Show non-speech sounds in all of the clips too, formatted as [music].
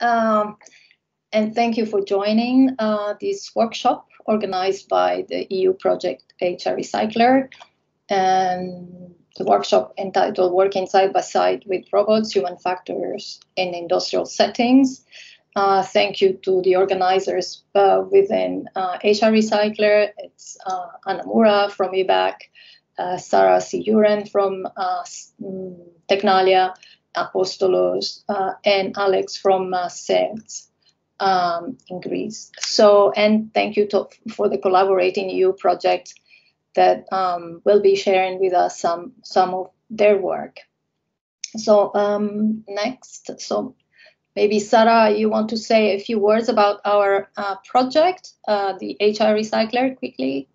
um, and thank you for joining uh, this workshop organized by the EU project HR Recycler. And the workshop entitled Working Side by Side with Robots, Human Factors in Industrial Settings. Uh, thank you to the organizers uh, within uh, HR Recycler. It's uh, Anna Mura from IBEC, uh, Sarah Siguren from uh, mm, Tecnalia, Apostolos, uh, and Alex from uh, um, in Greece. So, and thank you to, for the Collaborating EU project that um, will be sharing with us some, some of their work. So um, next, so maybe Sarah, you want to say a few words about our uh, project, uh, the HR Recycler, quickly?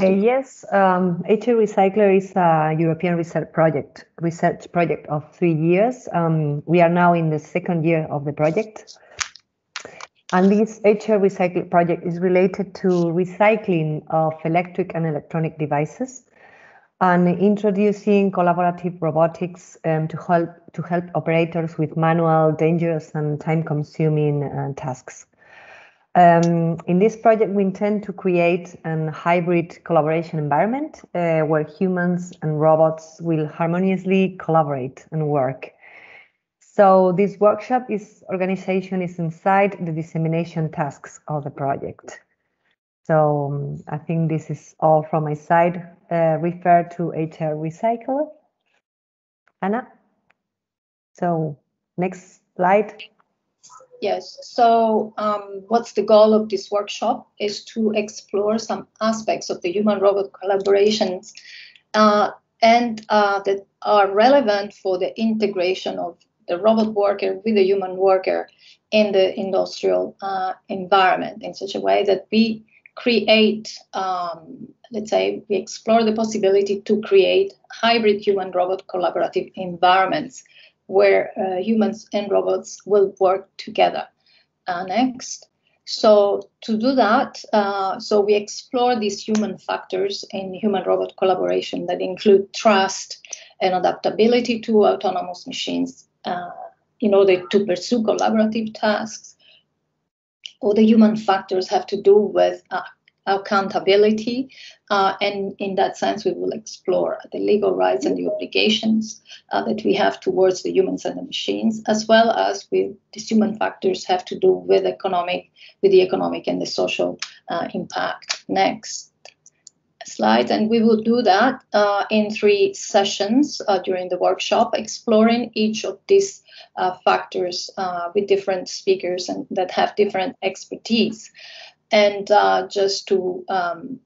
Uh, yes, um, HR Recycler is a European research project, research project of three years. Um, we are now in the second year of the project. And this HR Recycle project is related to recycling of electric and electronic devices and introducing collaborative robotics um, to help to help operators with manual, dangerous, and time-consuming uh, tasks. Um, in this project, we intend to create a hybrid collaboration environment uh, where humans and robots will harmoniously collaborate and work. So this workshop is organization is inside the dissemination tasks of the project. So um, I think this is all from my side. Uh, refer to HR Recycle. Anna. So next slide. Yes. So um, what's the goal of this workshop is to explore some aspects of the human-robot collaborations uh, and uh, that are relevant for the integration of the robot worker with the human worker in the industrial uh, environment in such a way that we create, um, let's say, we explore the possibility to create hybrid human robot collaborative environments where uh, humans and robots will work together. Uh, next. So to do that, uh, so we explore these human factors in human-robot collaboration that include trust and adaptability to autonomous machines uh, in order to pursue collaborative tasks. All the human factors have to do with uh, accountability. Uh, and in that sense, we will explore the legal rights and the obligations uh, that we have towards the humans and the machines, as well as with these human factors have to do with economic, with the economic and the social uh, impact. Next slide, and we will do that uh, in three sessions uh, during the workshop, exploring each of these uh, factors with different speakers and that have different expertise. And uh, just to um,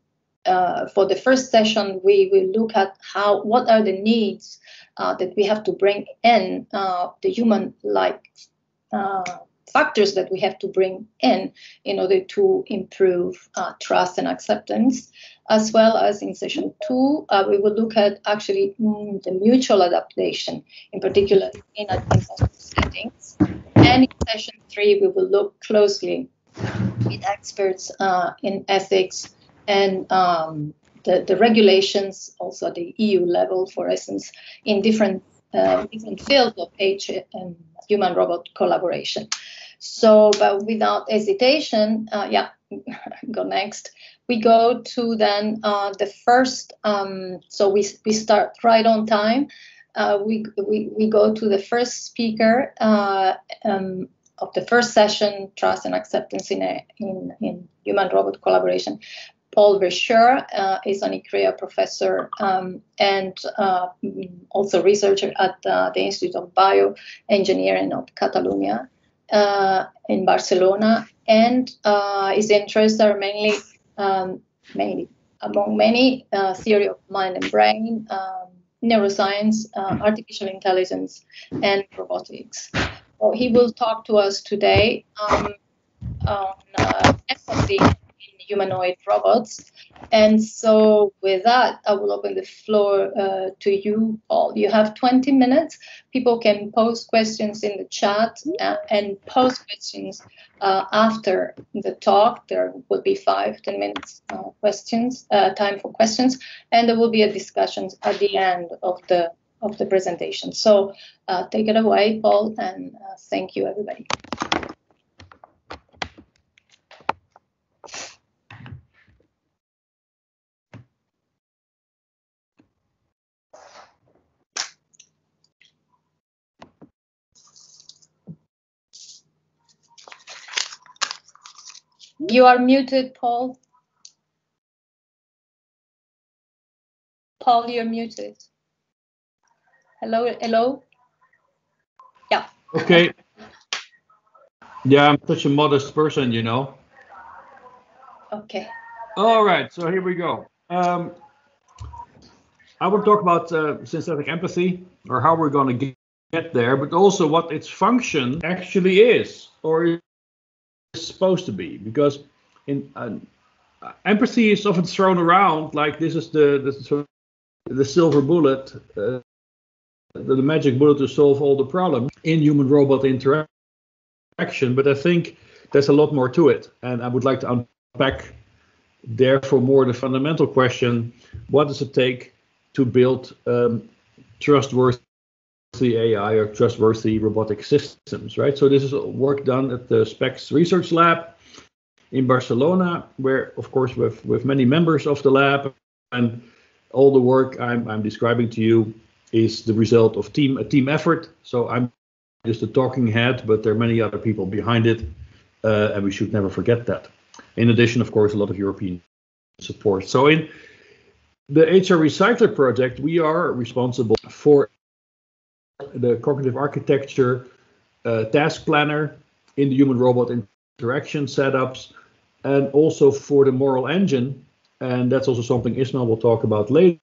uh, for the first session, we will look at how what are the needs uh, that we have to bring in uh, the human like uh, factors that we have to bring in in order to improve uh, trust and acceptance. As well as in session two, we will look at actually mm, the mutual adaptation, in particular in settings. And in session three, we will look closely with experts uh, in ethics and um, the, the regulations, also the EU level, for instance, in different uh, different fields of H and human robot collaboration. So, but without hesitation, uh, yeah, [laughs] go next. We go to then uh, the first. Um, so we we start right on time. Uh, we, we we go to the first speaker, uh, um, of the first session, Trust and Acceptance in, a, in, in Human-Robot Collaboration. Paul Verschure uh, is an ICREA professor um, and uh, also researcher at uh, the Institute of Bioengineering of Catalonia uh, in Barcelona. And uh, his interests are mainly, um, mainly among many, uh, theory of mind and brain, um, neuroscience, artificial intelligence, and robotics. He will talk to us today um, on uh, empathy in humanoid robots. And so, with that, I will open the floor uh, to you, Paul. You have 20 minutes. People can post questions in the chat uh, and post questions uh, after the talk. There will be five, 10 minutes uh, questions, uh, time for questions, and there will be a discussion at the end of the of the presentation. So uh, take it away, Paul, and uh, thank you, everybody. You are muted, Paul. Paul, you're muted. Hello, hello. Yeah. Okay. Yeah, I'm such a modest person, you know. Okay. All right, so here we go. Um, I will talk about uh, synthetic empathy or how we're going to get there, but also what its function actually is or is supposed to be. Because in uh, empathy is often thrown around like this is the the, the silver bullet, uh, the, magic bullet to solve all the problems in human-robot interaction. But I think there's a lot more to it, and I would like to unpack therefore more the fundamental question: What does it take to build um, trustworthy AI or trustworthy robotic systems, right? So this is work done at the SPECS Research Lab in Barcelona, where of course with with many members of the lab and all the work I'm, I'm describing to you is the result of team a team effort. So I'm just a talking head, but there are many other people behind it, uh, and we should never forget that. In addition, of course, a lot of European support. So in the HR Recycler project, we are responsible for the cognitive architecture uh, task planner in the human robot interaction setups, and also for the moral engine. And that's also something Ismael will talk about later.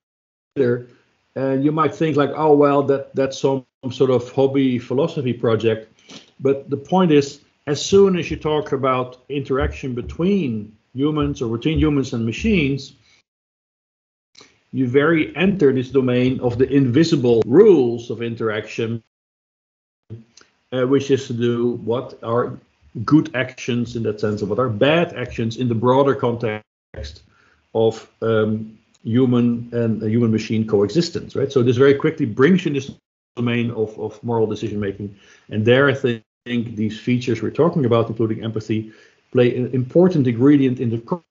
And you might think like, oh well, that that's some sort of hobby philosophy project. But the point is, as soon as you talk about interaction between humans or between humans and machines, you very enter this domain of the invisible rules of interaction, uh, which is to do what are good actions in that sense, of what are bad actions in the broader context of um, human and human machine coexistence, right? So this very quickly brings you in this domain of, of moral decision making. And there I think these features we're talking about, including empathy, play an important ingredient in the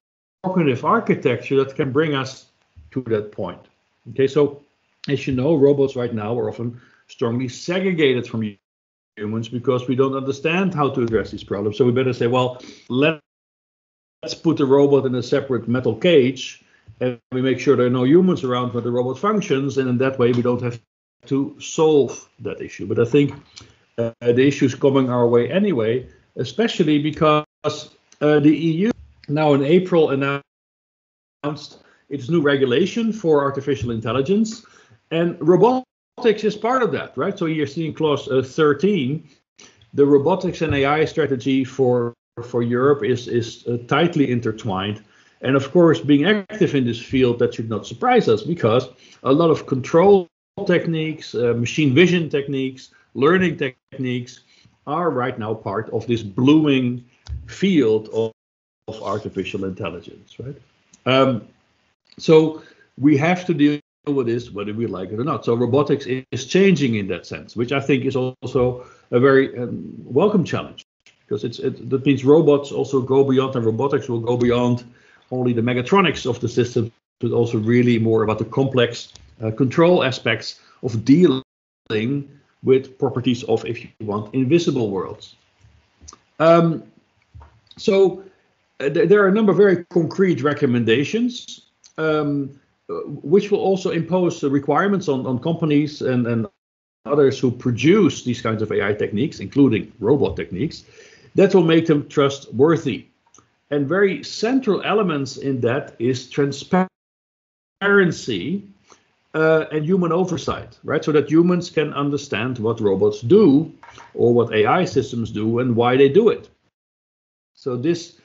cognitive architecture that can bring us to that point. Okay, so as you know, robots right now are often strongly segregated from humans because we don't understand how to address these problems. So we better say, well, let, let's put the robot in a separate metal cage and we make sure there are no humans around when the robot functions, and in that way we don't have to solve that issue. But I think uh, the issue is coming our way anyway, especially because uh, the EU now in April announced its new regulation for artificial intelligence, and robotics is part of that, right? So you're seeing clause uh, 13, the robotics and AI strategy for for Europe is is uh, tightly intertwined. And of course, being active in this field, that should not surprise us because a lot of control techniques, uh, machine vision techniques, learning techniques are right now part of this blooming field of, of artificial intelligence, right? Um, so we have to deal with this whether we like it or not. So robotics is changing in that sense, which I think is also a very um, welcome challenge because it's it, that means robots also go beyond and robotics will go beyond only the mechatronics of the system, but also really more about the complex uh, control aspects of dealing with properties of, if you want, invisible worlds. Um, so uh, th there are a number of very concrete recommendations, um, which will also impose requirements on, on companies and, and others who produce these kinds of AI techniques, including robot techniques, that will make them trustworthy. And very central elements in that is transparency uh, and human oversight, right? So that humans can understand what robots do or what AI systems do and why they do it. So this,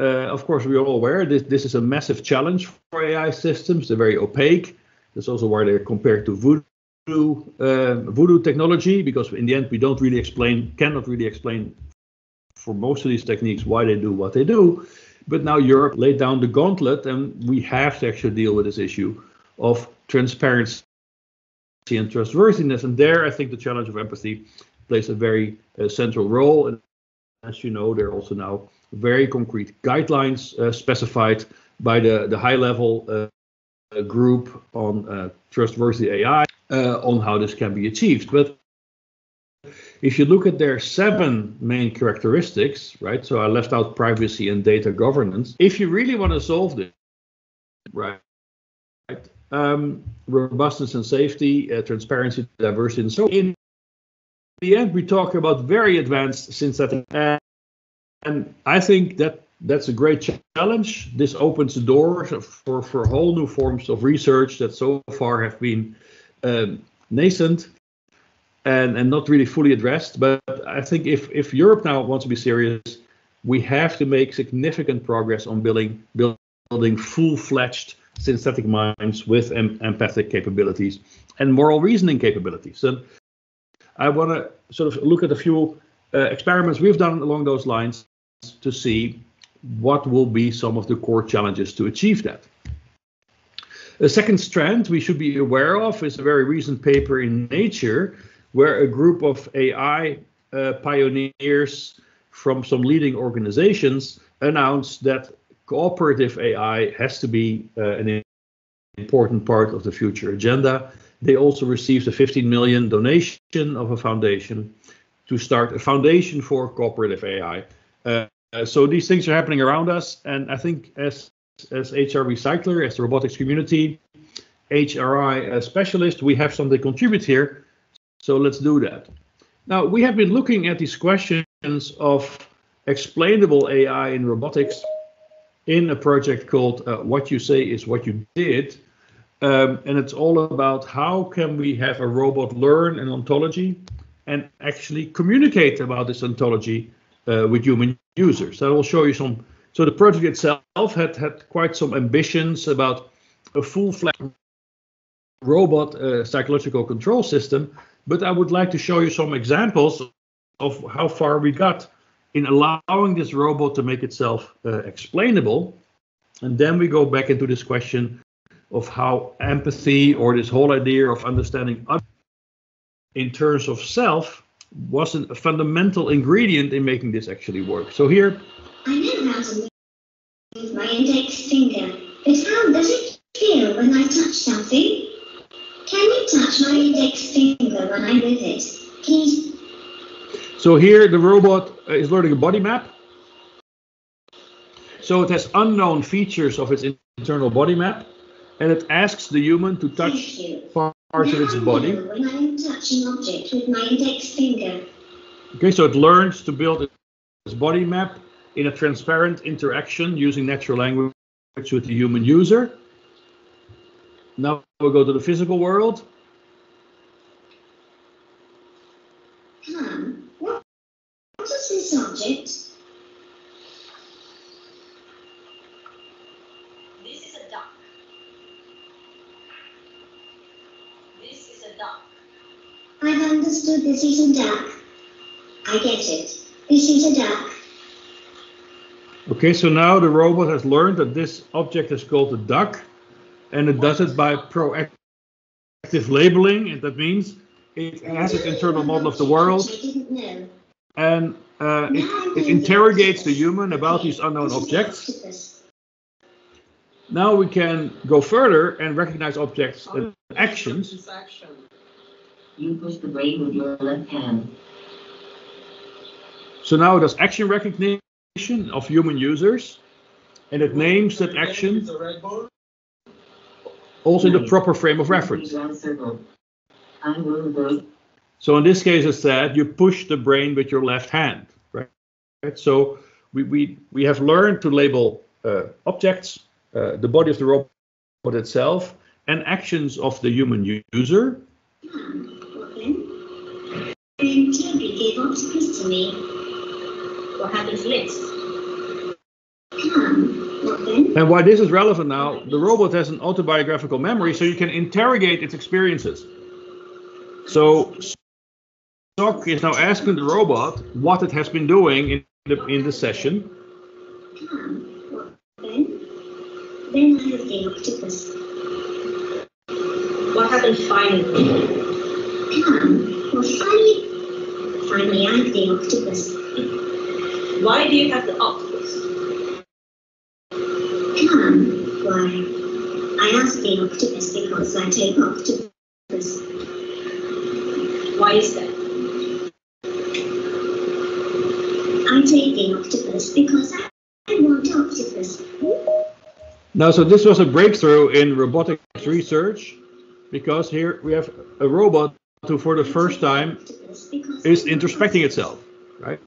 uh, of course, we are all aware this this is a massive challenge for AI systems. They're very opaque. That's also why they're compared to voodoo uh, voodoo technology because in the end we don't really explain, cannot really explain for most of these techniques why they do what they do. But now Europe laid down the gauntlet, and we have to actually deal with this issue of transparency and trustworthiness. And there, I think the challenge of empathy plays a very uh, central role. And as you know, there are also now very concrete guidelines uh, specified by the, the high level uh, group on uh, trustworthy AI uh, on how this can be achieved. But if you look at their seven main characteristics, right? So I left out privacy and data governance. If you really want to solve this, right? Um, robustness and safety, uh, transparency, diversity, and so in the end, we talk about very advanced synthetic, and, and I think that that's a great challenge. This opens the door for for whole new forms of research that so far have been um, nascent and and not really fully addressed. But I think if if Europe now wants to be serious, we have to make significant progress on building building full-fledged synthetic minds with em empathic capabilities and moral reasoning capabilities. And I want to sort of look at a few uh, experiments we've done along those lines to see what will be some of the core challenges to achieve that. A second strand we should be aware of is a very recent paper in Nature where a group of AI uh, pioneers from some leading organizations announced that cooperative AI has to be uh, an important part of the future agenda. They also received a 15 million donation of a foundation to start a foundation for cooperative AI. Uh, so these things are happening around us, and I think as as HR recycler, as the robotics community, HRI specialist, we have something to contribute here so let's do that. Now, we have been looking at these questions of explainable AI in robotics in a project called uh, What You Say is What You Did. Um, and it's all about how can we have a robot learn an ontology and actually communicate about this ontology uh, with human users. I will show you some. So the project itself had had quite some ambitions about a full-fledged robot uh, psychological control system but I would like to show you some examples of how far we got in allowing this robot to make itself uh, explainable. And then we go back into this question of how empathy or this whole idea of understanding in terms of self was a fundamental ingredient in making this actually work. So here. I know how to my index finger, how does it feel when I touch something? Can you touch my index finger when I move it, please? So here the robot uh, is learning a body map. So it has unknown features of its internal body map, and it asks the human to touch parts now of its body. When I am touching object with my index finger. Okay, so it learns to build its body map in a transparent interaction using natural language with the human user. Now we'll go to the physical world. Hmm. What is this object? This is a duck. This is a duck. I've understood this is a duck. I get it. This is a duck. Okay, so now the robot has learned that this object is called a duck and it does it by proactive labeling. And that means it has its internal model of the world, and uh, it, it interrogates the human about these unknown objects. Now we can go further and recognize objects and actions. You push the brain with your left hand. So now it does action recognition of human users, and it names that action also in the proper frame of reference. So in this case, it said you push the brain with your left hand, right? right? So we, we, we have learned to label uh, objects, uh, the body of the robot itself, and actions of the human user. Toby gave octopus to me. What happens next? Come. And why this is relevant now, the robot has an autobiographical memory, so you can interrogate its experiences. So SOC is now asking the robot what it has been doing in the in the session. Then, I have the octopus. What happened finally? [clears throat] Well, finally, finally I have the octopus. Why do you have the octopus? The octopus because I take octopus. Why is that? I take the octopus because I want octopus. Now, so this was a breakthrough in robotics research because here we have a robot who, for the first time, is introspecting itself, right?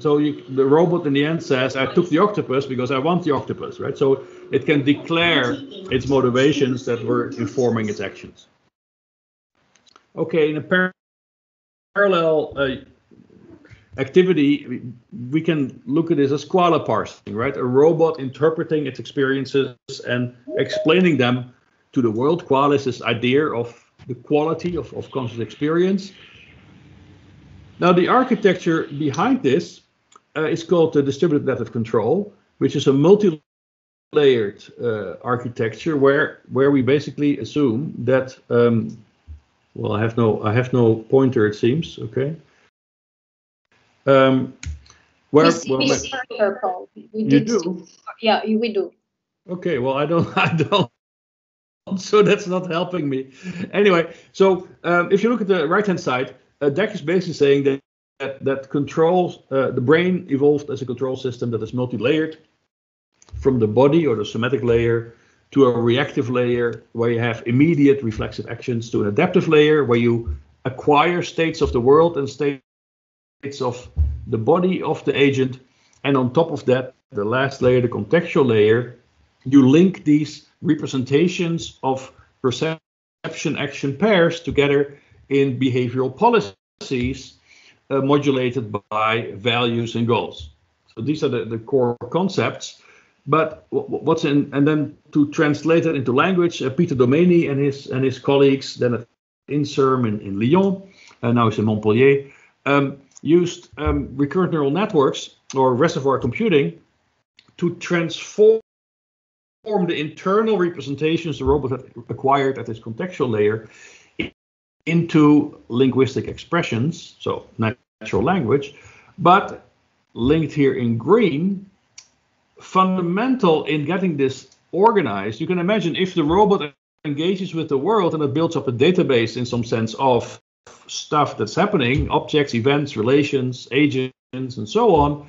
So you, the robot in the end says, "I took the octopus because I want the octopus," right? So it can declare its motivations that were informing its actions. Okay, in a par- parallel uh, activity, we, can look at this as qualia parsing, right? A robot interpreting its experiences and explaining them to the world. Qualia is this idea of the quality of, of conscious experience. Now, the architecture behind this uh, is called the distributed method control, which is a multi-layered uh, architecture where where we basically assume that. Um, well, I have no I have no pointer. It seems okay. Um, where, We see where Mr. Purple. We you do see- Yeah, we do. Okay, well, I don't, [laughs] I don't. So that's not helping me. Anyway, so um, if you look at the right-hand side, uh, DAC is basically saying that that, that controls uh, the brain evolved as a control system that is multi-layered, from the body or the somatic layer to a reactive layer where you have immediate reflexive actions to an adaptive layer where you acquire states of the world and states of the body of the agent, and on top of that, the last layer, the contextual layer, you link these representations of perception action pairs together in behavioral policies uh, modulated by values and goals. So these are the, the core concepts. But wh- wh- what's in, and then to translate it into language, uh, Peter Dominey and his and his colleagues, then at INSERM in, in Lyon, and now he's in Montpellier, um, used um, recurrent neural networks or reservoir computing to transform the internal representations the robot had acquired at this contextual layer into linguistic expressions, so natural language, but linked here in green, fundamental in getting this organized. You can imagine if the robot engages with the world and it builds up a database in some sense of stuff that's happening, objects, events, relations, agents, and so on,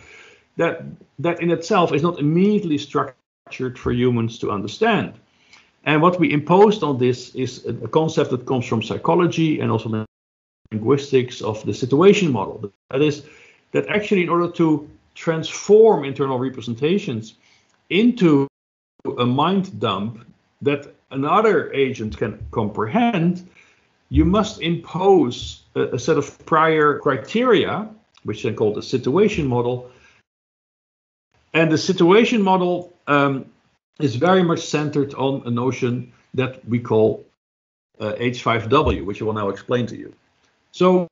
that that in itself is not immediately structured for humans to understand. And what we imposed on this is a concept that comes from psychology and also linguistics of the situation model. That is, that actually, in order to transform internal representations into a mind dump that another agent can comprehend, you must impose a, a set of prior criteria, which then called the situation model. And the situation model um, is very much centered on a notion that we call uh, H5W, which I will now explain to you. So,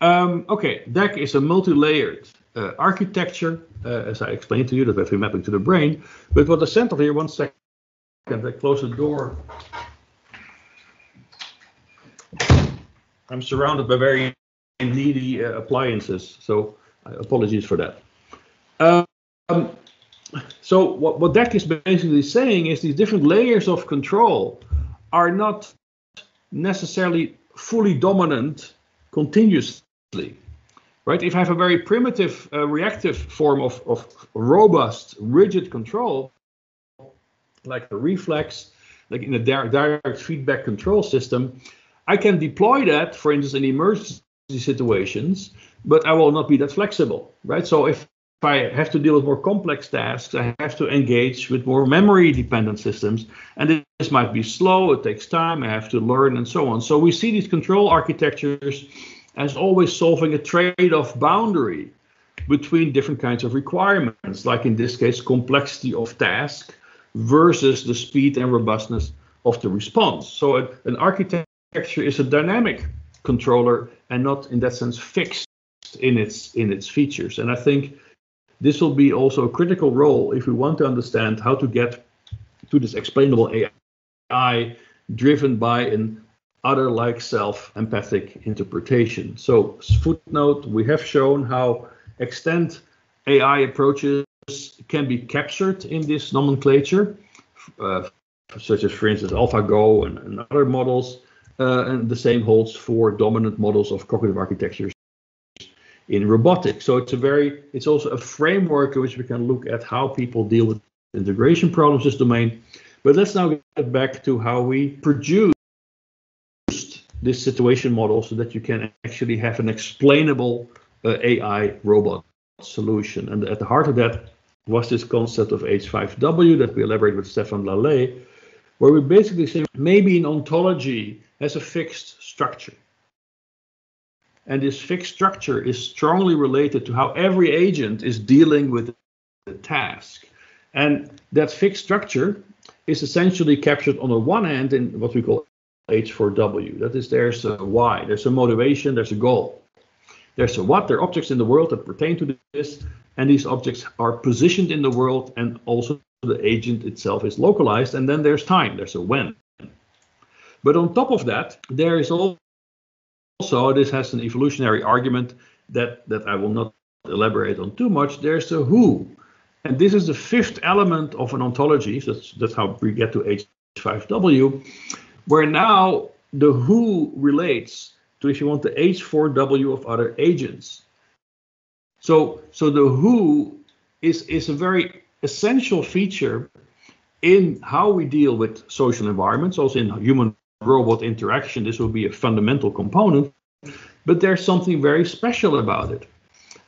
um, okay, DAC is a multi-layered uh, architecture, uh, as I explained to you, that we have mapping to the brain. But what is central here, one second, I close the door. I'm surrounded by very needy uh, appliances, so uh, apologies for that. Um, so what, what DAC is basically saying is these different layers of control are not necessarily fully dominant continuously. Right? If I have a very primitive uh, reactive form of, of robust, rigid control, like a reflex, like in a di- direct feedback control system, I can deploy that, for instance, in emergency situations, but I will not be that flexible, right? So if I have to deal with more complex tasks, I have to engage with more memory dependent systems. And this might be slow, it takes time, I have to learn, and so on. So we see these control architectures as always solving a trade off boundary between different kinds of requirements, like in this case, complexity of task versus the speed and robustness of the response. So an architecture is a dynamic controller and not in that sense fixed in its in its features. And I think this will be also a critical role if we want to understand how to get to this explainable AI driven by an other like self empathic interpretation. So, footnote we have shown how extent AI approaches can be captured in this nomenclature, uh, such as, for instance, AlphaGo and, and other models. Uh, and the same holds for dominant models of cognitive architectures in robotics. So it's a very, it's also a framework in which we can look at how people deal with integration problems, this domain. But let's now get back to how we produced this situation model so that you can actually have an explainable uh, AI robot solution. And at the heart of that was this concept of H5W that we elaborated with Stéphane Lallée, where we basically say maybe an ontology has a fixed structure. And this fixed structure is strongly related to how every agent is dealing with the task. And that fixed structure is essentially captured on the one hand in what we call H4W. That is, there's a why, there's a motivation, there's a goal. There's a what, there are objects in the world that pertain to this, and these objects are positioned in the world, and also the agent itself is localized, and then there's time, there's a when. But on top of that, there is also, this has an evolutionary argument that, that I will not elaborate on too much, there's the who. And this is the fifth element of an ontology, so that's, that's how we get to H5W, where now the who relates to, if you want, the H4W of other agents. So, so the who is, is a very essential feature in how we deal with social environments, also in human robot interaction. This will be a fundamental component, but there's something very special about it.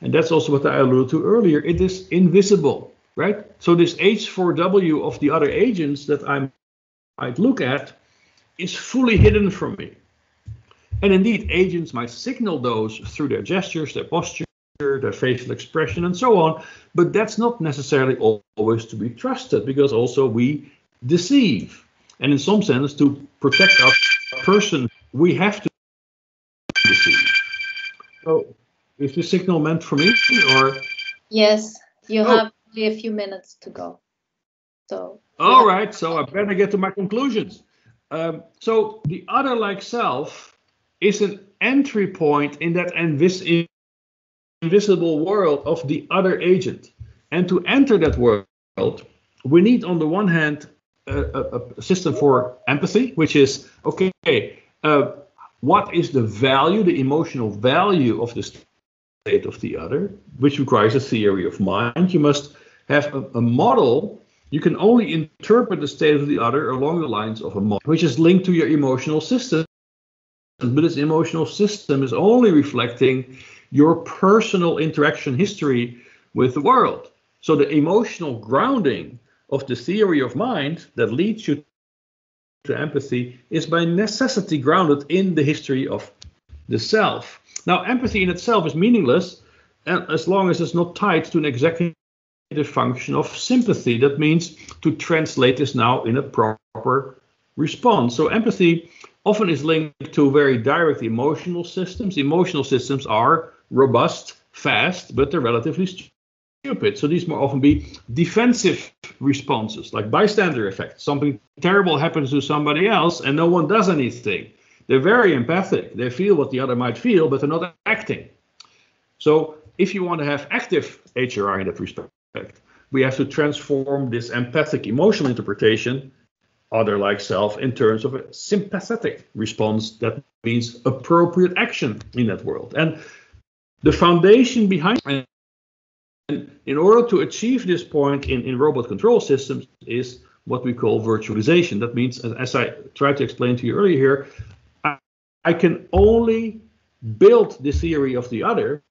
And that's also what I alluded to earlier. It is invisible, right? So this H4W of the other agents that I might look at is fully hidden from me. And indeed, agents might signal those through their gestures, their posture, their facial expression, and so on. But that's not necessarily always to be trusted because also we deceive. And in some sense, to protect our person, we have to deceive. So, is the signal meant for me or? Yes, you Oh. have only a few minutes to go. So. All right, so I better get to my conclusions. Um, so the other like self is an entry point in that invis- invisible world of the other agent. And to enter that world, we need on the one hand a, a, system for empathy, which is okay, uh, what is the value, the emotional value of the state of the other, which requires a theory of mind. You must have a, a model you can only interpret the state of the other along the lines of a model, which is linked to your emotional system. But this emotional system is only reflecting your personal interaction history with the world. So the emotional grounding of the theory of mind that leads you to empathy is by necessity grounded in the history of the self. Now, empathy in itself is meaningless as long as it's not tied to an executive function of sympathy. That means to translate this now in a proper response. So empathy often is linked to very direct emotional systems. Emotional systems are robust, fast, but they're relatively stupid. So these more often be defensive responses, like bystander effect. Something terrible happens to somebody else and no one does anything. They're very empathic. They feel what the other might feel, but they're not acting. So if you want to have active HRI in that respect, we have to transform this empathic emotional interpretation, other like self, in terms of a sympathetic response that means appropriate action in that world. And the foundation behind in order to achieve this point in, in robot control systems is what we call virtualization. That means, as I tried to explain to you earlier here, I, I can only build the theory of the other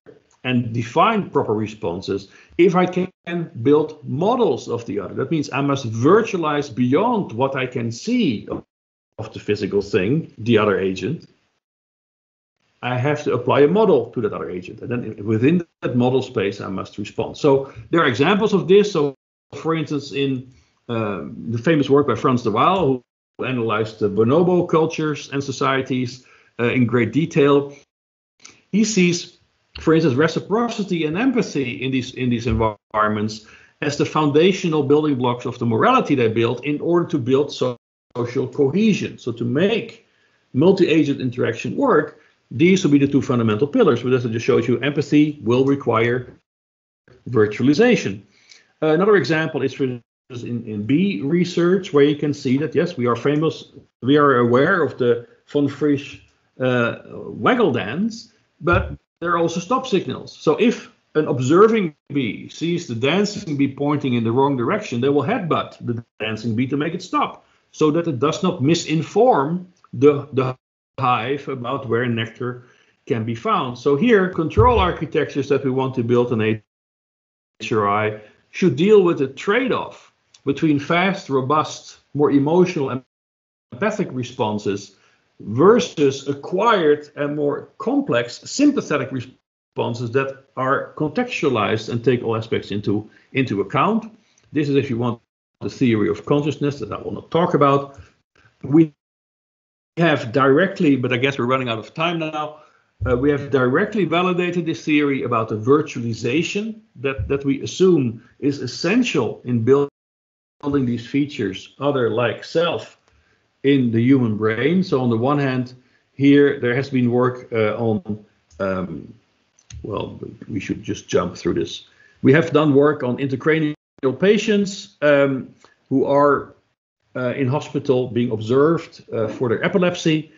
and define proper responses if I can build models of the other. That means I must virtualize beyond what I can see of, of the physical thing, the other agent. I have to apply a model to that other agent. And then within that model space, I must respond. So there are examples of this. So, for instance, in um, the famous work by Frans de Waal, who analyzed the bonobo cultures and societies uh, in great detail, he sees for instance, reciprocity and empathy in these in these environments as the foundational building blocks of the morality they build in order to build social cohesion. So to make multi-agent interaction work, these will be the two fundamental pillars. But as I just showed you, empathy will require virtualization. Uh, another example is for in, in bee research, where you can see that yes, we are famous, we are aware of the von Frisch uh, waggle dance, but there are also stop signals. So if an observing bee sees the dancing bee pointing in the wrong direction, they will headbutt the dancing bee to make it stop so that it does not misinform the, the hive about where nectar can be found. So here, control architectures that we want to build in HRI should deal with the trade-off between fast, robust, more emotional and empathic responses versus acquired and more complex sympathetic responses that are contextualized and take all aspects into, into account. This is, if you want, the theory of consciousness that I will not talk about. We have directly, but I guess we're running out of time now. Uh, we have directly validated this theory about the virtualization that, that we assume is essential in building these features, other like self, in the human brain. So on the one hand, here there has been work uh, on, um, well, we should just jump through this. We have done work on intracranial patients um, who are in hospital being observed uh, for their epilepsy.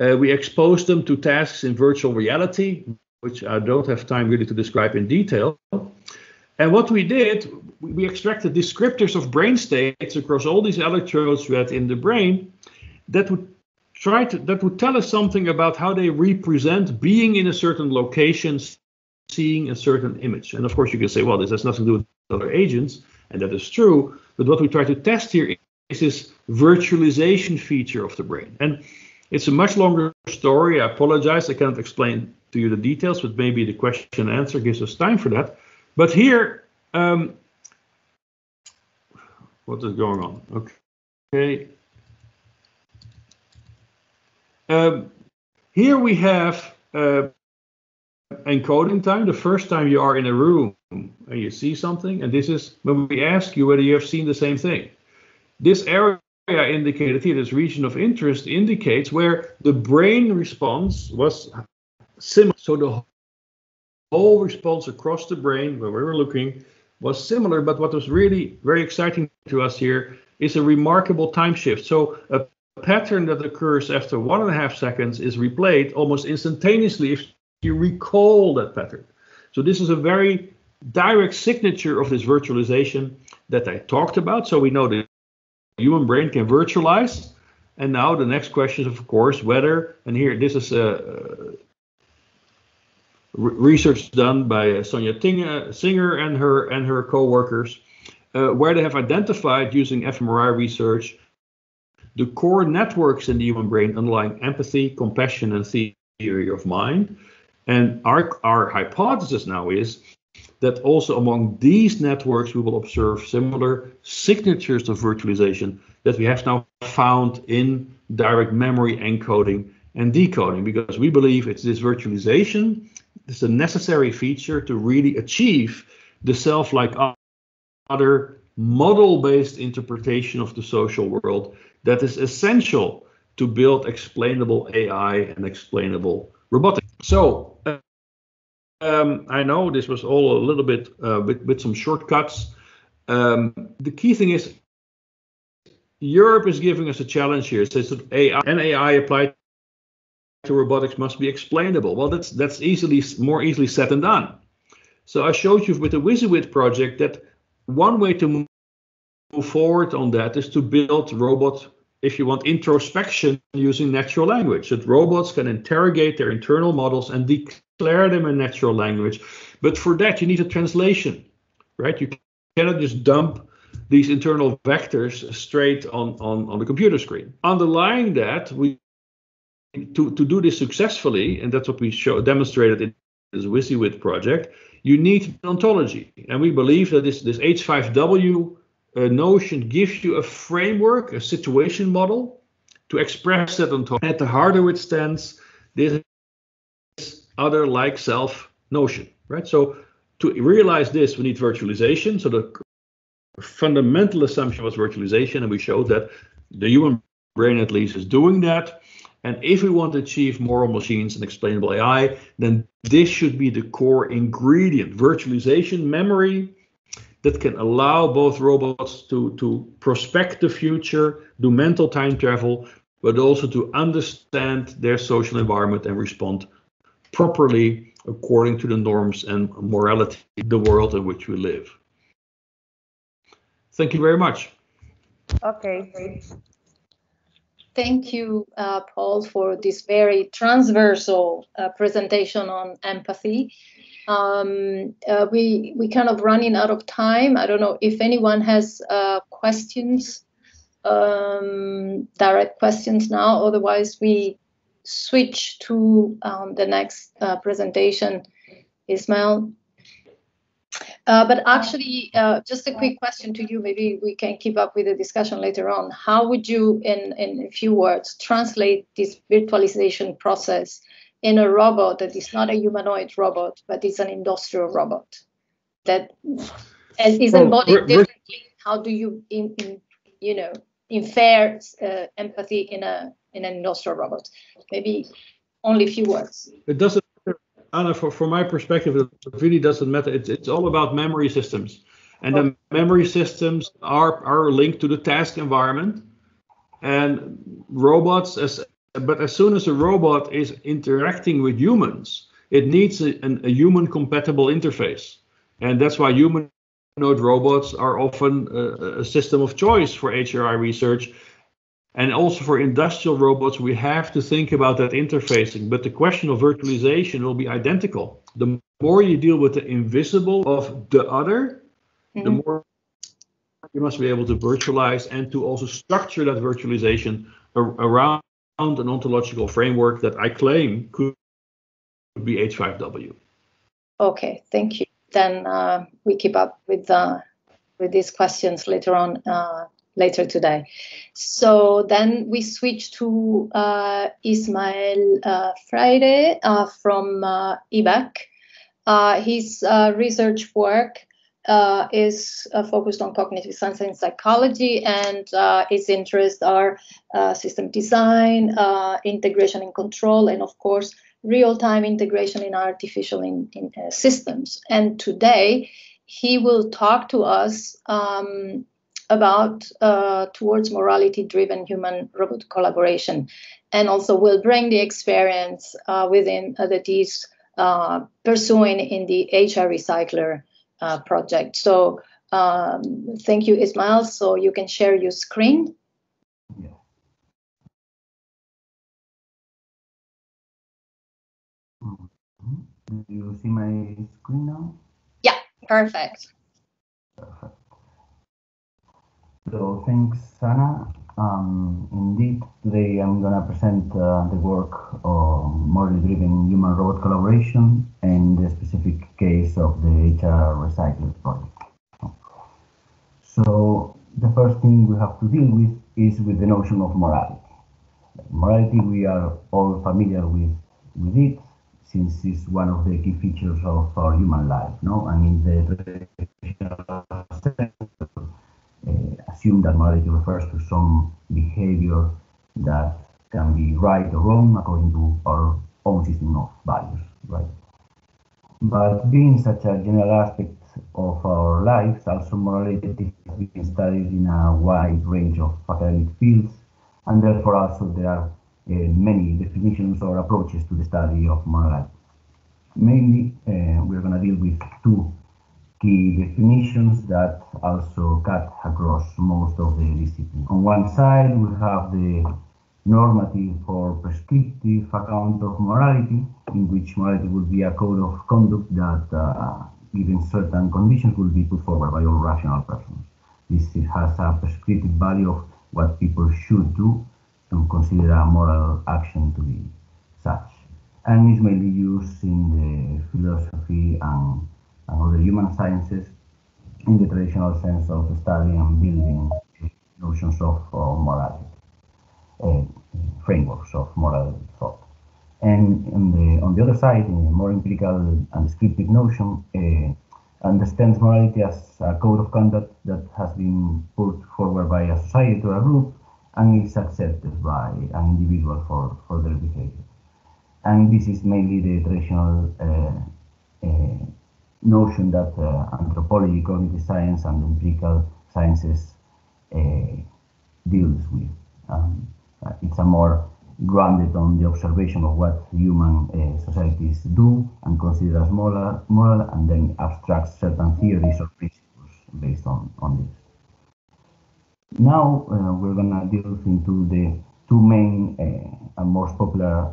Uh, we exposed them to tasks in virtual reality, which I don't have time really to describe in detail. And what we did, we extracted descriptors of brain states across all these electrodes we had in the brain that would try to that would tell us something about how they represent being in a certain location, seeing a certain image. And of course, you can say, well, this has nothing to do with other agents, and that is true. But what we try to test here is this virtualization feature of the brain. And it's a much longer story. I apologize. I cannot explain to you the details, but maybe the question and answer gives us time for that. But here, um, what is going on? Okay. Um, here we have uh, encoding time. The first time you are in a room and you see something, and this is when we ask you whether you have seen the same thing. This area indicated here, this region of interest, indicates where the brain response was similar. So the whole response across the brain, where we were looking, was similar. But what was really very exciting to us here is a remarkable time shift. So a pattern that occurs after one and a half seconds is replayed almost instantaneously if you recall that pattern. So this is a very direct signature of this virtualization that I talked about. So we know that human brain can virtualize. And now the next question is, of course, whether, and here this is uh, a, research done by uh, Tania uh, Singer and her and her co-workers, uh, where they have identified using fMRI research the core networks in the human brain underlying empathy, compassion, and theory of mind. And our, our hypothesis now is that also among these networks, we will observe similar signatures of virtualization that we have now found in direct memory encoding and decoding, because we believe it's this virtualization is a necessary feature to really achieve the self-like other model-based interpretation of the social world that is essential to build explainable AI and explainable robotics. So um, I know this was all a little bit uh, with, with some shortcuts. Um, the key thing is Europe is giving us a challenge here. It says that AI and AI applied to robotics must be explainable. Well, that's that's easily more easily said than done. So I showed you with the WYSIWYD project that one way to move forward on that is to build robot, if you want, introspection using natural language. That robots can interrogate their internal models and declare them in natural language. But for that, you need a translation, right? You cannot just dump these internal vectors straight on, on, on the computer screen. Underlying that, we to, to do this successfully, and that's what we show, demonstrated in this WYSIWYD project, you need ontology. And we believe that this, this H5W uh, notion gives you a framework, a situation model to express that ontology. At the harder it stands this other like self notion, right? So to realize this, we need virtualization. So the fundamental assumption was virtualization, and we showed that the human brain at least is doing that. And if we want to achieve moral machines and explainable AI, then this should be the core ingredient virtualization memory that can allow both robots to, to prospect the future, do mental time travel, but also to understand their social environment and respond properly according to the norms and morality the world in which we live. Thank you very much. Okay. Thank you, uh, Paul, for this very transversal uh, presentation on empathy. Um, uh, we we kind of running out of time. I don't know if anyone has uh, questions, um, direct questions now. Otherwise, we switch to um, the next uh, presentation, Ismael. Uh, but actually, uh, just a quick question to you. Maybe we can keep up with the discussion later on. How would you, in, in a few words, translate this virtualization process in a robot that is not a humanoid robot, but is an industrial robot that is embodied differently? How do you, in, in, you know, infer uh, empathy in a in an industrial robot? Maybe only a few words. It doesn't matter, Anna, for, from my perspective, it really doesn't matter. It's, it's all about memory systems. And the memory systems are, are linked to the task environment. And robots, as but as soon as a robot is interacting with humans, it needs a, an- a human compatible interface. And that's why humanoid robots are often a, a system of choice for HRI research and also for industrial robots, we have to think about that interfacing. But the question of virtualization will be identical. The more you deal with the invisible of the other, the Mhm. more you must be able to virtualize and to also structure that virtualization ar- around an ontological framework that I claim could be H5W. Okay, thank you. Then uh, we keep up with uh, with these questions later on uh, later today. So then we switch to uh, Ismael uh, Freire uh, from uh, IBEC. Uh, his uh, research work is focused on cognitive science and psychology, and his interests are system design, integration and control, and of course, real-time integration in artificial in, in, systems. And today, he will talk to us um, about uh, towards morality-driven human-robot collaboration, and also will bring the experience uh, within uh, that he's uh, pursuing in the HR Recycler uh, project. So um, thank you, Ismael. So you can share your screen. Yeah. Mhm. Do you see my screen now? Perfect. Perfect. So thanks, Sana. Um, indeed, today I'm gonna present uh, the work of morally driven human robot collaboration and the specific case of the HR Recycler project. So the first thing we have to deal with is with the notion of morality. Morality, we are all familiar with, with it since it's one of the key features of our human life. No, I mean the assume that morality refers to some behavior that can be right or wrong according to our own system of values, right? But being such a general aspect of our lives, also morality has been studied in a wide range of academic fields, and therefore also there are uh, many definitions or approaches to the study of morality. Mainly, uh, we're going to deal with two key definitions that also cut across most of the discipline. On one side, we have the normative or prescriptive account of morality, in which morality would be a code of conduct that, uh, given certain conditions, will be put forward by all rational persons. This has a prescriptive value of what people should do to consider a moral action to be such, and is mainly used in the philosophy and, and other human sciences in the traditional sense of studying and building notions of uh, morality, uh, frameworks of moral thought. And on the, on the other side, a more empirical and descriptive notion uh, understands morality as a code of conduct that has been put forward by a society or a group and is accepted by an individual for, for their behavior. And this is mainly the traditional uh, uh, notion that uh, anthropology, cognitive science, and empirical sciences uh, deals with. Um, uh, it's a more grounded on the observation of what human uh, societies do and consider as moral, moral, and then abstract certain theories or principles based on, on this. Now uh, we're going to delve into the two main and most popular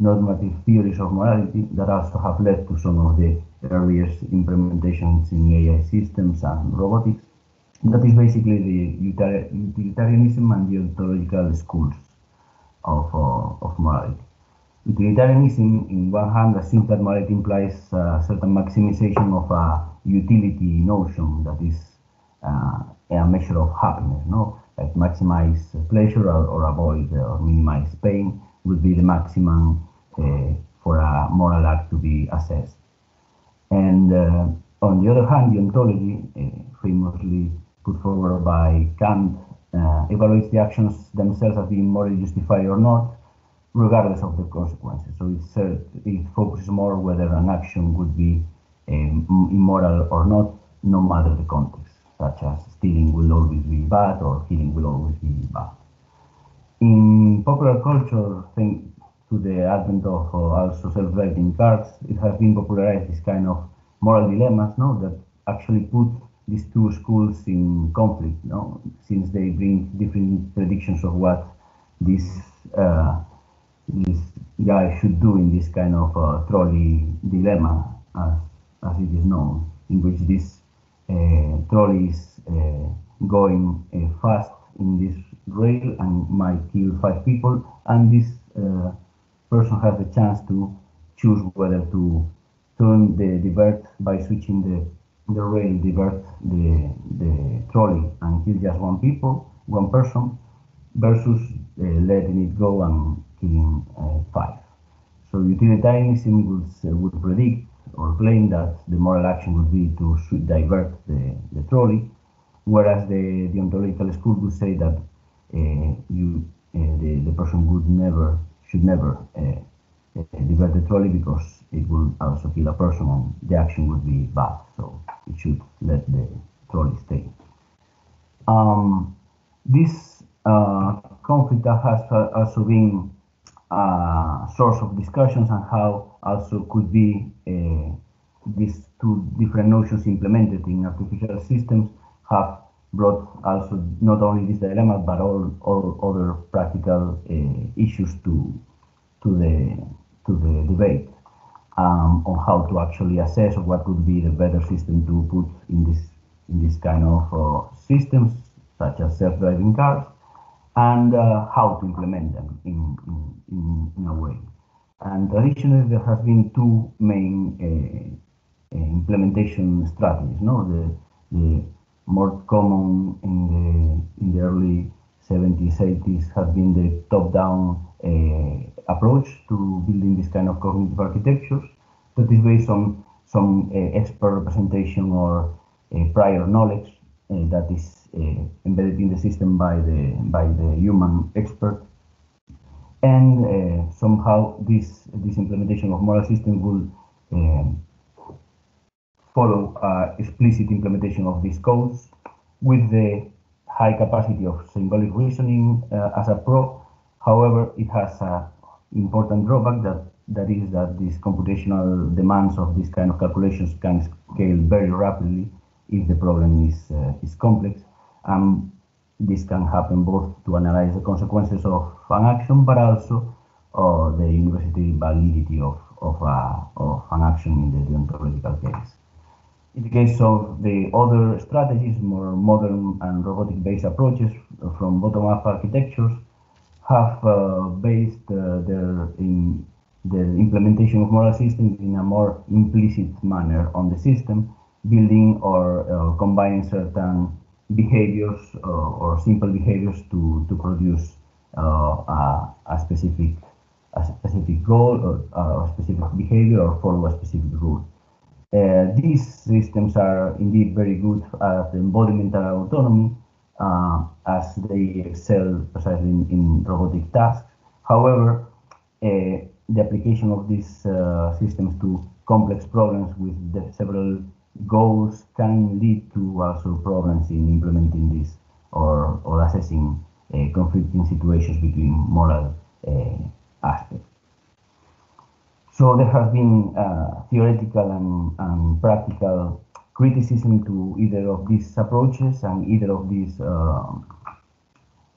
normative theories of morality that also have led to some of the earliest implementations in AI systems and robotics. That is basically the utilitarianism and deontological schools of, uh, of morality. Utilitarianism, in one hand, assumes that morality implies a certain maximization of a utility notion that is uh, a measure of happiness, no? Like maximize pleasure or, or avoid or minimize pain would be the maximum uh, for a moral act to be assessed. And uh, on the other hand, deontology, uh, famously put forward by Kant, uh, evaluates the actions themselves as being morally justified or not, regardless of the consequences. So it focuses more whether an action would be um, immoral or not, no matter the context, such as stealing will always be bad or killing will always be bad. In popular culture, think to the advent of uh, also self-driving cars, it has been popularized this kind of moral dilemmas, no, that actually put these two schools in conflict, no, since they bring different predictions of what this uh, this guy should do in this kind of uh, trolley dilemma, as as it is known, in which this uh, trolley is uh, going uh, fast in this rail and might kill five people, and this person has the chance to choose whether to turn the divert by switching the the rail divert the the trolley and kill just one people, one person, versus uh, letting it go and killing uh, five. So utilitarianism would uh, would predict or claim that the moral action would be to divert the, the trolley, whereas the, deontological school would say that uh, you uh, the, the person would never should never uh, divert the trolley because it will also kill a person and the action would be bad. So it should let the trolley stay. Um, this uh, conflict has also been a source of discussions and how also could be uh, these two different notions implemented in artificial systems have brought also not only this dilemma but all, all other practical uh, issues to to the to the debate um, on how to actually assess what would be the better system to put in this in this kind of uh, systems such as self-driving cars and uh, how to implement them in, in, in, in, a way. And traditionally there has been two main uh, uh implementation strategies. No, the, the more common in the in the early 70s, 80s has been the top-down uh, approach to building this kind of cognitive architectures that is based on some uh, expert representation or uh, prior knowledge that is embedded in the system by the by the human expert. And somehow this this implementation of moral system will um, follow uh, explicit implementation of these codes with the high capacity of symbolic reasoning uh, as a pro. However, it has an important drawback that that is that these computational demands of this kind of calculations can scale very rapidly if the problem is uh, is complex. Um, this can happen both to analyze the consequences of an action, but also uh, the university validity of of, uh, of an action in the deontological case. In the case of the other strategies, more modern and robotic-based approaches from bottom-up architectures have uh, based uh, their in the implementation of moral systems in a more implicit manner on the system, building or uh, combining certain behaviors uh, or simple behaviors to, to produce uh, a, a, specific a specific goal or a specific behavior or follow a specific rule. Uh, these systems are indeed very good at embodiment and autonomy uh, as they excel precisely in, in robotic tasks. However, uh, the application of these uh, systems to complex problems with several goals can lead to also problems in implementing this or, or assessing uh, conflicting situations between moral uh, aspect. So there has been uh, theoretical and, and, practical criticism to either of these approaches and either of these uh,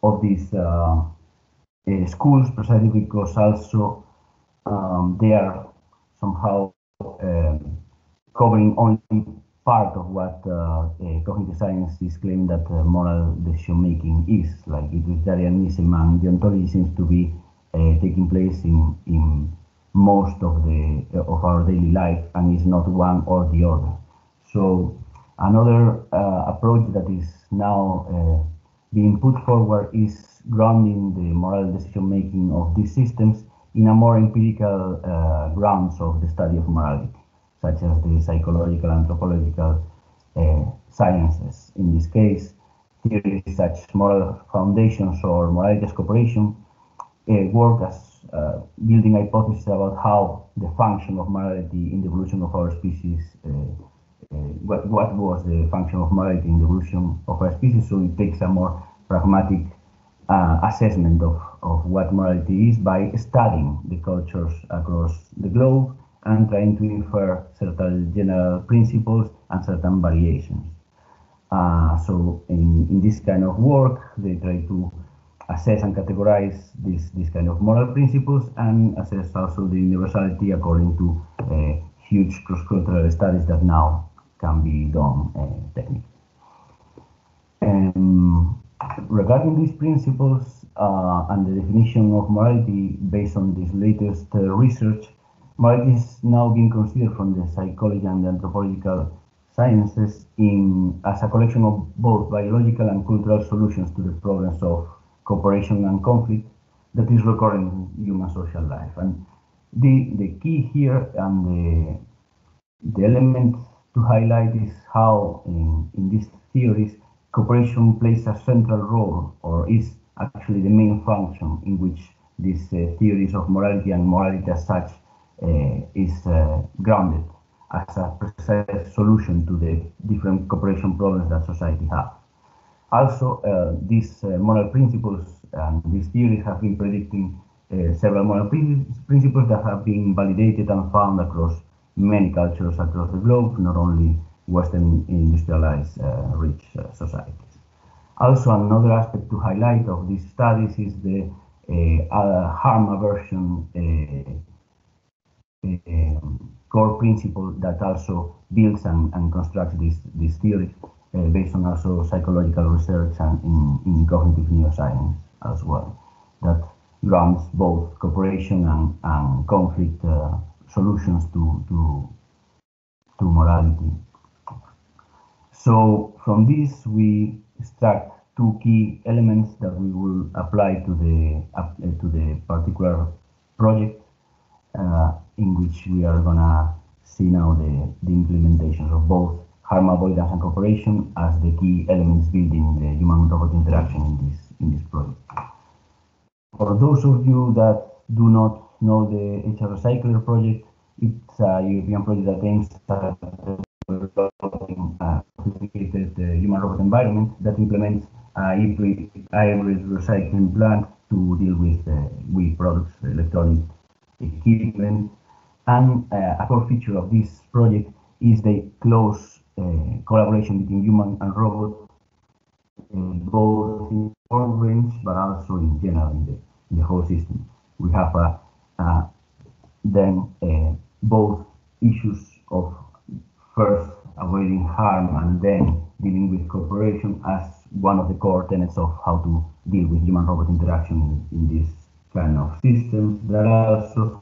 of these uh, uh, schools, precisely because also um, they are somehow um, covering only part of what uh, cognitive science is claiming that moral decision making is. Like utilitarianism and deontology seems to be taking place in in most of the of our daily life and is not one or the other. So another uh, approach that is now uh, being put forward is grounding the moral decision making of these systems in a more empirical uh, grounds of the study of morality, such as the psychological, anthropological uh, sciences. In this case, theories such moral foundations or morality as cooperation uh, work as uh, building hypotheses about how the function of morality in the evolution of our species, uh, uh, what, what was the function of morality in the evolution of our species. So it takes a more pragmatic uh, assessment of, of what morality is by studying the cultures across the globe and trying to infer certain general principles and certain variations. Uh, so in, in this kind of work, they try to assess and categorize these, these kind of moral principles and assess also the universality according to uh, huge cross-cultural studies that now can be done uh, technically. Um, regarding these principles uh, and the definition of morality based on this latest uh, research, morality is now being considered from the psychology and the anthropological sciences in as a collection of both biological and cultural solutions to the problems of cooperation and conflict that is recurring in human social life. And the, the key here and the, the element to highlight is how in, in these theories cooperation plays a central role or is actually the main function in which these uh, theories of morality and morality as such uh, is uh, grounded as a precise solution to the different cooperation problems that society has. Also, uh, these uh, moral principles and these theories have been predicting uh, several moral principles that have been validated and found across many cultures across the globe, not only Western industrialized rich societies. Also, another aspect to highlight of these studies is the uh, harm aversion uh, uh, core principle that also builds and, and constructs this, this theory uh, based on also psychological research and in, in cognitive neuroscience as well, that grounds both cooperation and, and conflict uh, solutions to, to, to morality. So from this, we extract two key elements that we will apply to the uh, to the particular project uh, in which we are gonna see now the, the implementations of both harm avoidance and cooperation as the key elements building the human-robot interaction in this in this project. For those of you that do not know the HR Recycler project, it's a European project that aims at developing a sophisticated uh, human-robot environment that implements a hybrid recycling plant to deal with uh, with products, electronic equipment, and uh, a core feature of this project is the close uh, collaboration between human and robot, uh, both in form range but also in general in the, in the whole system. We have uh, uh then uh, both issues of first avoiding harm and then dealing with cooperation as one of the core tenets of how to deal with human-robot interaction in, in this kind of systems that also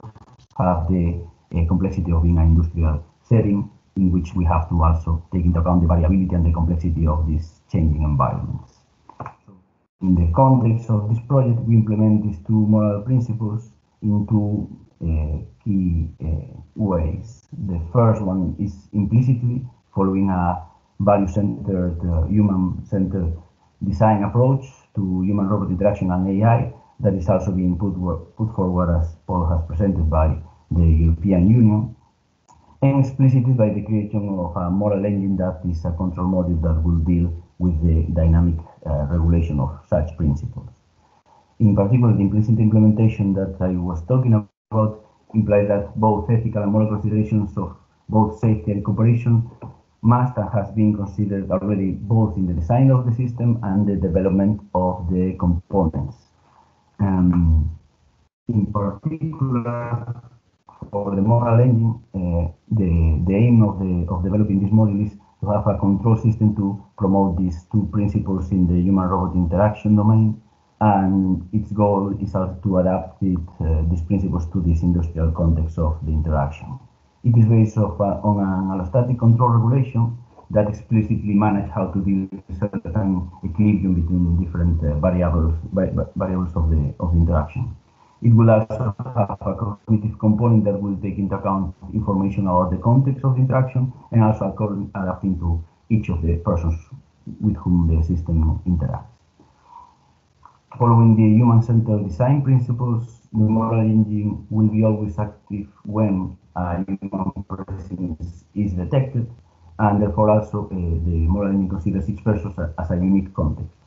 have the uh, complexity of being an industrial setting in which we have to also take into account the variability and the complexity of these changing environments. So In the context of this project, we implement these two moral principles in two uh, key uh, ways. The first one is implicitly following a value-centered, uh, human-centered design approach to human-robot interaction and AI that is also being put, put forward, as Paul has presented, by the European Union and explicitly by the creation of a moral engine that is a control module that will deal with the dynamic uh, regulation of such principles. In particular, the implicit implementation that I was talking about implies that both ethical and moral considerations of both safety and cooperation must and has been considered already both in the design of the system and the development of the components. Um, in particular, for the moral engine, uh, the, the aim of, the, of developing this model is to have a control system to promote these two principles in the human-robot interaction domain, and its goal is also to adapt it, uh, these principles to this industrial context of the interaction. It is based of, uh, on an allostatic control regulation that explicitly manage how to deal with certain equilibrium between different uh, variables variables of the of the interaction. It will also have a cognitive component that will take into account information about the context of the interaction and also adapting to each of the persons with whom the system interacts. Following the human-centered design principles, the moral engine will be always active when uh, human presence is detected, and therefore also uh, the moral engine considers each person as a unique context.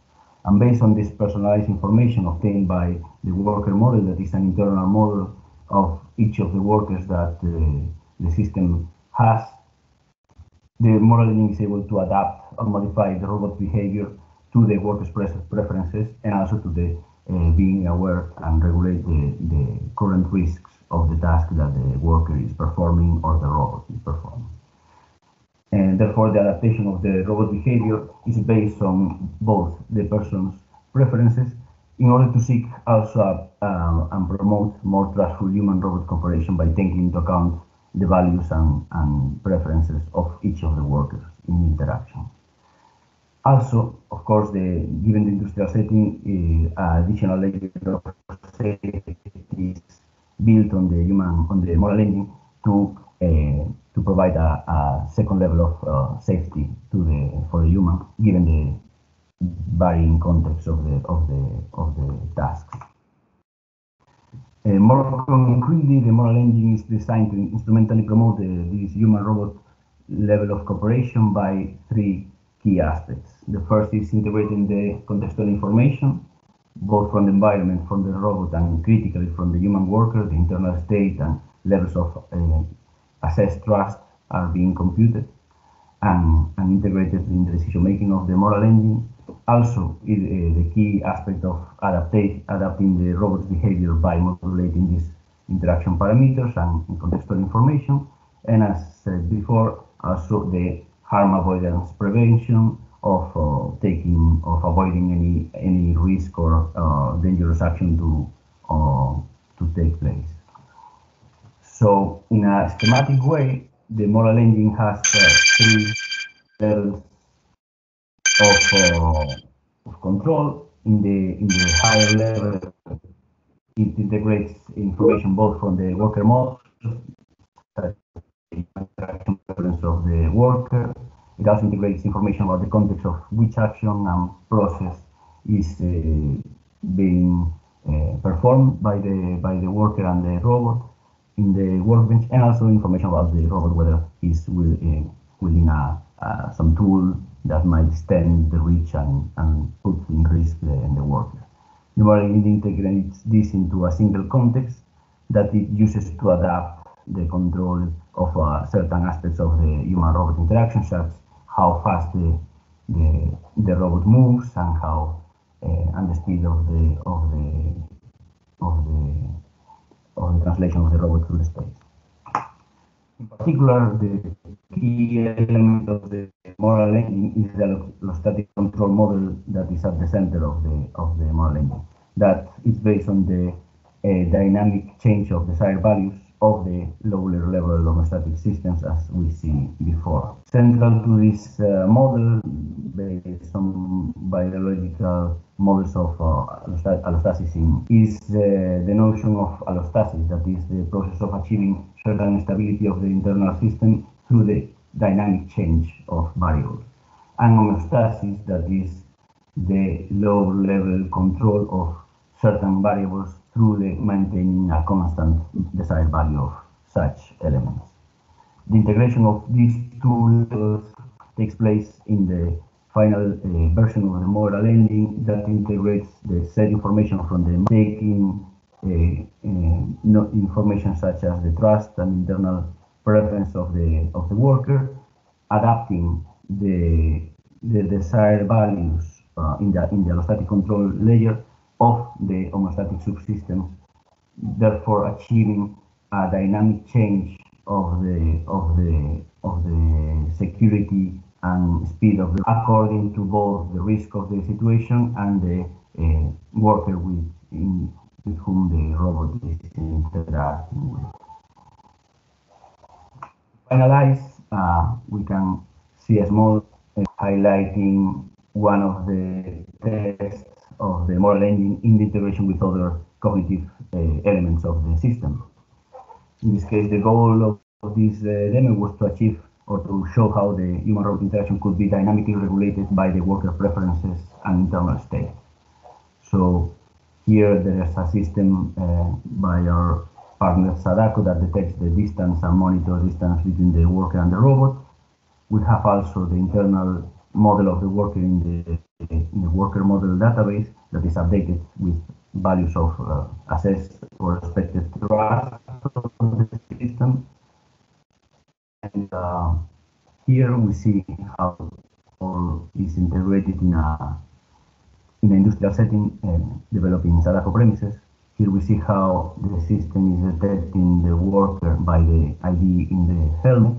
And based on this personalized information obtained by the worker model, that is an internal model of each of the workers that uh, the system has, the engine is able to adapt or modify the robot behavior to the worker's preferences and also to the uh, being aware and regulate the, the current risks of the task that the worker is performing or the robot is performing. And therefore, the adaptation of the robot behavior is based on both the person's preferences in order to seek also uh, and promote more trustful human-robot cooperation by taking into account the values and, and preferences of each of the workers in interaction. Also, of course, the given the industrial setting, uh, additional layer of safety is built on the human on the moral engine to uh, to provide a, a, second level of uh, safety to the for the human given the varying context of the of the of the tasks. Uh, more concretely, the moral engine is designed to instrumentally promote the, this human-robot level of cooperation by three key aspects. The first is integrating the contextual information both from the environment, from the robot, and critically from the human worker, the internal state and levels of uh, assessed trust are being computed and, and integrated in the decision making of the moral engine. Also, it, uh, the key aspect of adapting the robot's behavior by modulating these interaction parameters and contextual information. And as said before, also the harm avoidance prevention of uh, taking of avoiding any any risk or uh, dangerous action to uh, to take place. So in a schematic way, the moral engine has uh, three levels of, uh, of control. In the in the higher level, it integrates information both from the worker model, the interaction of the worker, it also integrates information about the context of which action and process is uh, being uh, performed by the by the worker and the robot in the workbench, and also information about the robot whether it's will, uh, within a, uh, some tool that might extend the reach and, and put in risk the, the worker. The model integrates this into a single context that it uses to adapt the control of uh, certain aspects of the human-robot interaction, such as how fast the the, the robot moves and how uh, and the speed of the of the of the of the translation of the robot through the space. In particular, the key element of the moral engine is the allostatic control model that is at the center of the of the moral engine. That is based on the uh, dynamic change of desired values of the lower level homeostatic systems as we see before. Central to this uh, model, based on biological models of uh, allostasis, is uh, the notion of allostasis, that is the process of achieving certain stability of the internal system through the dynamic change of variables. And homeostasis, that is the low level control of certain variables through maintaining a constant desired value of such elements. The integration of these two levels takes place in the final uh, version of the moral engine that integrates the set information from the taking uh, uh, information such as the trust and internal preference of the of the worker, adapting the the desired values uh, in the in the allostatic control layer of the homeostatic subsystem, therefore achieving a dynamic change of the of the of the security and speed of the according to both the risk of the situation and the uh, worker with in, with whom the robot is interacting with. Finalize, uh, we can see a small uh, highlighting one of the tests of the moral engine in the integration with other cognitive uh, elements of the system. In this case, the goal of, this uh, demo was to achieve or to show how the human-robot interaction could be dynamically regulated by the worker preferences and internal state. So here there is a system uh, by our partner Sadako that detects the distance and monitors distance between the worker and the robot. We have also the internal model of the worker in the, in the worker model database that is updated with values of uh, assessed or expected trust of the system. And uh, here we see how all is integrated in a in an industrial setting and developing in Sadako premises. Here we see how the system is detecting the worker by the ID in the helmet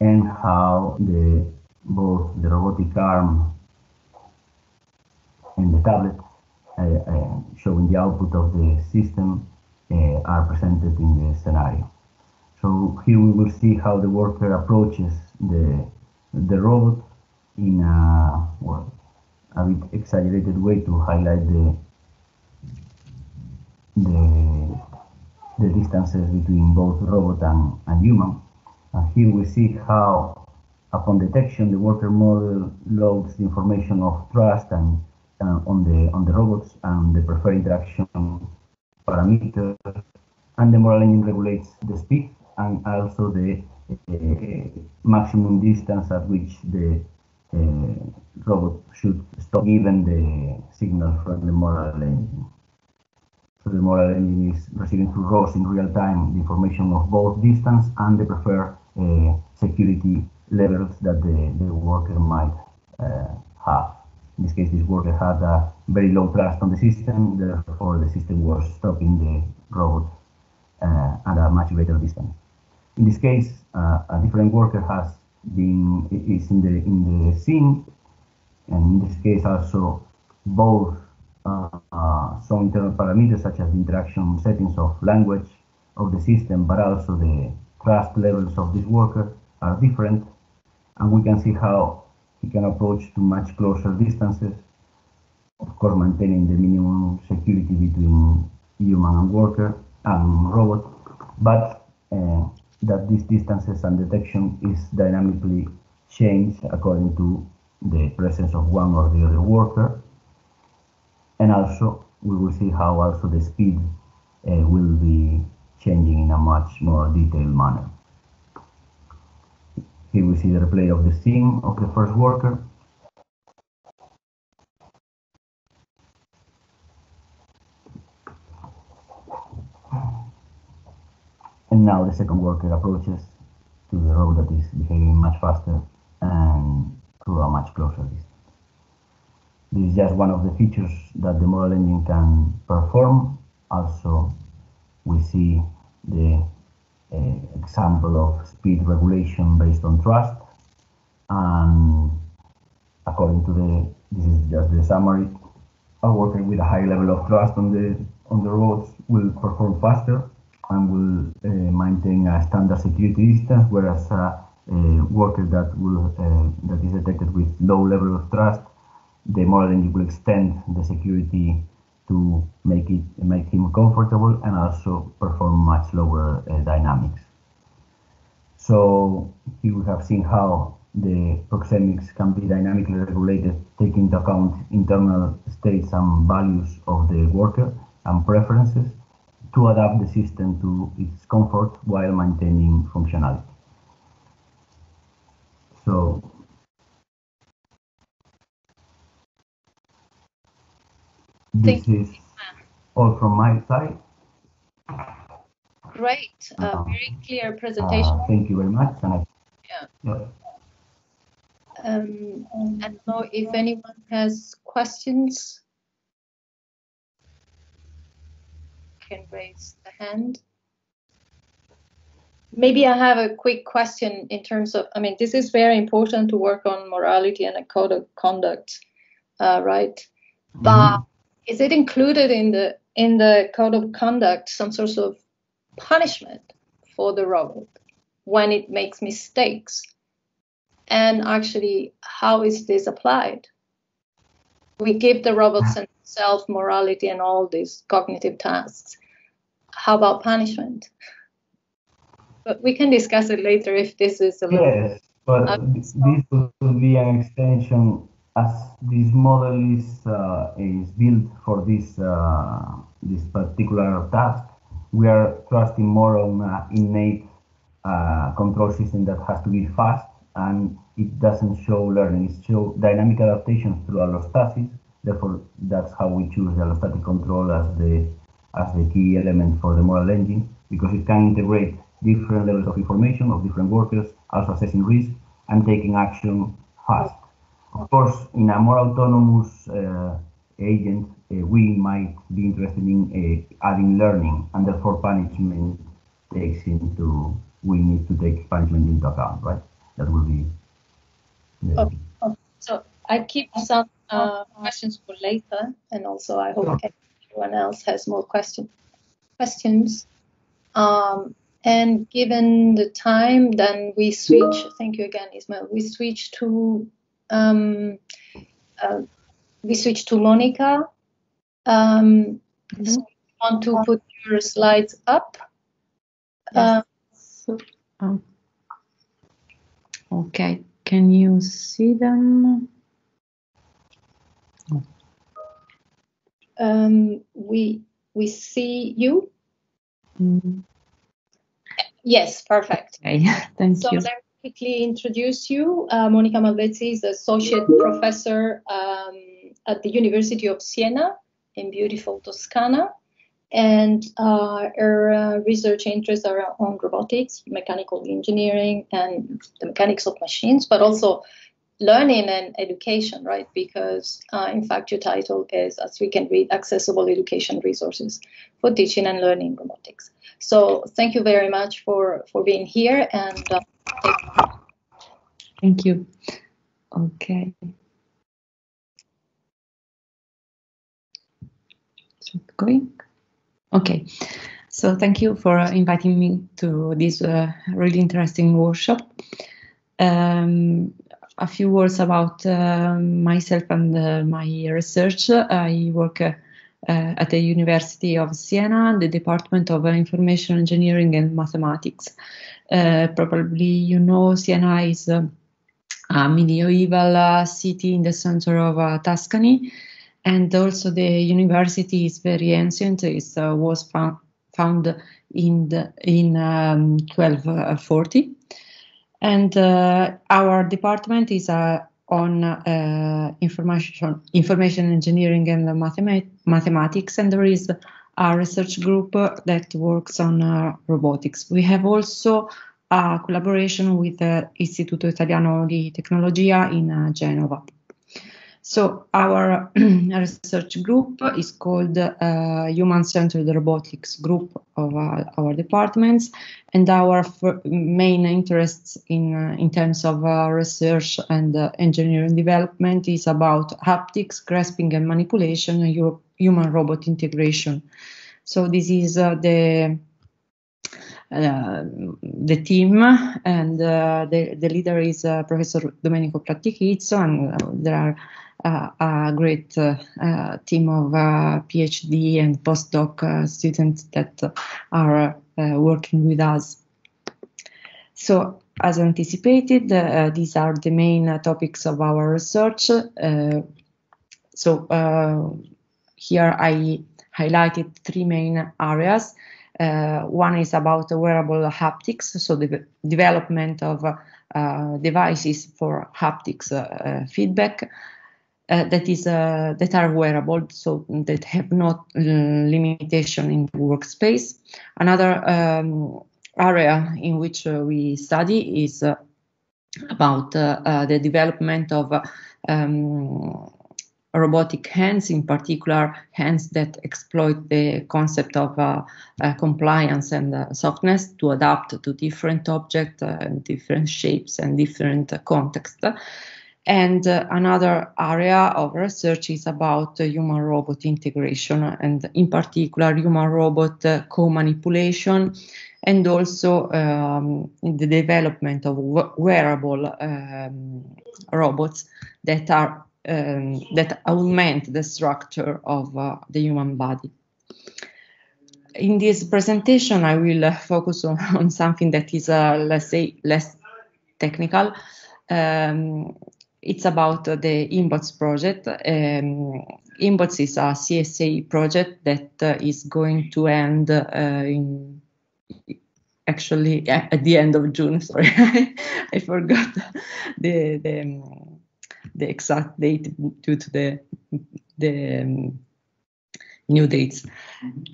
and how the both the robotic arm and the tablet uh, uh, showing the output of the system uh, are presented in the scenario. So here we will see how the worker approaches the the robot in a well, a bit exaggerated way to highlight the the the distances between both robot and, and human. And here we see how upon detection the worker model loads the information of trust and uh, on the on the robots and the preferred interaction parameter and the moral engine regulates the speed and also the uh, maximum distance at which the uh, robot should stop given the signal from the moral engine. So the moral engine is receiving through ROS in real time the information of both distance and the preferred uh, security levels that the, the worker might uh, have. In this case, this worker had a very low trust on the system, therefore the system was stopping the robot uh, at a much greater distance. In this case, uh, a different worker has been is in the in the scene, and in this case also both uh, uh, some internal parameters such as the interaction settings of language of the system, but also the trust levels of this worker are different, and we can see how he can approach to much closer distances, of course maintaining the minimum security between human and worker and robot, but uh, that these distances and detection is dynamically changed according to the presence of one or the other worker. And also, we will see how also the speed uh, will be changing in a much more detailed manner. Here we see the replay of the scene of the first worker. And now the second worker approaches to the robot that is behaving much faster and to a much closer distance. This is just one of the features that the moral engine can perform. Also, we see the example of speed regulation based on trust. And according to the, this is just the summary, a worker with a high level of trust on the on the roads will perform faster and will uh, maintain a standard security distance, whereas a, a worker that will uh, that is detected with low level of trust, the moral engine will extend the security to make it make him comfortable and also perform much lower uh, dynamics. So here we have seen how the proxemics can be dynamically regulated, taking into account internal states and values of the worker and preferences to adapt the system to its comfort while maintaining functionality. So This Thank is all from my side. Great, uh, very clear presentation. Uh, thank you very much. And I, Yeah. yeah. Um, I don't know if anyone has questions. Can raise the hand. Maybe I have a quick question in terms of, I mean, this is very important to work on morality and a code of conduct, uh, right? But is it included in the in the code of conduct some sort of punishment for the robot when it makes mistakes? And actually, how is this applied? We give the robots and self morality and all these cognitive tasks. How about punishment? But we can discuss it later if this is a little. Yes, but this will be an extension as this model is uh, is built for this uh, this particular task. We are trusting more on innate uh, control system that has to be fast and it doesn't show learning. It shows dynamic adaptation through allostasis. Therefore, that's how we choose the allostatic control as the as the key element for the moral engine because it can integrate different levels of information of different workers, also assessing risk and taking action fast. Of course, in a more autonomous uh, agent, uh, we might be interested in uh, adding learning, and therefore punishment takes into we need to take punishment into account, right? That will be. Oh, oh, so I keep some uh, questions for later, and also I hope everyone else has more question, questions. Um, and given the time, then we switch. Thank you again, Ismael. We switch to um, uh, we switch to Monica. Um, so you want to put your slides up? So, um, okay, can you see them? um, we we see you. Mm, Yes, perfect. Okay, [laughs] thank So you. me quickly introduce you. Uh, Monica Malvezzi is associate professor um, at the University of Siena in beautiful Toscana. And uh, her uh, research interests are on robotics, mechanical engineering, and the mechanics of machines, but also learning and education, right? Because uh, in fact, your title is, as we can read, accessible education resources for teaching and learning robotics. So thank you very much for for being here and uh, Thank you. Okay. So going. Okay. So thank you for inviting me to this uh, really interesting workshop. Um, a few words about uh, myself and uh, my research. I work uh, uh, at the University of Siena, the Department of Information Engineering and Mathematics. Uh, probably you know Siena is uh, a medieval uh, city in the center of Tuscany, and also the university is very ancient. It was found, found in the, in um, 1240, and uh, our department is uh, on uh, information information engineering and mathemat- mathematics, and there is a research group that works on uh, robotics. We have also a collaboration with the Istituto Italiano di Tecnologia in uh, Genova. So our [clears throat] research group is called uh, Human Centered Robotics Group of uh, our departments, and our main interests in uh, in terms of uh, research and uh, engineering development is about haptics, grasping and manipulation, and hu- human-robot integration. So this is uh, the uh, the team, and uh, the, the leader is uh, Professor Domenico Prattichizzo, and there are a great uh, uh, team of uh, PhD and postdoc uh, students that are uh, working with us. So, as anticipated, uh, these are the main uh, topics of our research. Uh, so, uh, here I highlighted three main areas. Uh, one is about wearable haptics, so the development of uh, devices for haptics uh, feedback. Uh, that is uh, that are wearable, so that have no mm, limitation in the workspace. Another um, area in which uh, we study is uh, about uh, uh, the development of um, robotic hands, in particular hands that exploit the concept of uh, uh, compliance and uh, softness to adapt to different objects, different shapes and different contexts. And uh, another area of research is about uh, human robot integration and, in particular, human robot uh, co manipulation and also um, the development of wearable um, robots that are um, that augment the structure of uh, the human body. In this presentation, I will uh, focus on, [laughs] on, something that is, uh, let's say, less technical. Um, it's about the InBots project. Um, InBots is a CSA project that uh, is going to end uh, in actually at the end of June. [laughs] Sorry, [laughs] I forgot the the, um, the exact date due to the the um, new dates.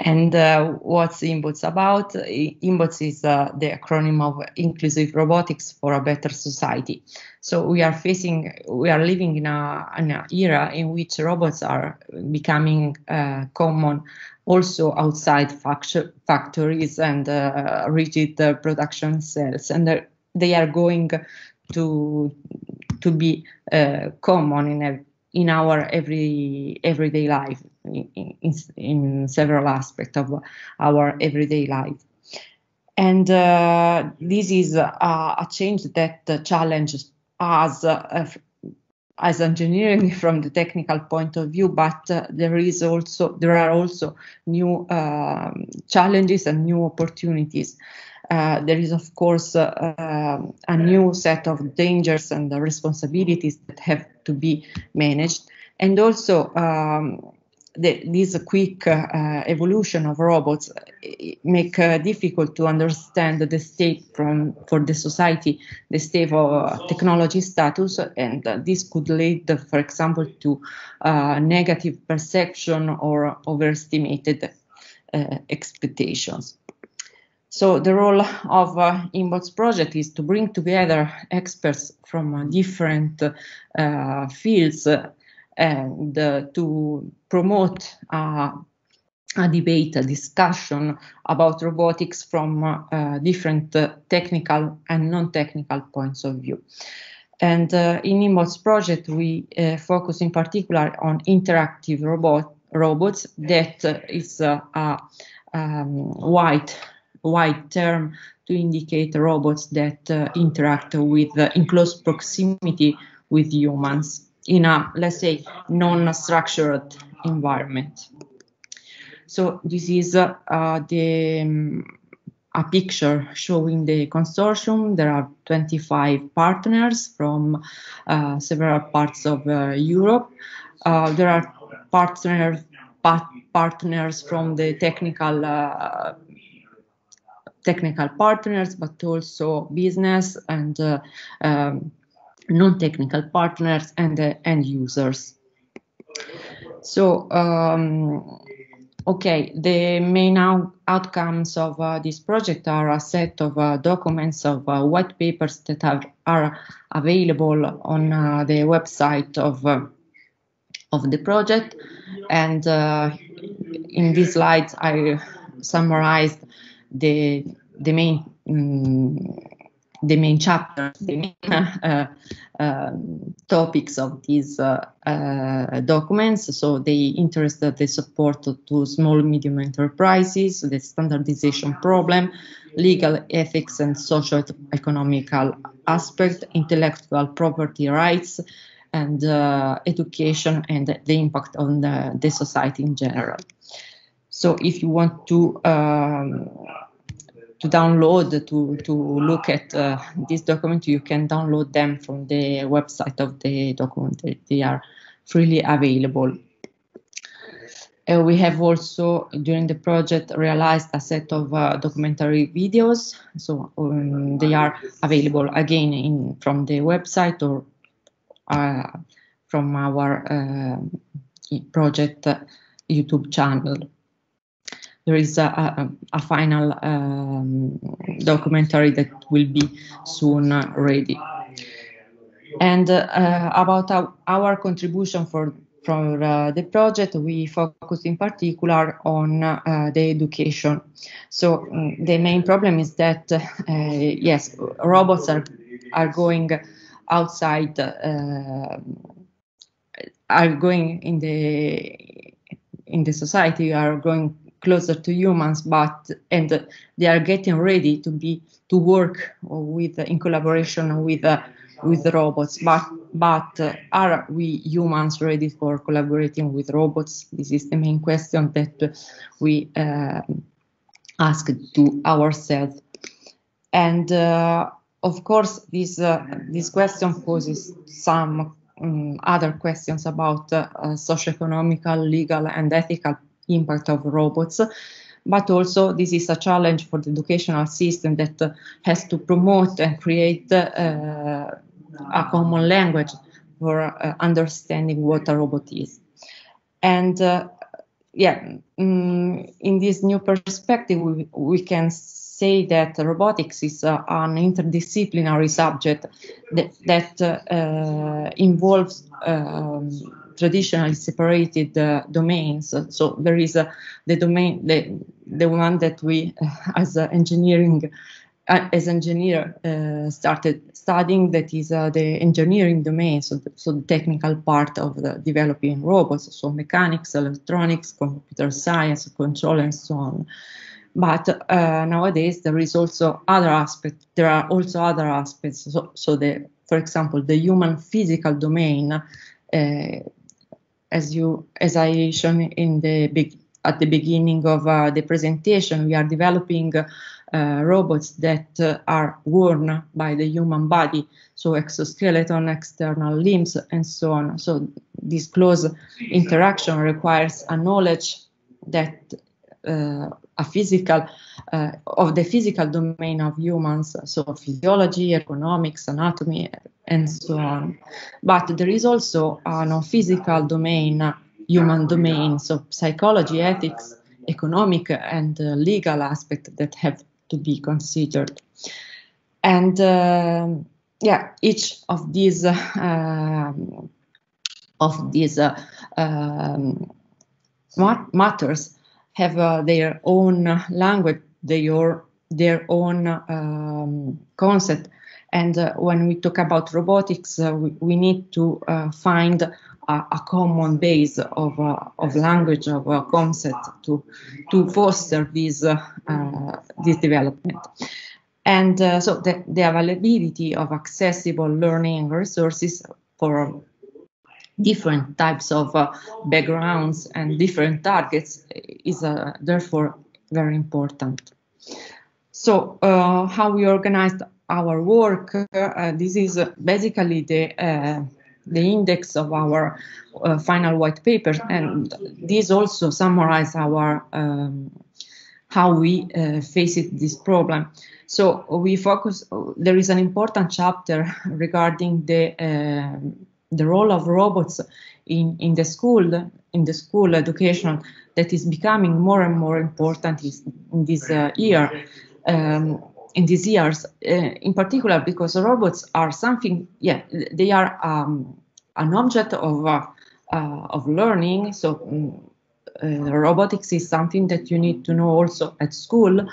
And uh, what's InBots about? InBots is uh, the acronym of Inclusive Robotics for a Better Society. So we are facing, we are living in a, an era in which robots are becoming uh, common also outside factories and uh, rigid uh, production cells, and they are going to to be uh, common in a, in our every everyday life in, in, in, several aspects of our everyday life. And uh, this is a, a change that challenges us uh, as engineering [laughs] from the technical point of view, but uh, there is also there are also new um, challenges and new opportunities. Uh, there is of course uh, um, a new set of dangers and responsibilities that have to be managed, and also um, the, this quick uh, evolution of robots make uh, difficult to understand the state from for the society, the state of uh, technology status, and uh, this could lead, for example, to uh, negative perception or overestimated uh, expectations. So the role of uh, InBots project is to bring together experts from different fields and to promote uh, a debate, a discussion about robotics from uh, different uh, technical and non-technical points of view. And uh, in InBots project, we uh, focus in particular on interactive robot, robots that uh, is a um, wide, wide term to indicate robots that interact with in close proximity with humans in a, let's say, non-structured environment. So this is uh, the um, a picture showing the consortium. There are 25 partners from uh, several parts of uh, Europe. Uh, there are partners partners from the technical uh, technical partners, but also business and uh, um, non-technical partners and uh, end users. So, um, okay, the main out outcomes of uh, this project are a set of uh, documents of uh, white papers that are, are available on uh, the website of uh, of the project, and in these slides I summarized the the main um, the main chapters, the main [laughs] uh, uh, topics of these uh, uh, documents. So they interest the support to small medium enterprises, the standardization problem, legal ethics and social economical aspect, intellectual property rights, and uh, education and the impact on the, the society in general. So if you want to um, to download to to look at uh, this document you can download them from the website of the document. They are freely available. Uh, we have also during the project realized a set of uh, documentary videos. So um, they are available again in from the website or uh, from our uh, project uh, YouTube channel. There is a, a, a final um, documentary that will be soon ready. And uh, about our, our, contribution for, for uh, the project, we focus in particular on uh, the education. So um, the main problem is that, yes, robots are, are going outside, uh, are going in the in the society, are going closer to humans, but and they are getting ready to be to work with in collaboration with uh, with robots. But but uh, are we humans ready for collaborating with robots? This is the main question that we uh, ask to ourselves. And uh, of course, this uh, this question poses some um, other questions about uh, socioeconomical, legal, and ethical impact of robots. But also, this is a challenge for the educational system that has to promote and create uh, a common language for uh, understanding what a robot is. And uh, yeah, um, in this new perspective, we, we can say that robotics is uh, an interdisciplinary subject that, that uh, involves um, traditionally separated uh, domains. So there is the domain, the, the one that we, [laughs] as engineering, uh, as engineer uh, started studying that is uh, the engineering domain. So the, so the technical part of the developing robots so mechanics electronics computer science control and so on. But uh, nowadays there is also other aspects there are also other aspects. So, so the for example the human physical domain uh, as you as i shown in the big at the beginning of uh, the presentation we are developing uh, robots that uh, are worn by the human body. So exoskeleton external limbs and so on. So this close interaction requires a knowledge that uh, a physical uh, of the physical domain of humans, so physiology, ergonomics, anatomy, and so on. But there is also a non-physical domain, human domain, so psychology, ethics, economic, and uh, legal aspect that have to be considered. And uh, yeah, each of these um, of these uh, um, matters have uh, their own language, their their own um, concept. And uh, when we talk about robotics, uh, we, we, need to uh, find a, a, common base of, uh, of language, of concept to, to foster this, this development. And so the, the availability of accessible learning resources for different types of uh, backgrounds and different targets is uh, therefore very important. So uh, how we organized our work, uh, this is basically the uh, the index of our uh, final white paper, and this also summarizes our um, how we faced this problem. So we focus. There is an important chapter [laughs] regarding the the role of robots in, in the school, in the school education that is becoming more and more important in this uh, year, um, in these years, uh, in particular because robots are something, yeah, they are um, an object of, uh, uh of learning. So um, robotics is something that you need to know also at school.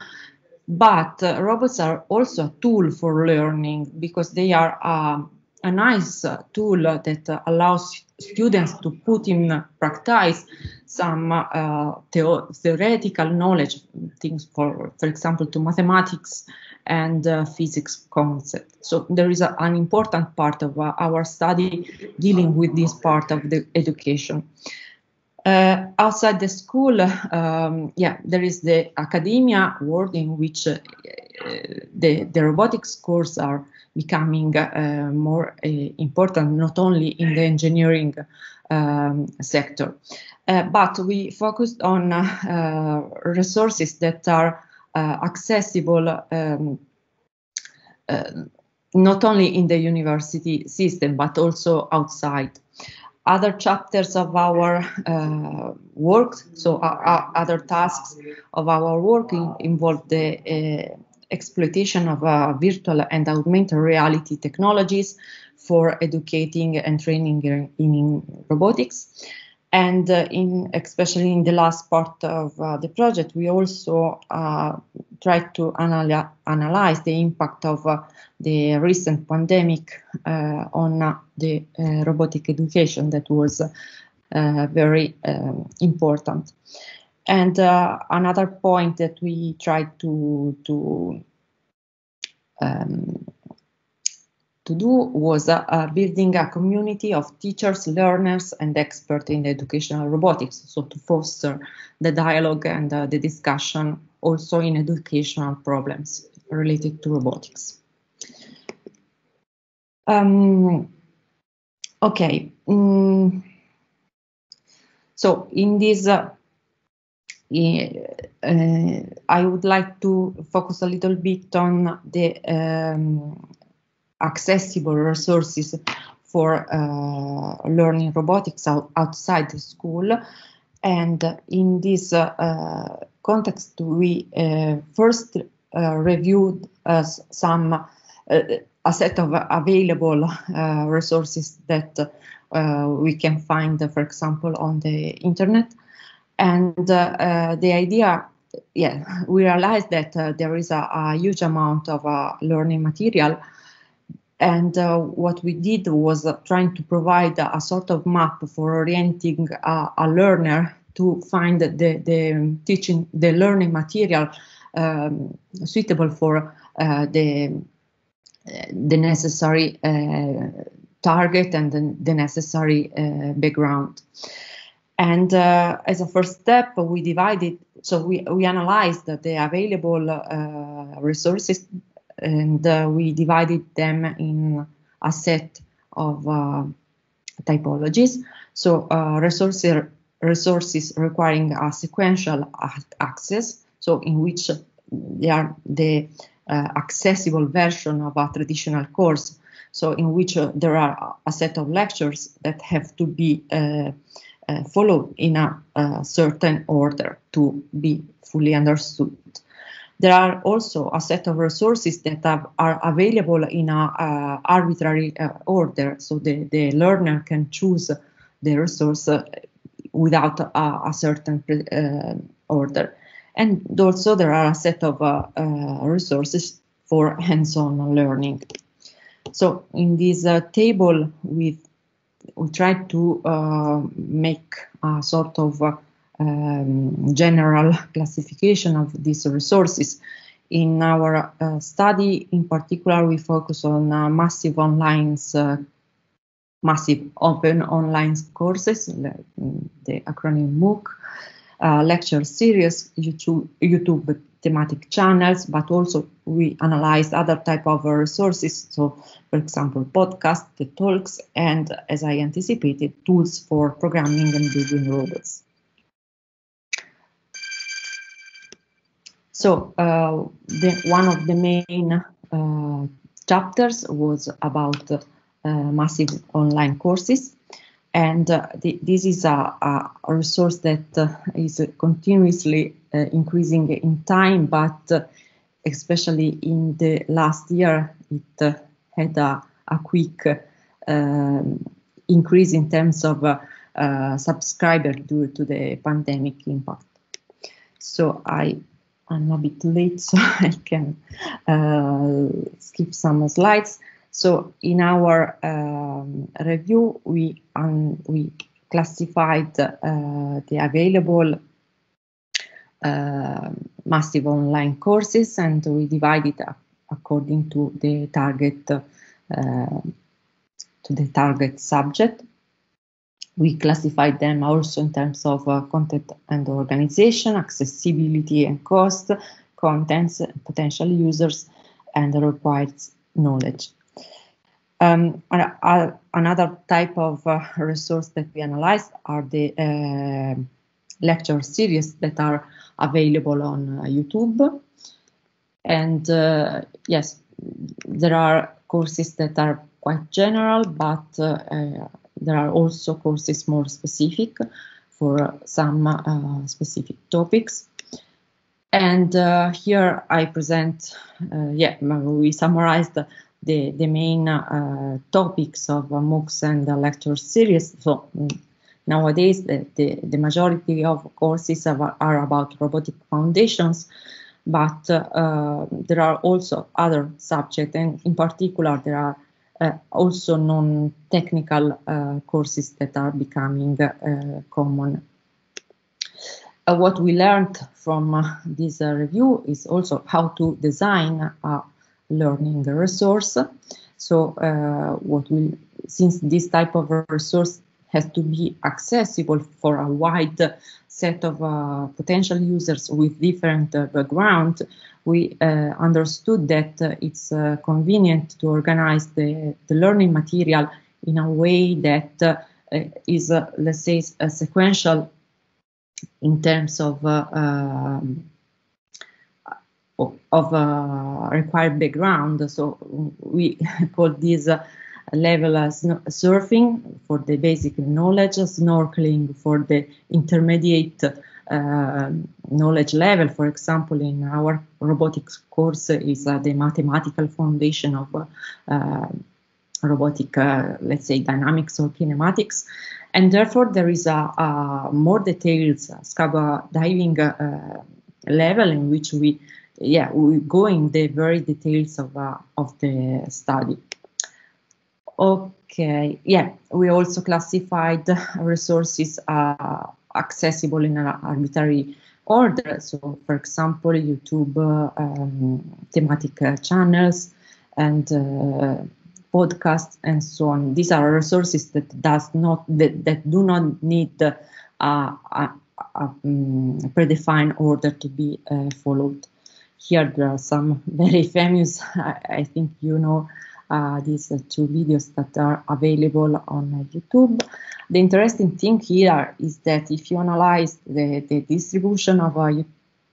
But uh, robots are also a tool for learning because they are um, a nice tool that allows students to put in practice some uh, theo theoretical knowledge, things for, for example, to mathematics and uh, physics concept. So there is a, an important part of uh, our study dealing with this part of the education. Uh, outside the school, um, yeah, there is the academia world in which uh, the, the robotics course are becoming uh, more uh, important, not only in the engineering um, sector. Uh, but we focused on resources that are accessible um, not only in the university system, but also outside. other chapters of our uh, work, so our, our other tasks of our work in, involve the uh, exploitation of uh, virtual and augmented reality technologies for educating and training in, in robotics. And uh, in especially in the last part of uh, the project, we also uh, tried to analy analyze the impact of uh, the recent pandemic uh, on uh, the robotic education that was very um, important. And another point that we tried to to um, to do was uh, uh, building a community of teachers, learners, and experts in educational robotics. So to foster the dialogue and uh, the discussion also in educational problems related to robotics. Um, okay. Mm. So in this uh, uh, I would like to focus a little bit on the um, accessible resources for uh, learning robotics out, outside the school. And in this uh, context, we uh, first uh, reviewed uh, some a set of available resources that we can find, for example, on the internet. And the idea yeah, we realized that uh, there is a, a, huge amount of uh, learning material and uh, what we did was uh, trying to provide a, sort of map for orienting uh, a learner to find the, the teaching, the learning material um, suitable for uh, the, the necessary uh, target and the, the necessary uh, background. And as a first step, we divided, so we, we analyzed the available resources and uh, we divided them in a set of uh, typologies. So uh, resources, resources requiring a sequential access, so in which they are the uh, accessible version of a traditional course, so in which uh, there are a set of lectures that have to be uh, followed in a, certain order to be fully understood. There are also a set of resources that have, are available in a uh, arbitrary uh, order, so the, the learner can choose the resource uh, without a, a certain uh, order. And also there are a set of uh, resources for hands-on learning. So in this table, we we try to make a sort of um, general [laughs] classification of these resources. In our uh, study, in particular, we focus on uh, massive online, uh, massive open online courses, like the acronym MOOC, uh, lecture series, YouTube, YouTube thematic channels, but also we analyzed other type of resources. So, for example, podcasts, the talks, and as I anticipated, tools for programming and building robots. So uh, the, one of the main uh, chapters was about uh, massive online courses. And the, this is a, a, resource that is continuously increasing in time, but especially in the last year, it had a, a quick um, increase in terms of uh, uh, subscriber due to the pandemic impact. So I I'm a bit late, [laughs] so I can uh, skip some slides. So in our um, review, we um, we classified uh, the available uh, massive online courses, and we divided according to the target uh, to the target subject. We classified them also in terms of uh, content and organization, accessibility and cost, contents, potential users, and required knowledge. Um, another type of uh, resource that we analyzed are the uh, lecture series that are available on uh, YouTube. And uh, yes, there are courses that are quite general, but uh, there are also courses more specific for some uh, specific topics. And uh, here I present, uh, yeah, we summarized the, the main uh, topics of MOOCs and lecture series. So mm, nowadays, the, the, the, majority of courses are, about robotic foundations, but uh, there are also other subjects, and in particular, there are uh, also non-technical uh, courses that are becoming uh, common uh, what we learned from uh, this uh, review is also how to design learning resource. So what will, since this type of resource has to be accessible for a wide set of uh, potential users with different uh, background, we uh, understood that it's convenient to organize the, the learning material in a way that is, let's say, sequential in terms of uh, um, of uh, required background. So we [laughs] call this uh, level as surfing for the basic knowledge, snorkeling for the intermediate uh, knowledge level. For example, in our robotics course is uh, the mathematical foundation of robotic, let's say, dynamics or kinematics and therefore there is a, a more detailed scuba diving level in which we yeah we go in the very details of uh, of the study okay yeah we also classified resources uh, accessible in an arbitrary order so for example youtube um, thematic uh, channels and uh, podcasts, and so on. These are resources that does not that, that do not need uh, a, a, a um, predefined order to be uh, followed. Here there are some [laughs] very famous. I, I think you know uh, these two videos that are available on YouTube. The interesting thing here is that if you analyze the, the distribution of uh,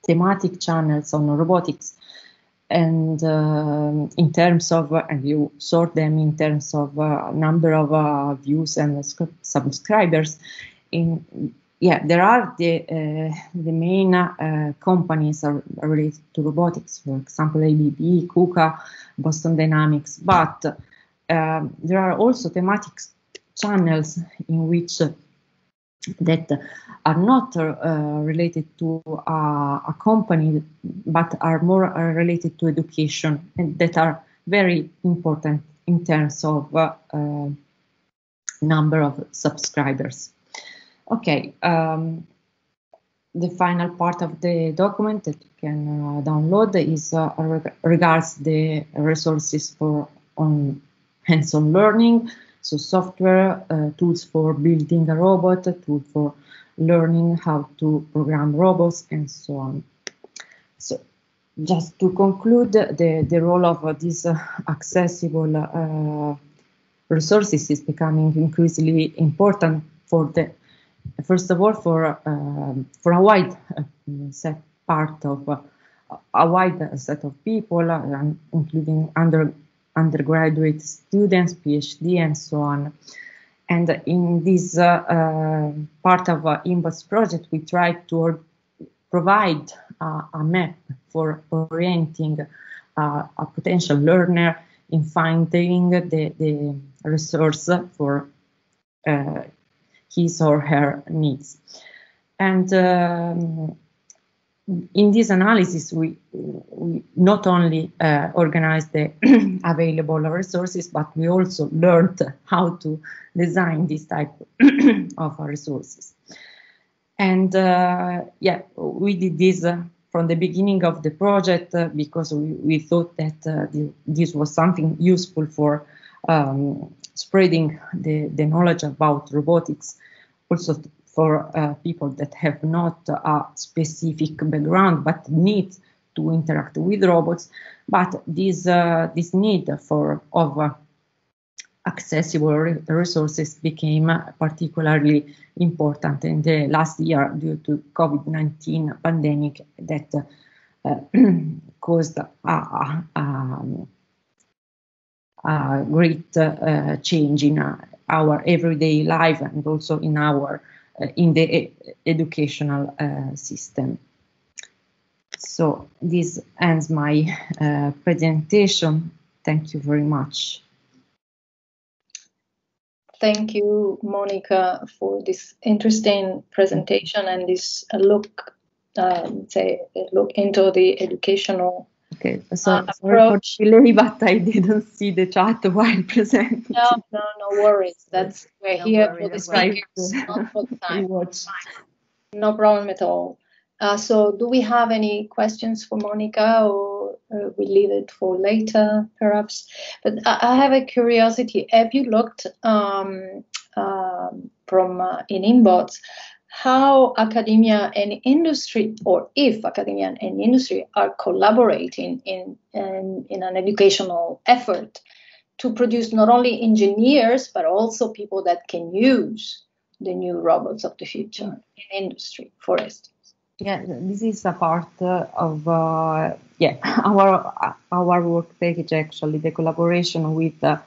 thematic channels on robotics and uh, in terms of uh, and you sort them in terms of uh, number of uh, views and subscribers in yeah there are the uh, the main uh, companies are related to robotics for example ABB KUKA Boston Dynamics but um, there are also thematic channels in which that are not uh, related to uh, a company but are more uh, related to education and that are very important in terms of uh, uh, number of subscribers. Okay, um, the final part of the document that you can uh, download is reg regards the resources for on hands-on learning, so software, uh, tools for building a robot, a tool for learning how to program robots, and so on. So just to conclude, the, the role of uh, these uh, accessible uh, resources is becoming increasingly important for the, first of all, for, um, for a wide uh, set part of, uh, a wide set of people, including under undergraduate students, PhD, and so on. And in this uh, uh, part of our InBots project, we try to provide uh, a map for orienting uh, a potential learner in finding the, the resource for uh, his or her needs. And um, in this analysis, we, we not only uh, organized the [clears throat] available resources, but we also learned how to design this type [clears throat] of resources. And uh, yeah, we did this uh, from the beginning of the project uh, because we, we, thought that uh, this was something useful for um, spreading the, the knowledge about robotics, also for uh, people that have not a specific background but need to interact with robots. But this uh, this need for of uh, accessible re resources became particularly important in the last year due to COVID-19 pandemic that uh, [clears throat] caused a, a, a, a great uh, change in, uh, our everyday life and also in our uh, in the e educational uh, system. So this ends my uh, presentation. Thank you very much. Thank you, Monica, for this interesting presentation and this look, um, say, look into the educational Okay, so uh, sorry for delay, [laughs] but I didn't see the chat while presenting. No, no, no worries. That's we're no here for the speakers, not for the [laughs] time. No problem at all. Uh, so, do we have any questions for Monica, or uh, we leave it for later, perhaps? But I, I have a curiosity. Have you looked um, um, from uh, in INBOTS how academia and industry, or if academia and industry are collaborating in, in, in an educational effort to produce not only engineers, but also people that can use the new robots of the future in industry, for instance. Yeah, this is a part of uh, yeah [laughs] our our work package actually the collaboration with uh,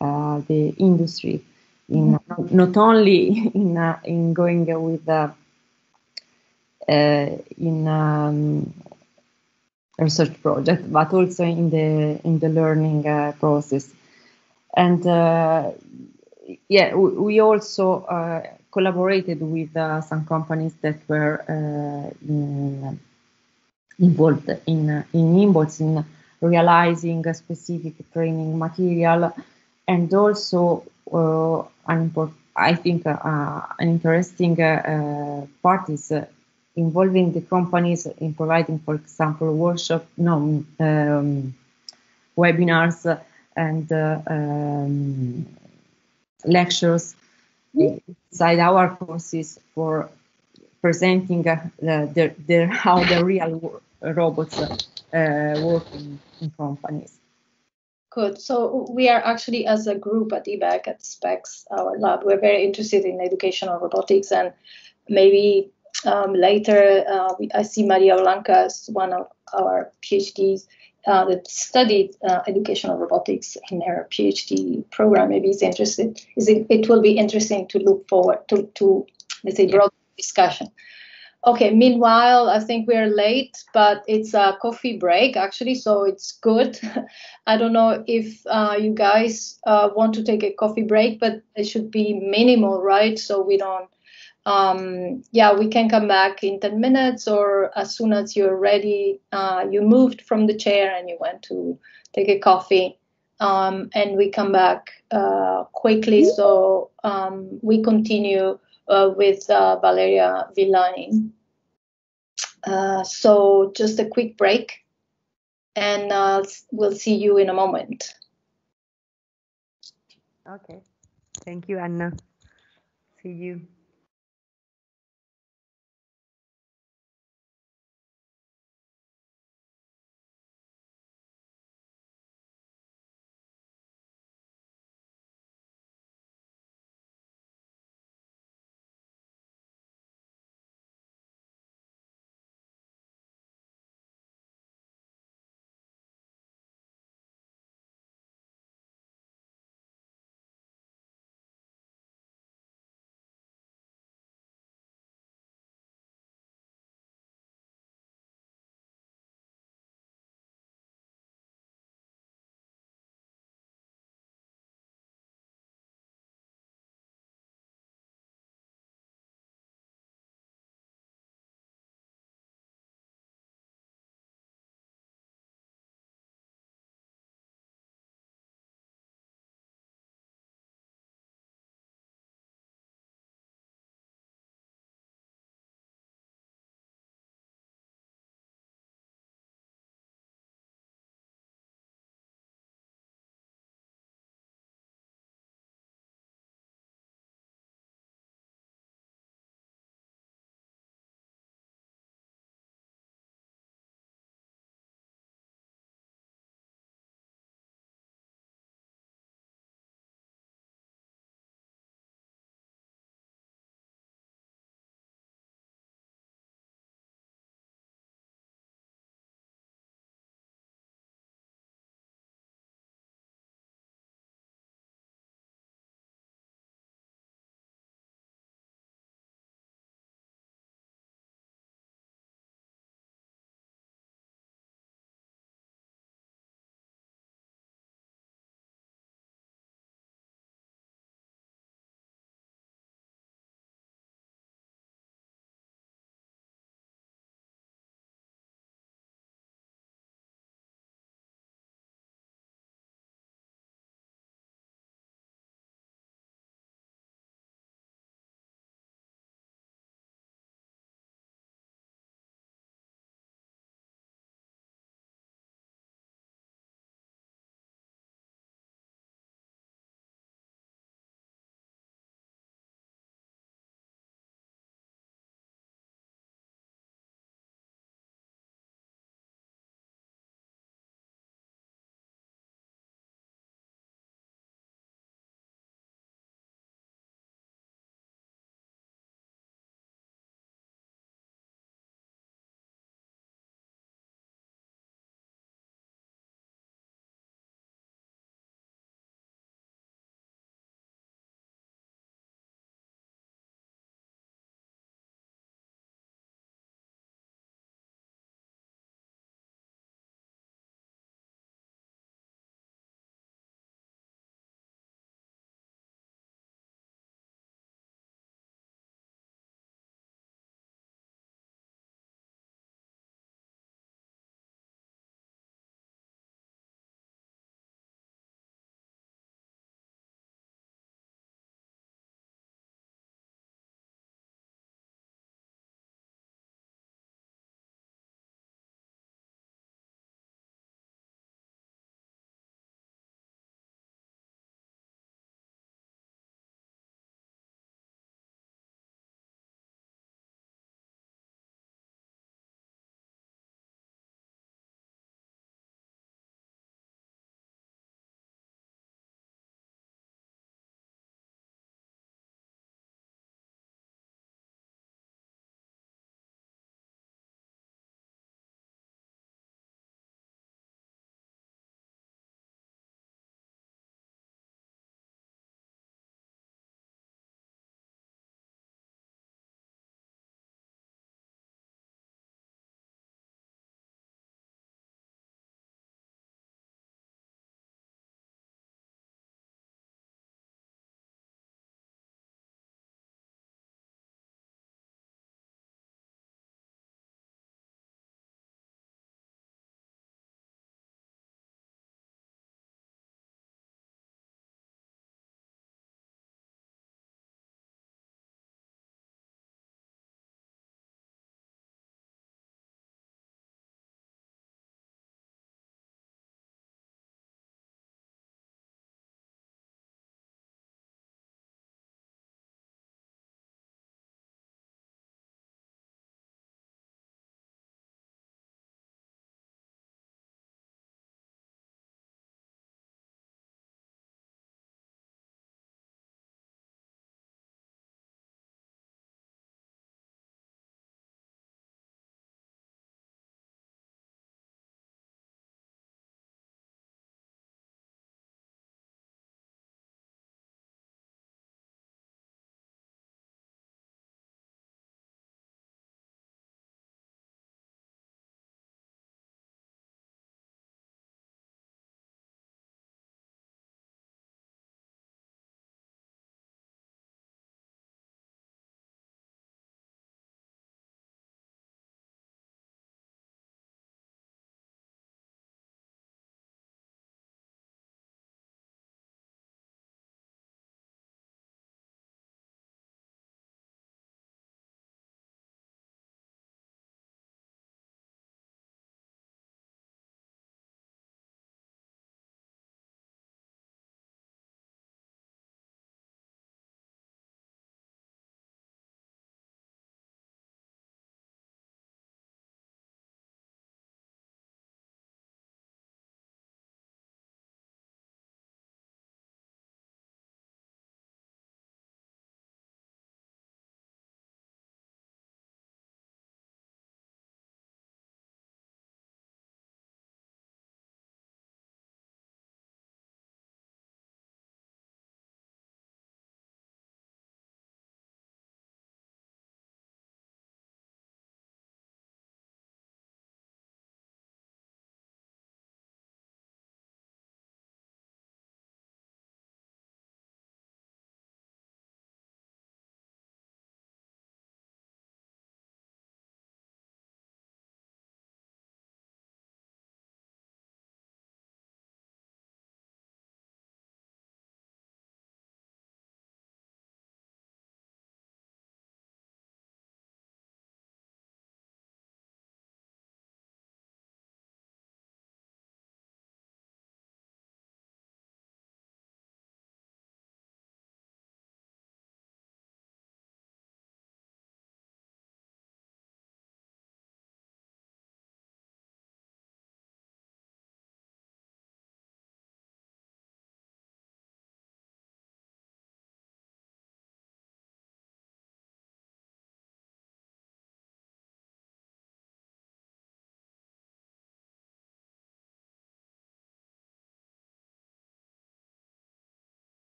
uh the industry in mm-hmm. not only in uh, in going with uh, uh, in um, research project, but also in the in the learning uh, process. And uh, yeah, we, we also uh, collaborated with some companies that were in, involved in in INBOTS in realizing a specific training material and also an I think uh, an interesting uh, part is involving the companies in providing, for example, workshop, no, um, webinars and um, lectures inside our courses for presenting uh, the, the, how the real robots uh, work in, in companies. Good. So we are actually, as a group at IBEC at SPECS, our lab, we're very interested in educational robotics, and maybe um, later uh, we, I see Maria Blanca as one of our PhDs uh, that studied uh, educational robotics in her PhD program. Maybe it's interested. Is it, it will be interesting to look forward to, to let's say, broad discussion. Okay, meanwhile, I think we're late, but it's a coffee break actually, so it's good. [laughs] I don't know if uh, you guys uh, want to take a coffee break, but it should be minimal, right? So we don't, um, yeah, we can come back in 10 minutes or as soon as you're ready, uh, you moved from the chair and you went to take a coffee. Um, and we come back uh, quickly, so um, we continue with uh, Valeria Villani. Uh, so just a quick break, and uh, we'll see you in a moment. Okay. Thank you, Anna. See you.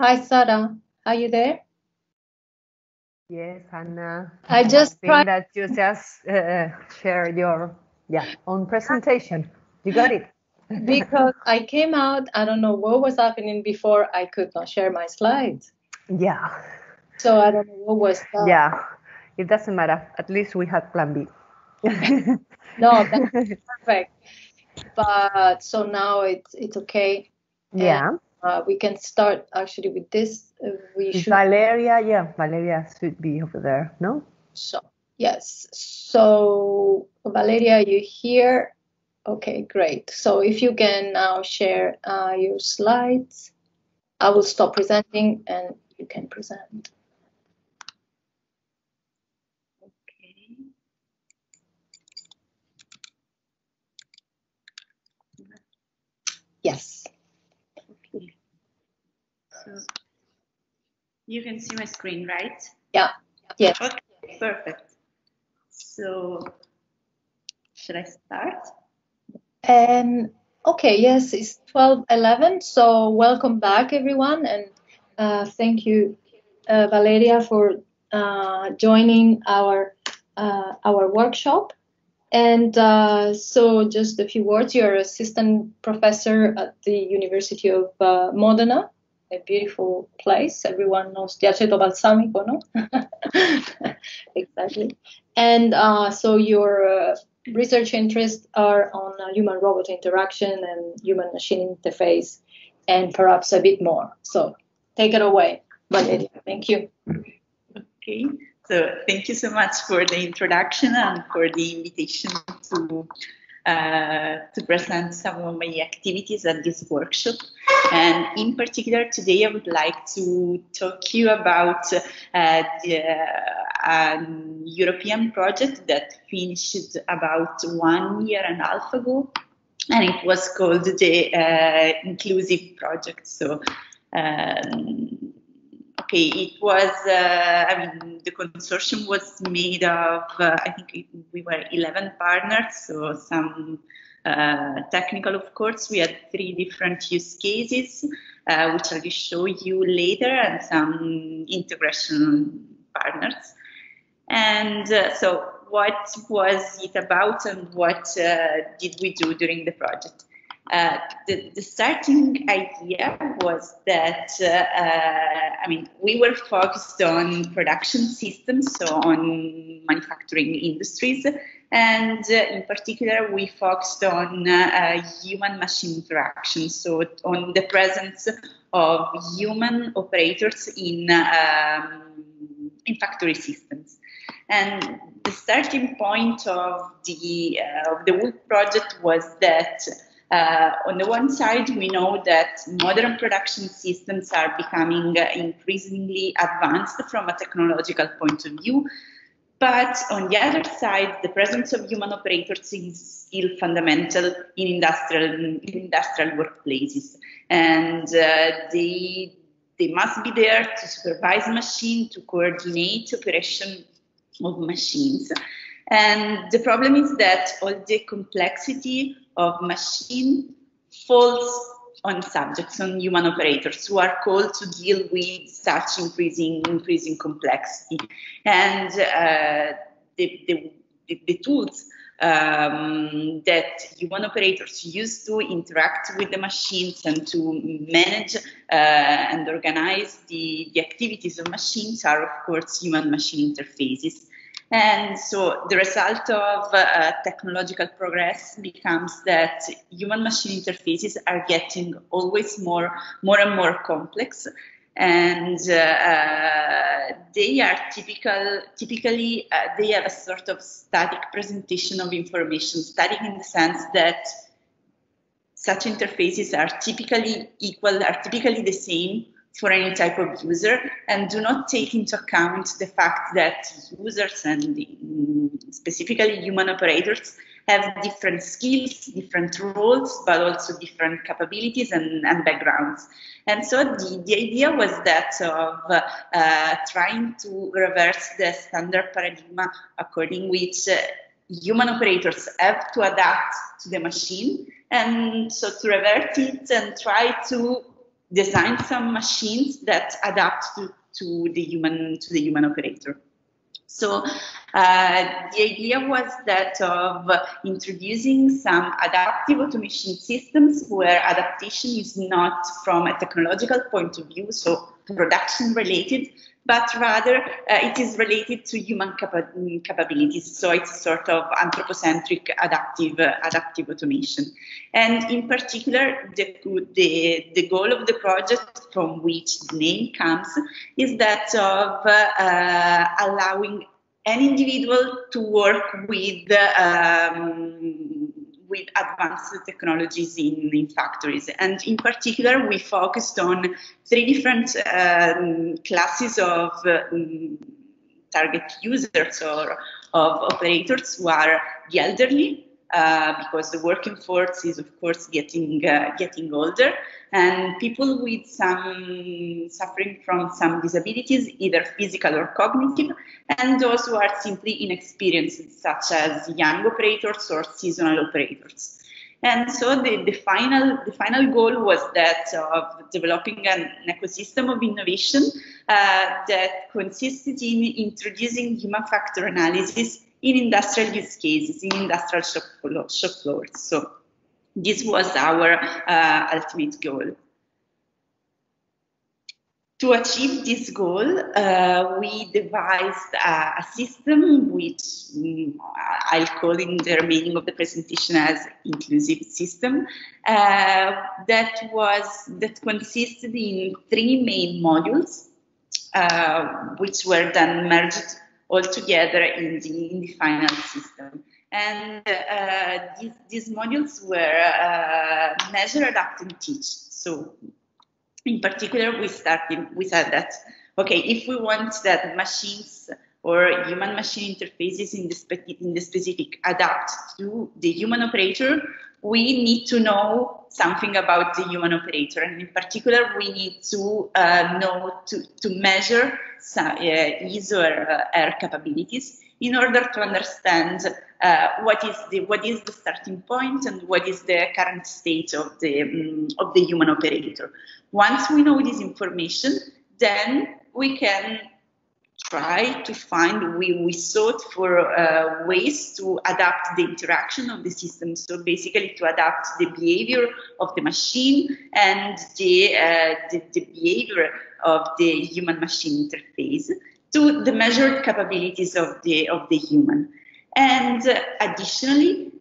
Hi, Sara. Are you there? Yes, Anna. I just think that you just uh, share your yeah own presentation. You got it. [laughs] Because I came out, I don't know what was happening before. I could not share my slides. Yeah, So I don't know what was that. yeah. It doesn't matter. At least we had Plan B. [laughs] No, that's perfect. But so now it's it's okay. yeah. Uh, we can start actually with this. Uh, we should Valeria, yeah, Valeria should be over there, no? So, yes. So, Valeria, you here? Okay, great. So, if you can now share uh, your slides, I will stop presenting and you can present. Okay. Yes. So you can see my screen, right? Yeah. Yes. Okay, perfect. So should I start? Um, okay, yes, it's 12:11. So, welcome back, everyone, and uh, thank you, uh, Valeria, for uh, joining our uh, our workshop. And uh, so, just a few words. You're assistant professor at the University of uh, Modena, a beautiful place. Everyone knows the aceto balsamico, no? [laughs] exactly. And uh, so, your uh, research interests are on uh, human robot interaction and human machine interface, and perhaps a bit more. So, take it away, Valeria. Thank you. Okay. So thank you so much for the introduction and for the invitation to to present some of my activities at this workshop. And in particular, today I would like to talk to you about uh, the uh, European project that finished about one year and a half ago, and it was called the uh, Inclusive Project. So. Um, okay, it was, uh, I mean, the consortium was made of, uh, I think it, we were 11 partners, so some uh, technical, of course. We had three different use cases, uh, which I will show you later, and some integration partners. And uh, so, what was it about, and what uh, did we do during the project? Uh, the, the, starting idea was that, uh, uh, I mean, we were focused on production systems, so on manufacturing industries, and uh, in particular, we focused on uh, human machine interaction, so on the presence of human operators in, um, in factory systems. And the starting point of the, of the whole project was that uh, on the one side, we know that modern production systems are becoming uh, increasingly advanced from a technological point of view. But on the other side, the presence of human operators is still fundamental in industrial, in industrial workplaces. And uh, they, they must be there to supervise machine, to coordinate operation of machines. And the problem is that all the complexity of machine falls on subjects, on human operators who are called to deal with such increasing, increasing complexity. And uh, the, the, the, tools um, that human operators use to interact with the machines and to manage uh, and organize the, the activities of machines are, of course, human machine interfaces. And so the result of uh, technological progress becomes that human machine interfaces are getting always more, more and more complex. And uh, they are typical, typically, uh, they have a sort of static presentation of information, static in the sense that such interfaces are typically equal, are typically the same for any type of user and do not take into account the fact that users and specifically human operators have different skills, different roles, but also different capabilities and, and backgrounds. And so the, the idea was that of uh, trying to reverse the standard paradigm according which uh, human operators have to adapt to the machine and so to revert it and try to design some machines that adapt to, to the human to the human operator. So uh, the idea was that of introducing some adaptive automation systems where adaptation is not from a technological point of view, so production related, but rather uh, it is related to human capa capabilities. So it's a sort of anthropocentric adaptive uh, adaptive automation. And in particular, the, the, the goal of the project from which the name comes is that of uh, allowing an individual to work with um, with advanced technologies in, in, factories. And in particular, we focused on three different um, classes of um, target users or of operators who are the elderly, uh, because the working force is, of course, getting uh, getting older, and people with some suffering from some disabilities, either physical or cognitive, and those who are simply inexperienced, such as young operators or seasonal operators. And so the, the final the final goal was that of developing an, ecosystem of innovation uh, that consisted in introducing human factor analysis in industrial use cases, in industrial shop, shop floors. So this was our uh, ultimate goal. To achieve this goal, uh, we devised a, a system which um, I'll call in the remaining of the presentation as inclusive system uh, that was that consisted in three main modules, uh, which were then merged all together in the, in the final system. And uh, these, these, modules were uh, measure, adapt, and teach. So in particular, we started, we said that, okay, if we want that machines or human-machine interfaces in the, in the specific adapt to the human operator, we need to know something about the human operator. And in particular, we need to uh, know to, to measure some, uh, his or her capabilities in order to understand uh, what is the what is the starting point and what is the current state of the um, of the human operator. Once we know this information, then we can try to find, we, we sought for uh, ways to adapt the interaction of the system. So basically to adapt the behavior of the machine and the, uh, the, the, behavior of the human machine interface to the measured capabilities of the, of the human. And uh, additionally,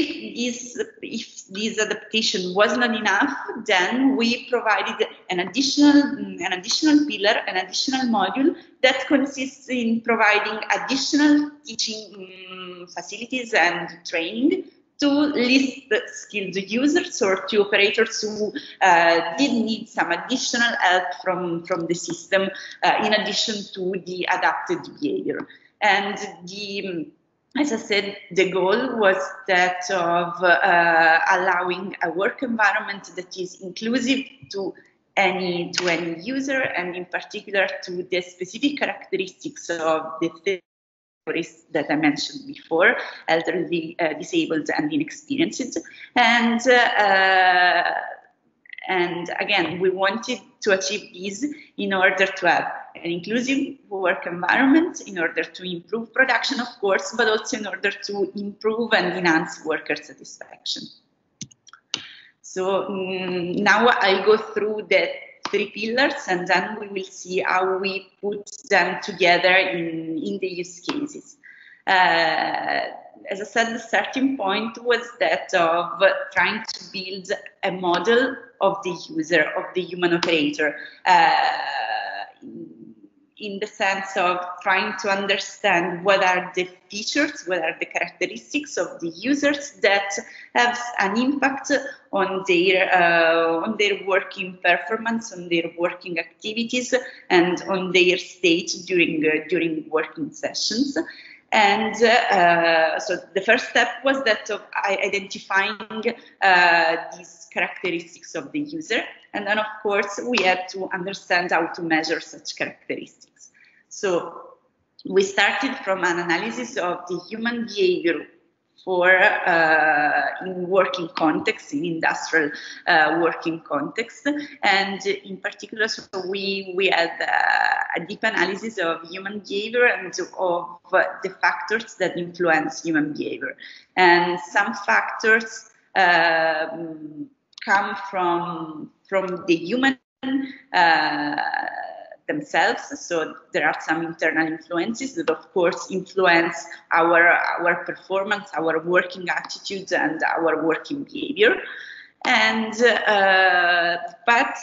if this if this adaptation was not enough, then we provided an additional an additional pillar, an additional module that consists in providing additional teaching um, facilities and training to list skilled users or to operators who uh, did need some additional help from, from the system uh, in addition to the adapted behavior. And the as I said, the goal was that of uh, allowing a work environment that is inclusive to any to any user, and in particular to the specific characteristics of the theories that I mentioned before, elderly, uh, disabled, and inexperienced, and uh, and again, we wanted to achieve this in order to have an inclusive work environment, in order to improve production, of course, but also in order to improve and enhance worker satisfaction. So um, now I'll go through the three pillars and then we will see how we put them together in, in the use cases. Uh, as I said, the starting point was that of trying to build a model of the user, of the human operator, uh, in the sense of trying to understand what are the features, what are the characteristics of the users that have an impact on their uh, on their working performance, on their working activities, and on their state during uh, during working sessions. And uh, so the first step was that of identifying uh, these characteristics of the user. And then, of course, we had to understand how to measure such characteristics. So we started from an analysis of the human behavior for uh, in working context, in industrial uh, working context, and in particular, so we we had uh, a deep analysis of human behavior and of the factors that influence human behavior, and some factors um, come from from the human. Uh, themselves. So there are some internal influences that, of course, influence our our performance, our working attitudes, and our working behavior. And uh, but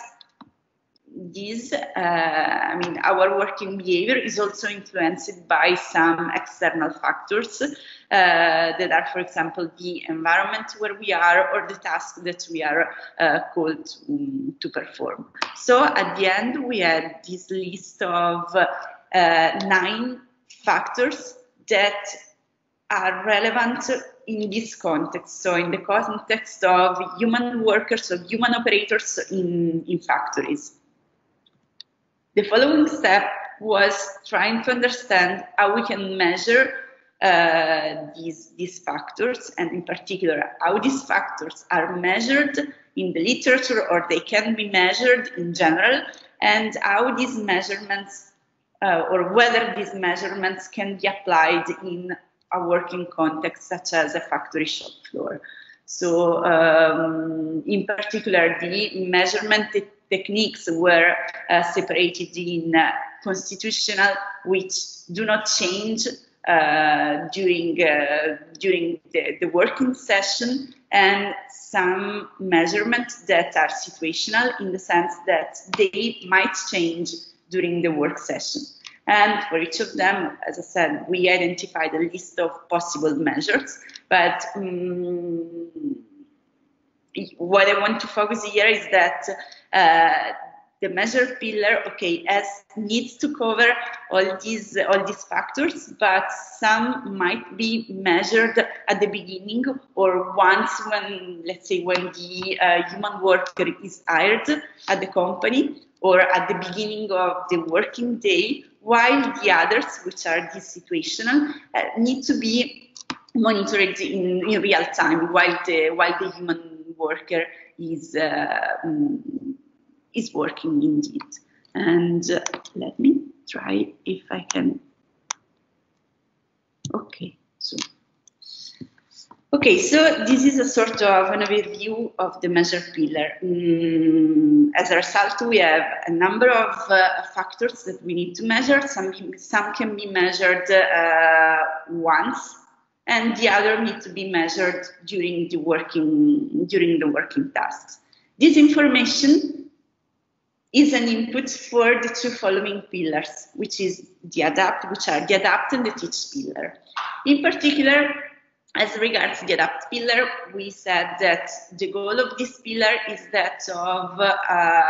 this, uh, I mean, our working behavior is also influenced by some external factors uh, that are, for example, the environment where we are or the task that we are uh, called um, to perform. So at the end, we had this list of uh, nine factors that are relevant in this context. So in the context of human workers, of human operators in, in factories. The following step was trying to understand how we can measure uh, these, these factors, and in particular, how these factors are measured in the literature or they can be measured in general, and how these measurements uh, or whether these measurements can be applied in a working context such as a factory shop floor. So, um, in particular, the measurement techniques were uh, separated in uh, constitutional, which do not change uh, during uh, during the, the, working session, and some measurements that are situational in the sense that they might change during the work session. And for each of them, as I said, we identified a list of possible measures. But um, what I want to focus here is that the measure pillar, okay, has needs to cover all these all these factors, but some might be measured at the beginning or once when, let's say, when the uh, human worker is hired at the company or at the beginning of the working day, while the others, which are this situational, uh, need to be monitored in, in real time while the while the human worker is uh, is working indeed. And uh, let me try if I can. Okay, so Okay, so this is a sort of an overview of the measure pillar. Mm, as a result, we have a number of uh, factors that we need to measure. Some, some can be measured uh, once, and the other need to be measured during the working during the working tasks. This information is an input for the two following pillars, which is the adapt, which are the adapt and the teach pillar. In particular, as regards the adapt pillar, we said that the goal of this pillar is that of uh,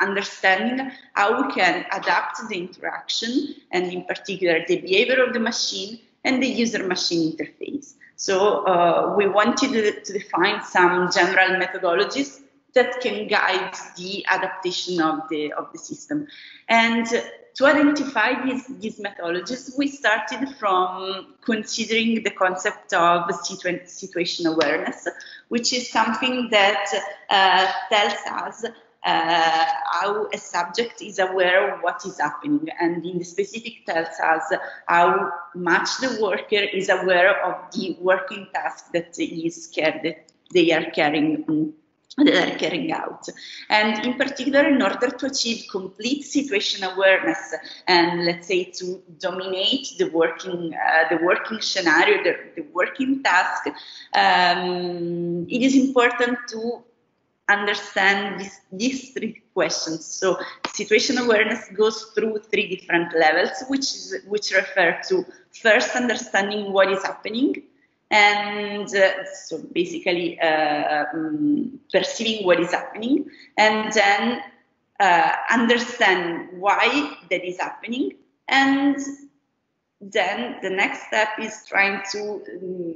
understanding how we can adapt the interaction and in particular the behavior of the machine and the user-machine interface. So uh, we wanted to define some general methodologies that can guide the adaptation of the, of the system. And to identify these, these methodologies, we started from considering the concept of situ situation awareness, which is something that uh, tells us uh, how a subject is aware of what is happening, and in the specific tells us how much the worker is aware of the working task that is that they are carrying that are carrying out. And in particular, in order to achieve complete situation awareness and let's say to dominate the working, uh, the working scenario, the, the working task, um, it is important to understand this, these three questions. So situation awareness goes through three different levels, which, is, which refer to first understanding what is happening, and uh, so basically uh, um, perceiving what is happening and then uh, understand why that is happening and then the next step is trying to um,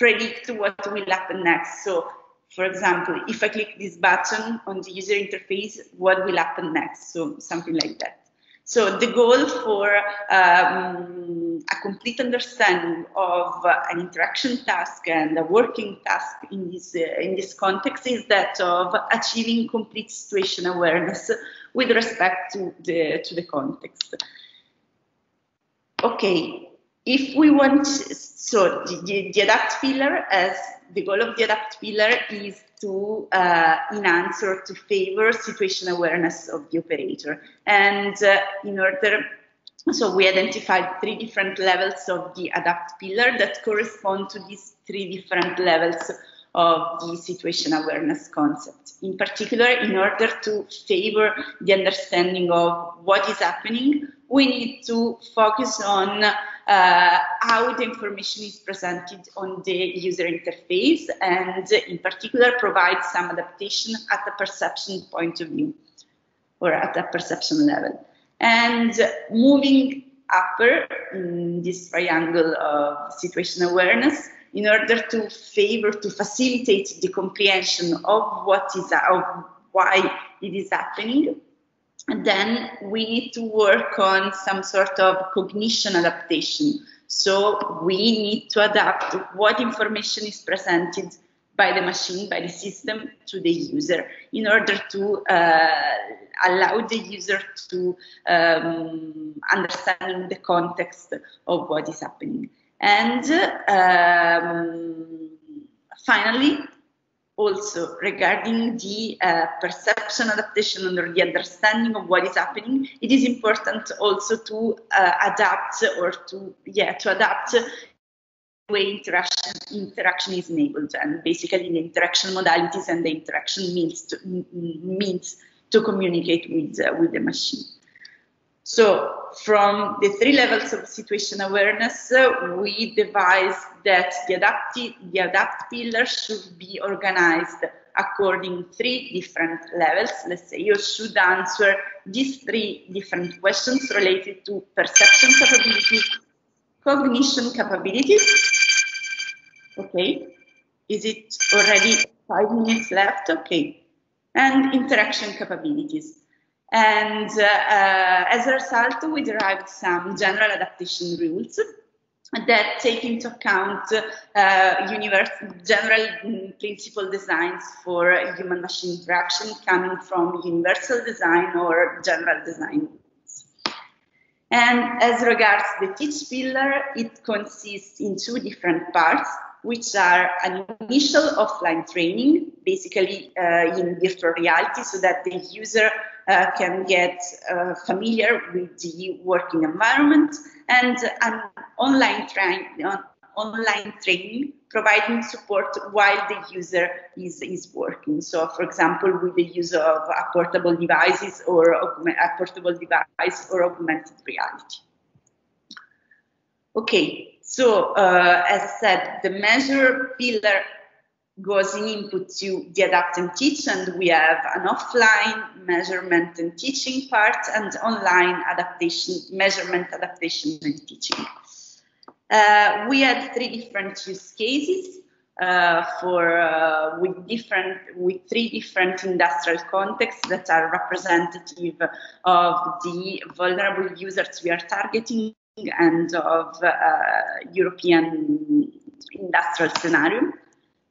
predict what will happen next. So for example if i click this button on the user interface what will happen next? So something like that. So the goal for um, a complete understanding of an interaction task and a working task in this uh, in this context is that of achieving complete situation awareness with respect to the to the context. Okay, if we want, so the, the adapt pillar as the goal of the adapt pillar is to uh, or to favor situation awareness of the operator. And uh, in order, so we identified three different levels of the adapt pillar that correspond to these three different levels of the situation awareness concept. In particular, in order to favor the understanding of what is happening, we need to focus on uh, how the information is presented on the user interface and in particular provide some adaptation at the perception point of view or at the perception level. And moving upper in this triangle of situation awareness in order to favor, to facilitate the comprehension of what is, of why it is happening, and then we need to work on some sort of cognition adaptation. So we need to adapt what information is presented by the machine, by the system to the user in order to uh, allow the user to um, understand the context of what is happening. And um, finally, also regarding the uh, perception adaptation or the understanding of what is happening it is important also to uh, adapt or to yeah to adapt way interaction interaction is enabled and basically the interaction modalities and the interaction means to, means to communicate with uh, with the machine so from the three levels of situation awareness, uh, we devised that the adapt, the adapt pillar should be organized according three different levels. Let's say you should answer these three different questions related to perception capabilities, cognition capabilities. Okay, is it already five minutes left? Okay, and interaction capabilities. And uh, uh, as a result, we derived some general adaptation rules that take into account uh, universal, general principle designs for human machine interaction coming from universal design or general design. And as regards the teach pillar, it consists in two different parts, which are an initial offline training, basically uh, in virtual reality, so that the user uh, can get uh, familiar with the working environment and an online, uh, online training providing support while the user is, is working. So, for example, with the use of a portable devices or a portable device or augmented reality. Okay, so uh, as I said, the measure pillar goes in input to the adapt and teach, and we have an offline measurement and teaching part and online adaptation, measurement, adaptation, and teaching. Uh, we had three different use cases uh, for uh, with different with three different industrial contexts that are representative of the vulnerable users we are targeting and of uh, European industrial scenario.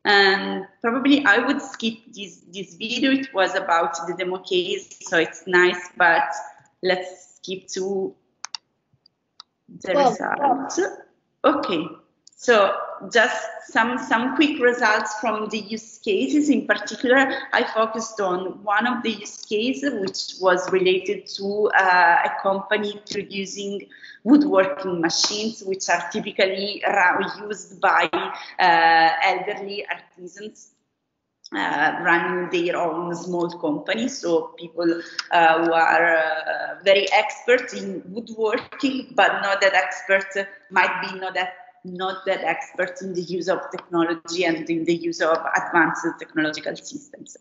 And probably I would skip this, this video. It was about the demo case, so it's nice, but let's skip to the well, results. Okay, so just some, some quick results from the use cases. In particular, I focused on one of the use cases, which was related to uh, a company producing woodworking machines, which are typically used by uh, elderly artisans uh, running their own small company. So people uh, who are uh, very expert in woodworking, but not that expert, might be not that not that expert in the use of technology and in the use of advanced technological systems.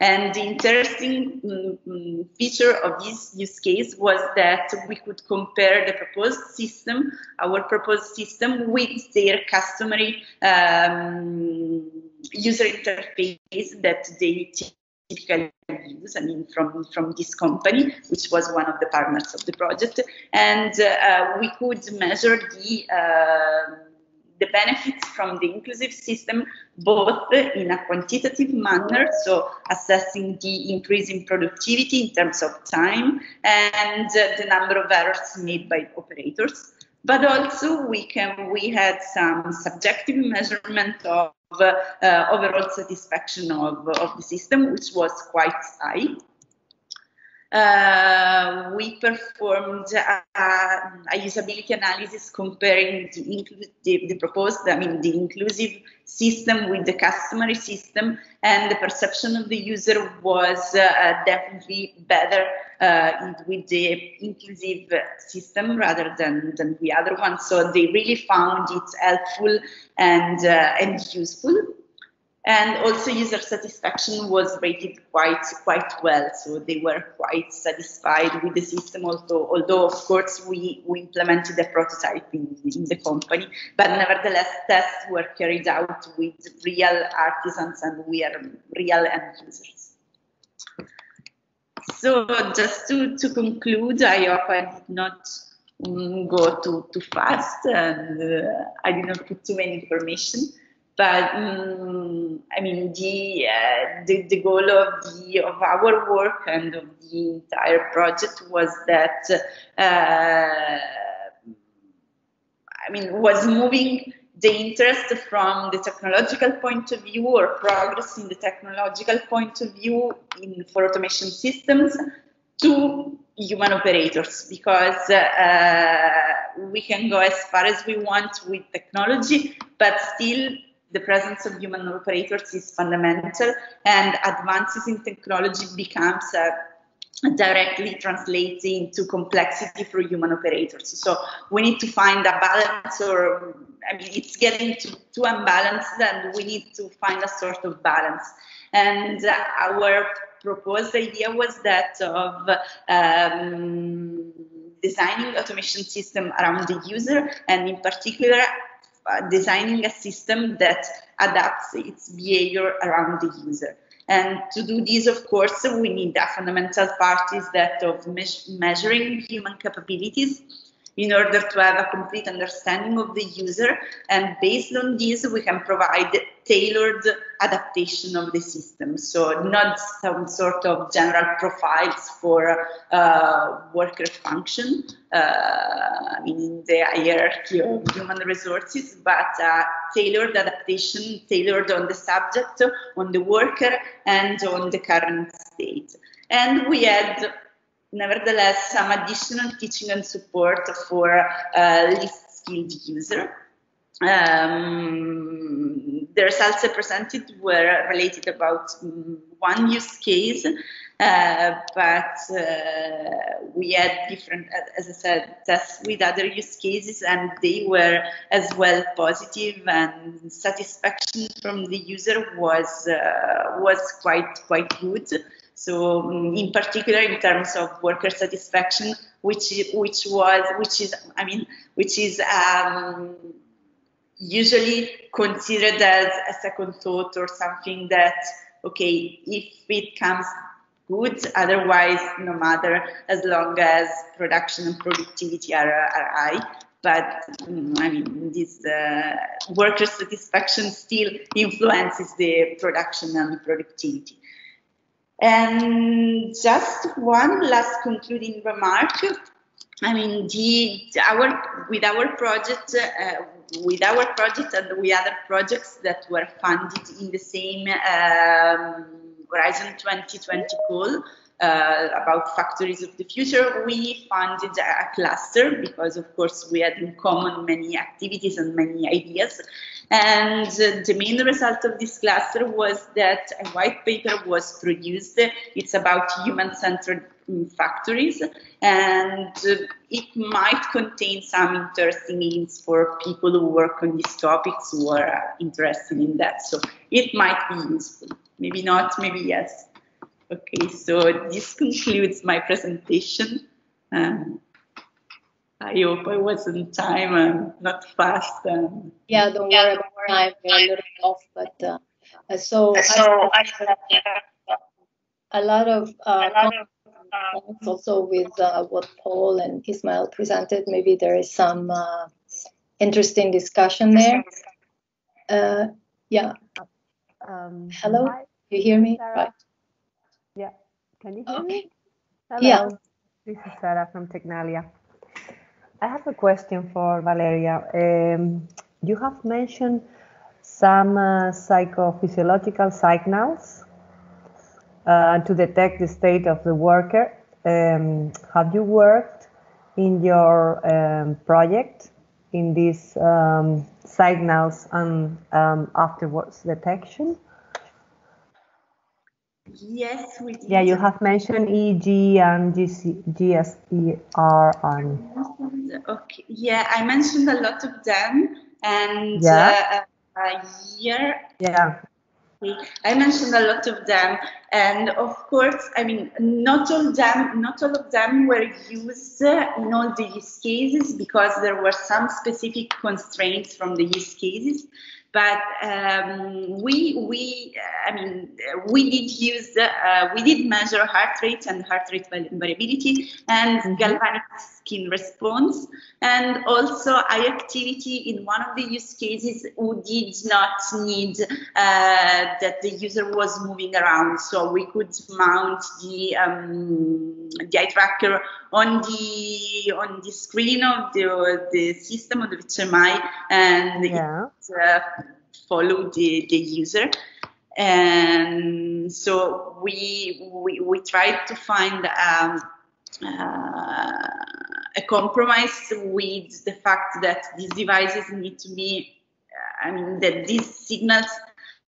And the interesting um, feature of this use case was that we could compare the proposed system, our proposed system, with their customary um, user interface that they typically use, I mean, from, from this company, which was one of the partners of the project. And uh, we could measure the, uh, the benefits from the inclusive system, both in a quantitative manner, so assessing the increase in productivity in terms of time and uh, the number of errors made by operators. But also we can we had some subjective measurement of uh, overall satisfaction of, of the system, which was quite high. Uh, we performed a, a, usability analysis comparing the, the, the, proposed, I mean, the inclusive system with the customary system, and the perception of the user was uh, definitely better uh, with the inclusive system rather than, than the other one. So they really found it helpful and, uh, and useful and also user satisfaction was rated quite quite well. So they were quite satisfied with the system although although of course we, we implemented a prototype in, in the company but nevertheless tests were carried out with real artisans and we are real end users. So just to, to conclude i hope i did not um, go too, too fast and uh, i did not put too many information but um, I mean the, uh, the, the goal of the of our work and of the entire project was that uh, I mean was moving the interest from the technological point of view or progress in the technological point of view in for automation systems to human operators. Because uh, we can go as far as we want with technology but still the presence of human operators is fundamental and advances in technology becomes uh, directly translates into complexity for human operators. So we need to find a balance or I mean it's getting too, too unbalanced and we need to find a sort of balance. And our proposed idea was that of um, designing automation system around the user and in particular uh, designing a system that adapts its behavior around the user. And to do this, of course, we need a fundamental part is that of me measuring human capabilities in order to have a complete understanding of the user. And based on this, we can provide tailored adaptation of the system. So not some sort of general profiles for uh, worker function, uh, in the hierarchy of human resources, but uh, tailored adaptation, tailored on the subject, on the worker, and on the current state. And we had nevertheless some additional teaching and support for least skilled user. Um, the results I presented were related about one use case, uh, but uh, we had different, as I said, tests with other use cases, and they were as well positive, and satisfaction from the user was uh, was quite quite good. So um, in particular, in terms of worker satisfaction, which which was which is I mean which is um, usually considered as a second thought or something that okay if it comes good otherwise no matter as long as production and productivity are, are high but mm, I mean, this uh, worker satisfaction still influences the production and productivity. And just one last concluding remark. I mean, the, our with our project, uh, with our project and with other projects that were funded in the same um, Horizon 2020 call, uh, about factories of the future, we funded a cluster because, of course, we had in common many activities and many ideas. And the main result of this cluster was that a white paper was produced. It's about human-centered um, factories, and it might contain some interesting links for people who work on these topics who are interested in that. So it might be useful. Maybe not, maybe yes. Okay, so this concludes my presentation. Um, I hope I was in time and not fast. And yeah, don't worry about time. We're a little off, but uh, so, so I, I, a lot of uh, comments also with uh, what Paul and Ismael presented. Maybe there is some uh, interesting discussion there. Uh, yeah. Um, Hello, hi, you hear me? Sarah. Right. Yeah. Can you hear Okay. me? Hello. Yeah. This is Sarah from Tecnalia. I have a question for Valeria. Um, you have mentioned some uh, psychophysiological signals uh, to detect the state of the worker. Um, have you worked in your um, project in these um, signals and um, afterwards detection? Yes, we did. Yeah, you have mentioned EG and GC, GSR and Okay. Yeah, I mentioned a lot of them, and Yeah. uh, uh, here yeah, I mentioned a lot of them, and of course, I mean, not all them, not all of them were used in all the use cases because there were some specific constraints from the use cases. But um, we, we, I mean, we did use, uh, we did measure heart rate and heart rate variability and Mhm. galvanic skin response, and also eye activity in one of the use cases who did not need uh, that the user was moving around. So we could mount the um, the eye tracker on the on the screen of the the system of the HMI and yeah, uh, follow the, the user. And so we, we, we tried to find um, uh, a compromise with the fact that these devices need to be, I mean, that these signals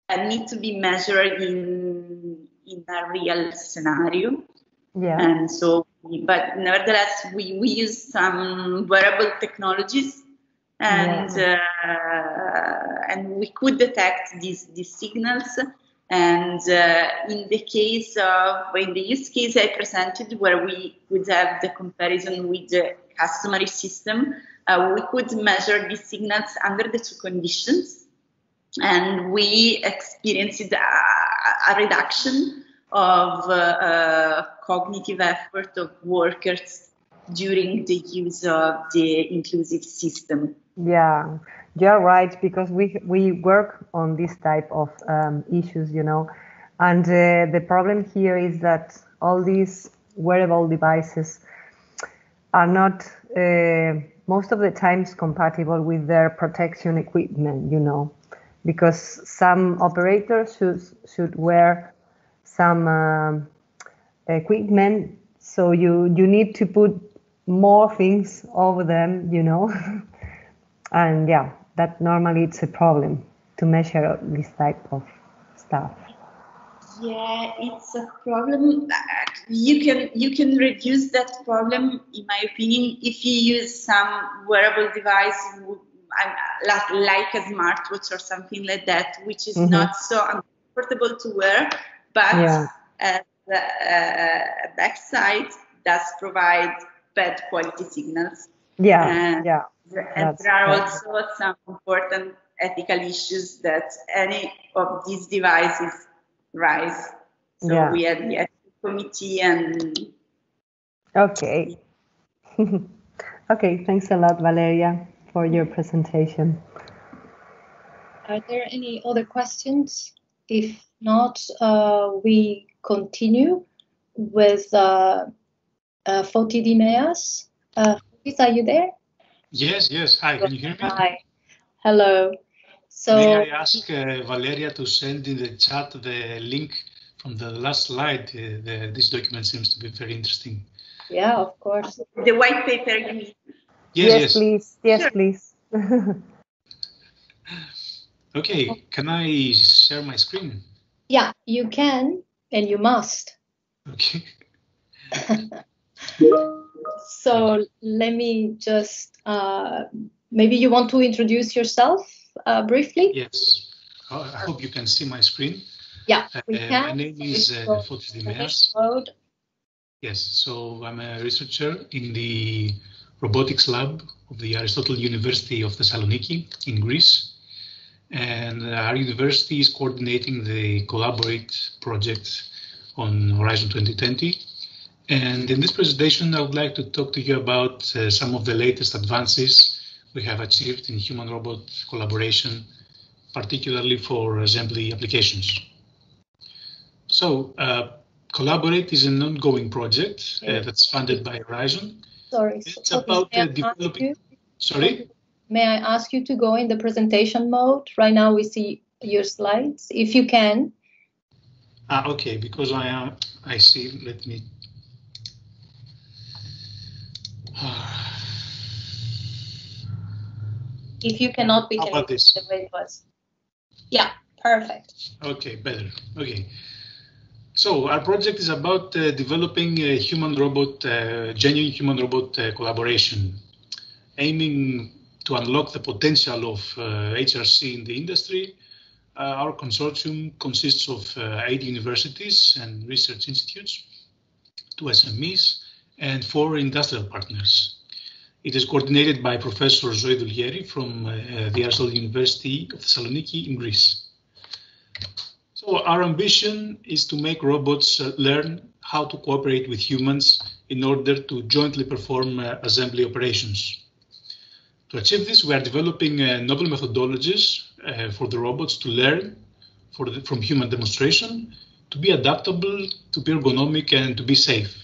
uh, need to be measured in, in a real scenario. yeah, And so, but nevertheless, we, we use some wearable technologies and uh, and we could detect these, these signals. And uh, in the case of, in the use case I presented, where we would have the comparison with the customary system, uh, we could measure these signals under the two conditions. And we experienced a, a reduction of uh, uh, cognitive effort of workers during the use of the inclusive system. yeah. You're right because we we work on this type of um, issues, you know, and uh, the problem here is that all these wearable devices are not uh, most of the times compatible with their protection equipment, you know, because some operators should should wear some um, equipment, so you you need to put more things over them, you know, [laughs] and yeah, that normally it's a problem to measure this type of stuff. Yeah, it's a problem. You can you can reduce that problem, in my opinion, if you use some wearable device like like a smartwatch or something like that, which is Mhm. not so uncomfortable to wear, but Yeah. uh, the uh, backside does provide bad quality signals. Yeah, And- yeah, And That's there are correct. also some important ethical issues that any of these devices rise. So Yeah. we had the ethical committee and okay. [laughs] okay, thanks a lot, Valeria, for your presentation. Are there any other questions? If not, uh, we continue with uh, uh, Foti Dimeas. Uh, Fotis, are you there? Yes, yes. Hi, can you hear me? Hi. Hello. So, May I ask uh, Valeria to send in the chat the link from the last slide? Uh, the, this document seems to be very interesting. yeah, of course. the white paper you mean? Yes, yes. please. Yes, Sure. please. [laughs] Okay, can I share my screen? Yeah, you can and you must. Okay. [laughs] So let me just, uh, maybe you want to introduce yourself uh, briefly? Yes. Oh, I hope you can see my screen. Yeah, Uh, we my name is uh, Fotis Yes, so I'm a researcher in the robotics lab of the Aristotle University of Thessaloniki in Greece. And our university is coordinating the Collaborate project on Horizon 2020. And in this presentation, I would like to talk to you about uh, some of the latest advances we have achieved in human-robot collaboration, particularly for assembly applications. So, uh, Collaborate is an ongoing project uh, that's funded by Horizon. Sorry. It's so about may I uh, ask developing. you- Sorry. May I ask you to go in the presentation mode? Right now we see your slides. If you can, Ah, okay, because I am, I see, let me. If you cannot, we How can about this? the way it was. Yeah, perfect. Okay, better. Okay. So our project is about uh, developing a human-robot, uh, genuine human-robot uh, collaboration, aiming to unlock the potential of uh, HRC in the industry. Uh, our consortium consists of uh, eight universities and research institutes, two SMEs, and four industrial partners. It is coordinated by Professor Zoe Doulgeri from uh, the Aristotle University of Thessaloniki in Greece. So our ambition is to make robots uh, learn how to cooperate with humans in order to jointly perform uh, assembly operations. To achieve this, we are developing uh, novel methodologies uh, for the robots to learn the, from human demonstration, to be adaptable, to be ergonomic, and to be safe.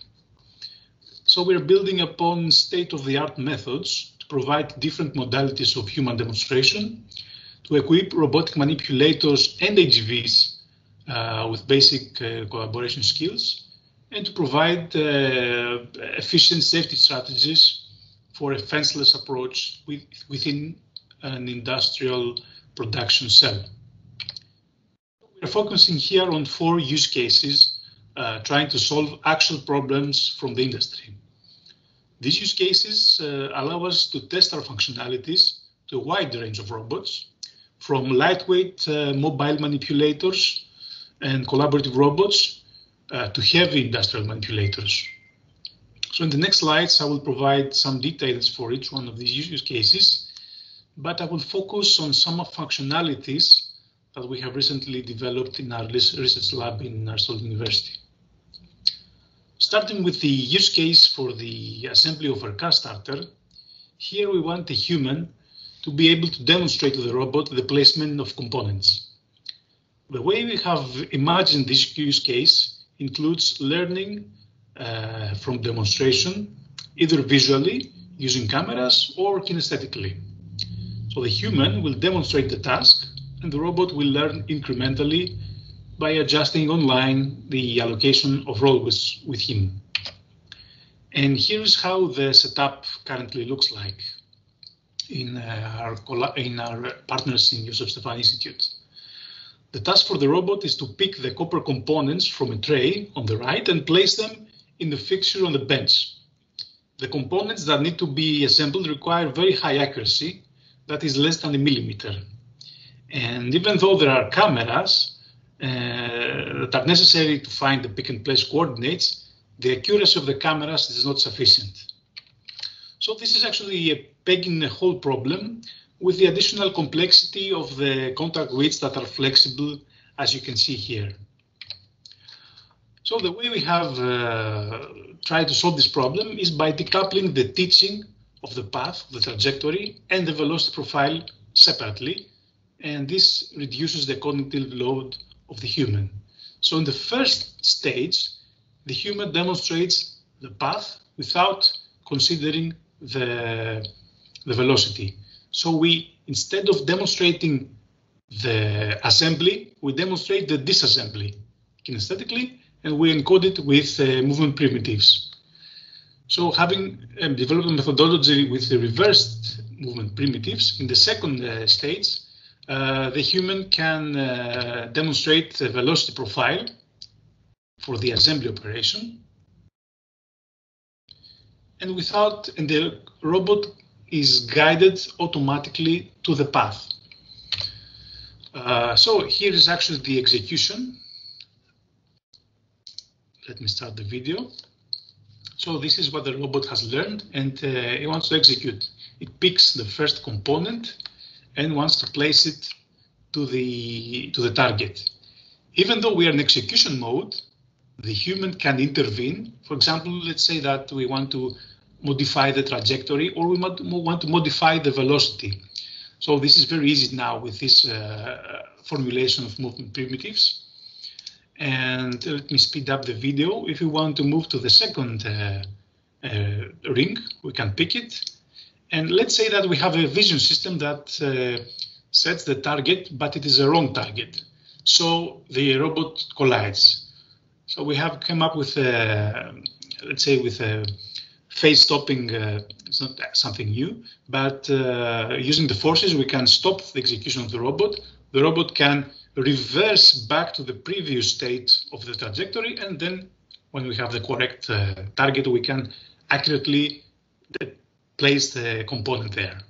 So we're building upon state-of-the-art methods to provide different modalities of human demonstration, to equip robotic manipulators and AGVs uh, with basic uh, collaboration skills, and to provide uh, efficient safety strategies for a fenceless approach with, within an industrial production cell. We're focusing here on four use cases, uh, trying to solve actual problems from the industry. These use cases uh, allow us to test our functionalities to a wide range of robots, from lightweight uh, mobile manipulators and collaborative robots uh, to heavy industrial manipulators. So in the next slides, I will provide some details for each one of these use cases, but I will focus on some of functionalities that we have recently developed in our research lab in Aristotle University. Starting with the use case for the assembly of a car starter, here we want a human to be able to demonstrate to the robot the placement of components. The way we have imagined this use case includes learning uh, from demonstration, either visually using cameras or kinesthetically. So the human will demonstrate the task and the robot will learn incrementally by adjusting online the allocation of roles with him. And here's how the setup currently looks like in uh, our, in our partners in Jožef Stefan Institute. The task for the robot is to pick the copper components from a tray on the right and place them in the fixture on the bench. The components that need to be assembled require very high accuracy, that is less than a millimeter. And even though there are cameras uh, that are necessary to find the pick and place coordinates, the accuracy of the cameras is not sufficient. So this is actually a pegging a hole problem with the additional complexity of the contact widths that are flexible, as you can see here. So the way we have uh, tried to solve this problem is by decoupling the teaching of the path, the trajectory, and the velocity profile separately. And this reduces the cognitive load of the human. So in the first stage, the human demonstrates the path without considering the, the velocity. So we, instead of demonstrating the assembly, we demonstrate the disassembly kinesthetically, and we encode it with uh, movement primitives. So having um, developed a methodology with the reversed movement primitives, in the second uh, stage, uh, the human can uh, demonstrate the velocity profile for the assembly operation. And without, and the robot is guided automatically to the path. Uh, so here is actually the execution. Let me start the video. So this is what the robot has learned and uh, it wants to execute. It picks the first component and wants to place it to the to the target. Even though we are in execution mode, the human can intervene. For example, let's say that we want to modify the trajectory or we want to modify the velocity. So this is very easy now with this uh, formulation of movement primitives. And let me speed up the video. If we want to move to the second uh, uh, ring, we can pick it. And let's say that we have a vision system that uh, sets the target, but it is a wrong target. So the robot collides. So we have come up with, a, let's say, with a phase stopping. Uh, it's not something new, but uh, using the forces, we can stop the execution of the robot. The robot can reverse back to the previous state of the trajectory, and then when we have the correct uh, target, we can accurately place the component there.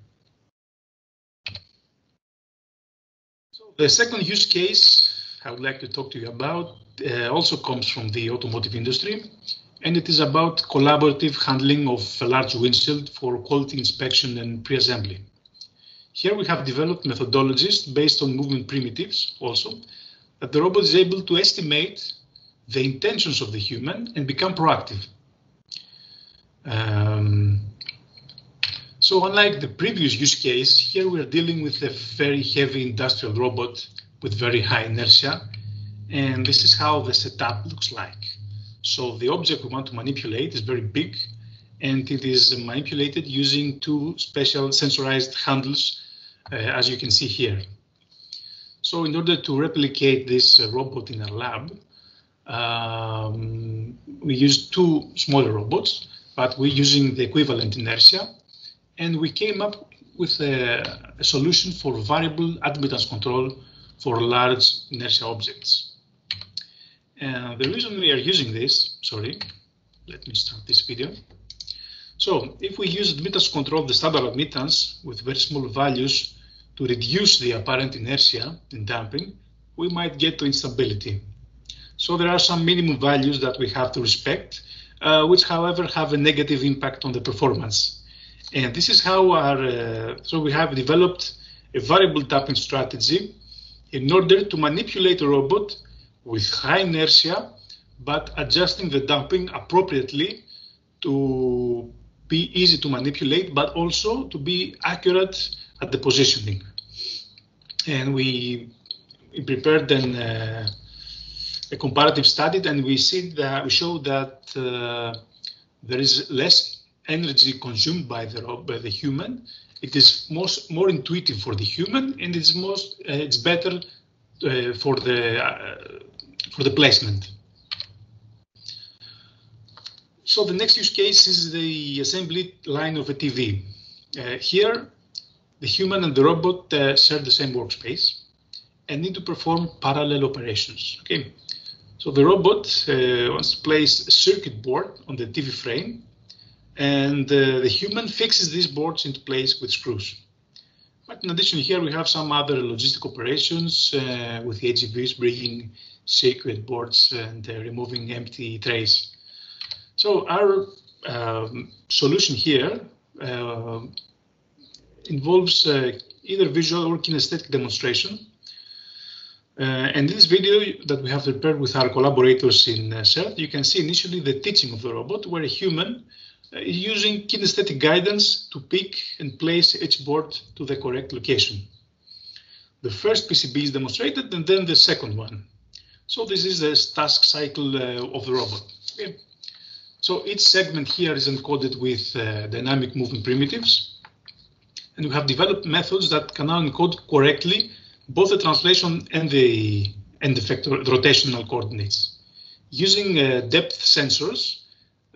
So the second use case I would like to talk to you about uh, also comes from the automotive industry, and it is about collaborative handling of a large windshield for quality inspection and pre-assembly. Here we have developed methodologies based on movement primitives also, that the robot is able to estimate the intentions of the human and become proactive. Um, so unlike the previous use case, here we are dealing with a very heavy industrial robot with very high inertia. And this is how the setup looks like. So the object we want to manipulate is very big and it is manipulated using two special sensorized handles, uh, as you can see here. So in order to replicate this uh, robot in a lab, um, we use two smaller robots, but we're using the equivalent inertia. And we came up with a, a solution for variable admittance control for large inertia objects. And the reason we are using this, sorry, let me start this video. So if we use admittance control, the standard admittance with very small values to reduce the apparent inertia in damping, we might get to instability. So there are some minimum values that we have to respect, uh, which however have a negative impact on the performance. And this is how our, uh, so we have developed a variable damping strategy in order to manipulate a robot with high inertia, but adjusting the damping appropriately to be easy to manipulate, but also to be accurate at the positioning. And we, prepared then uh, a comparative study, and we see that we show that uh, there is less energy consumed by the by the human it is most more intuitive for the human and it's most uh, it's better uh, for the uh, for the placement. So the next use case is the assembly line of a tv uh, here the human and the robot uh, share the same workspace and need to perform parallel operations okay? So the robot uh, wants to place a circuit board on the tv frame and uh, the human fixes these boards into place with screws. But in addition, here we have some other logistic operations uh, with the AGVs bringing circuit boards and uh, removing empty trays. So our um, solution here uh, involves uh, either visual or kinesthetic demonstration. Uh, and in this video that we have prepared with our collaborators in uh, CERTH, you can see initially the teaching of the robot where a human using kinesthetic guidance to pick and place each board to the correct location. The first PCB is demonstrated and then the second one. So this is the task cycle uh, of the robot. Okay. So each segment here is encoded with uh, dynamic movement primitives. And we have developed methods that can now encode correctly both the translation and the, and the rotational coordinates. Using uh, depth sensors,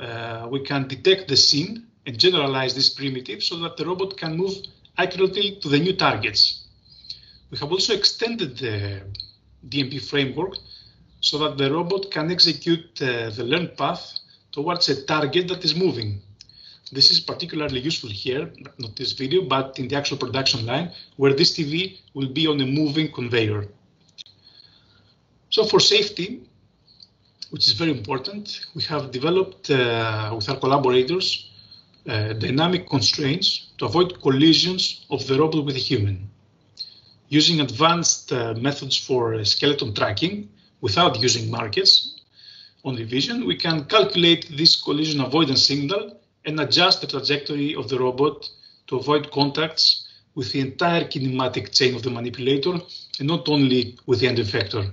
uh, we can detect the scene and generalize this primitive so that the robot can move accurately to the new targets. We have also extended the DMP framework so that the robot can execute uh, the learned path towards a target that is moving. This is particularly useful here, not this video, but in the actual production line, where this TV will be on a moving conveyor. So for safety, which is very important. We have developed uh, with our collaborators uh, dynamic constraints to avoid collisions of the robot with a human. Using advanced uh, methods for skeleton tracking without using markets, only vision, we can calculate this collision avoidance signal and adjust the trajectory of the robot to avoid contacts with the entire kinematic chain of the manipulator and not only with the end effector.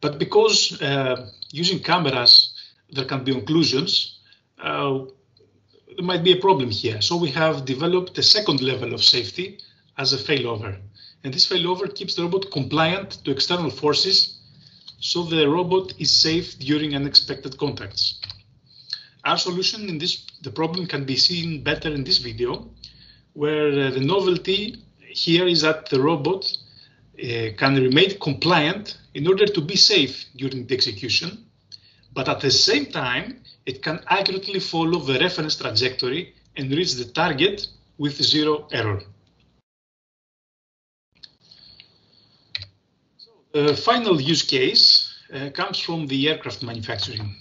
But because uh, using cameras, there can be occlusions, uh, there might be a problem here. So we have developed a second level of safety as a failover. And this failover keeps the robot compliant to external forces so the robot is safe during unexpected contacts. Our solution in this, the problem can be seen better in this video, where uh, the novelty here is that the robot can remain compliant in order to be safe during the execution, but at the same time, it can accurately follow the reference trajectory and reach the target with zero error. The final use case uh, comes from the aircraft manufacturing.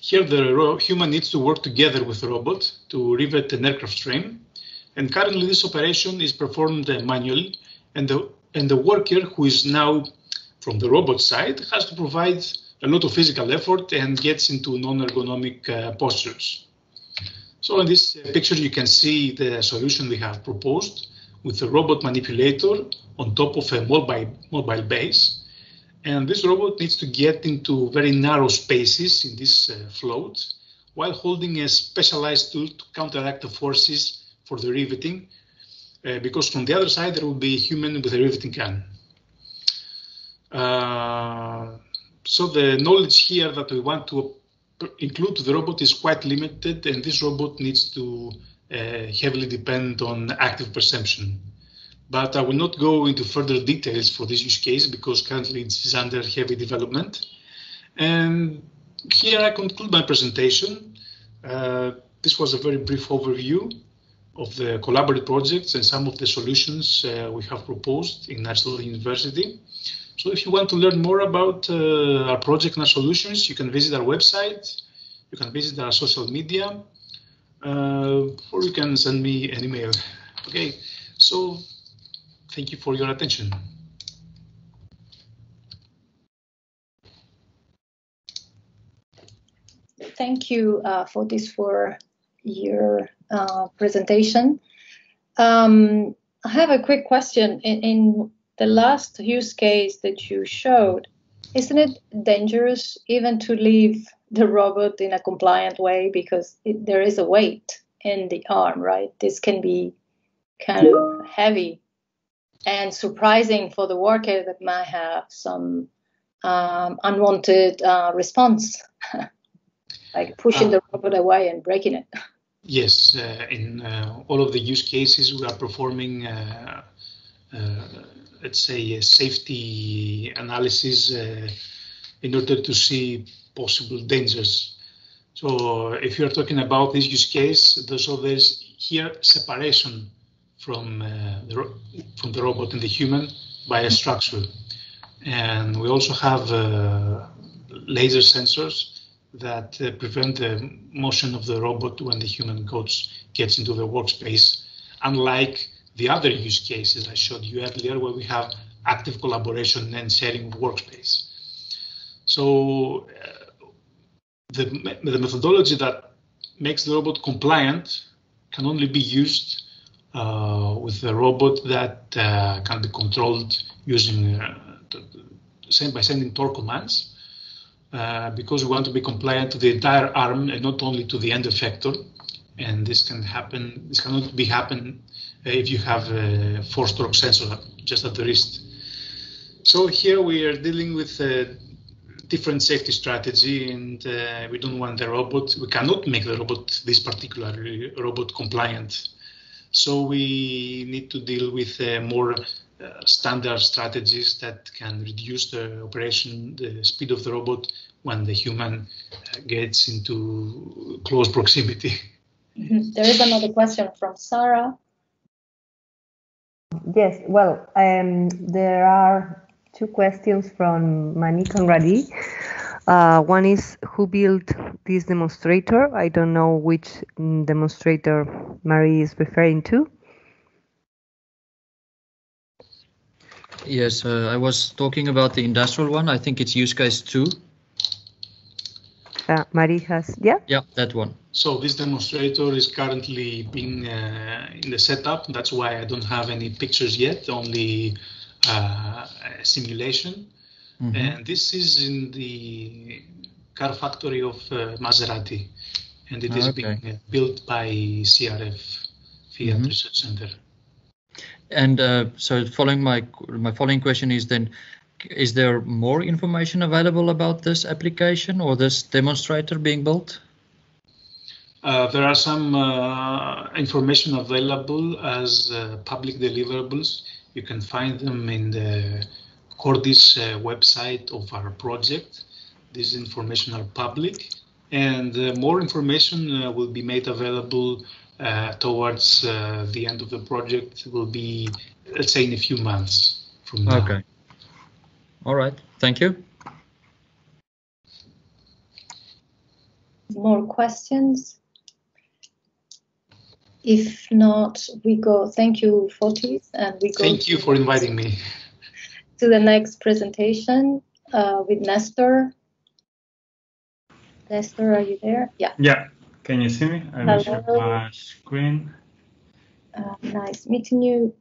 Here, the human needs to work together with the robot to rivet an aircraft frame. And currently, this operation is performed uh, manually, and the, and the worker who is now from the robot side has to provide a lot of physical effort and gets into non-ergonomic uh, postures. So in this picture, you can see the solution we have proposed with a robot manipulator on top of a mobile, mobile base. And this robot needs to get into very narrow spaces in this uh, float while holding a specialized tool to counteract the forces for the riveting, uh, because from the other side there will be a human with a riveting gun. Uh, so the knowledge here that we want to include to the robot is quite limited, and this robot needs to uh, heavily depend on active perception. But I will not go into further details for this use case because currently it is under heavy development. And here I conclude my presentation. Uh, this was a very brief overview of the collaborative projects and some of the solutions uh, we have proposed in National University. So if you want to learn more about uh, our project and our solutions, you can visit our website, you can visit our social media, uh, or you can send me an email. Okay, so thank you for your attention. Thank you uh, for this for your uh, presentation. Um, I have a quick question. In, in the last use case that you showed, isn't it dangerous even to leave the robot in a compliant way because it, there is a weight in the arm, right? This can be kind of heavy and surprising for the worker that might have some um, unwanted uh, response, [laughs] like pushing the robot away and breaking it. [laughs] Yes, uh, in uh, all of the use cases, we are performing uh, let's say, a safety analysis in order to see possible dangers. So if you're talking about this use case, so there's here separation from uh, the from the robot and the human by a structure, and we also have uh, laser sensors that uh, prevent the motion of the robot when the human goes gets into the workspace, unlike the other use cases I showed you earlier where we have active collaboration and sharing of workspace. So uh, the, the methodology that makes the robot compliant can only be used uh, with a robot that uh, can be controlled using uh, by sending torque commands uh, because we want to be compliant to the entire arm and not only to the end effector and this can happen this cannot be happen if you have a force torque sensor just at the wrist. So here we are dealing with a different safety strategy and uh, we don't want the robot, we cannot make the robot, this particular robot compliant. So we need to deal with uh, more uh, standard strategies that can reduce the operation, the speed of the robot when the human uh, gets into close proximity. [laughs] Mm -hmm. There is another question from Sarah. Yes, well, um, there are two questions from Mani Conradi. Uh, one is who built this demonstrator? I don't know which demonstrator Marie is referring to. Yes, uh, I was talking about the industrial one. I think it's use case two. Uh, Marie has, yeah? Yeah, that one. So this demonstrator is currently being uh, in the setup. That's why I don't have any pictures yet, only uh, a simulation. Mhm. And this is in the car factory of uh, Maserati, and it is Okay. being uh, built by CRF, Fiat Mhm. Research Center. And uh, so following my my following question is then, is there more information available about this application or this demonstrator being built? Uh, there are some uh, information available as uh, public deliverables. You can find them in the Cordis uh, website of our project. This information are public, and uh, more information will be made available towards uh, the end of the project. Will be, let's say, in a few months from now. Okay. All right. Thank you. More questions? If not, we go, thank you, Fotis, and we go Thank you for inviting me. [laughs] to the next presentation uh, with Nestor. Nestor, are you there? Yeah, Yeah, can you see me? I will share Hello. my screen. uh, nice meeting you.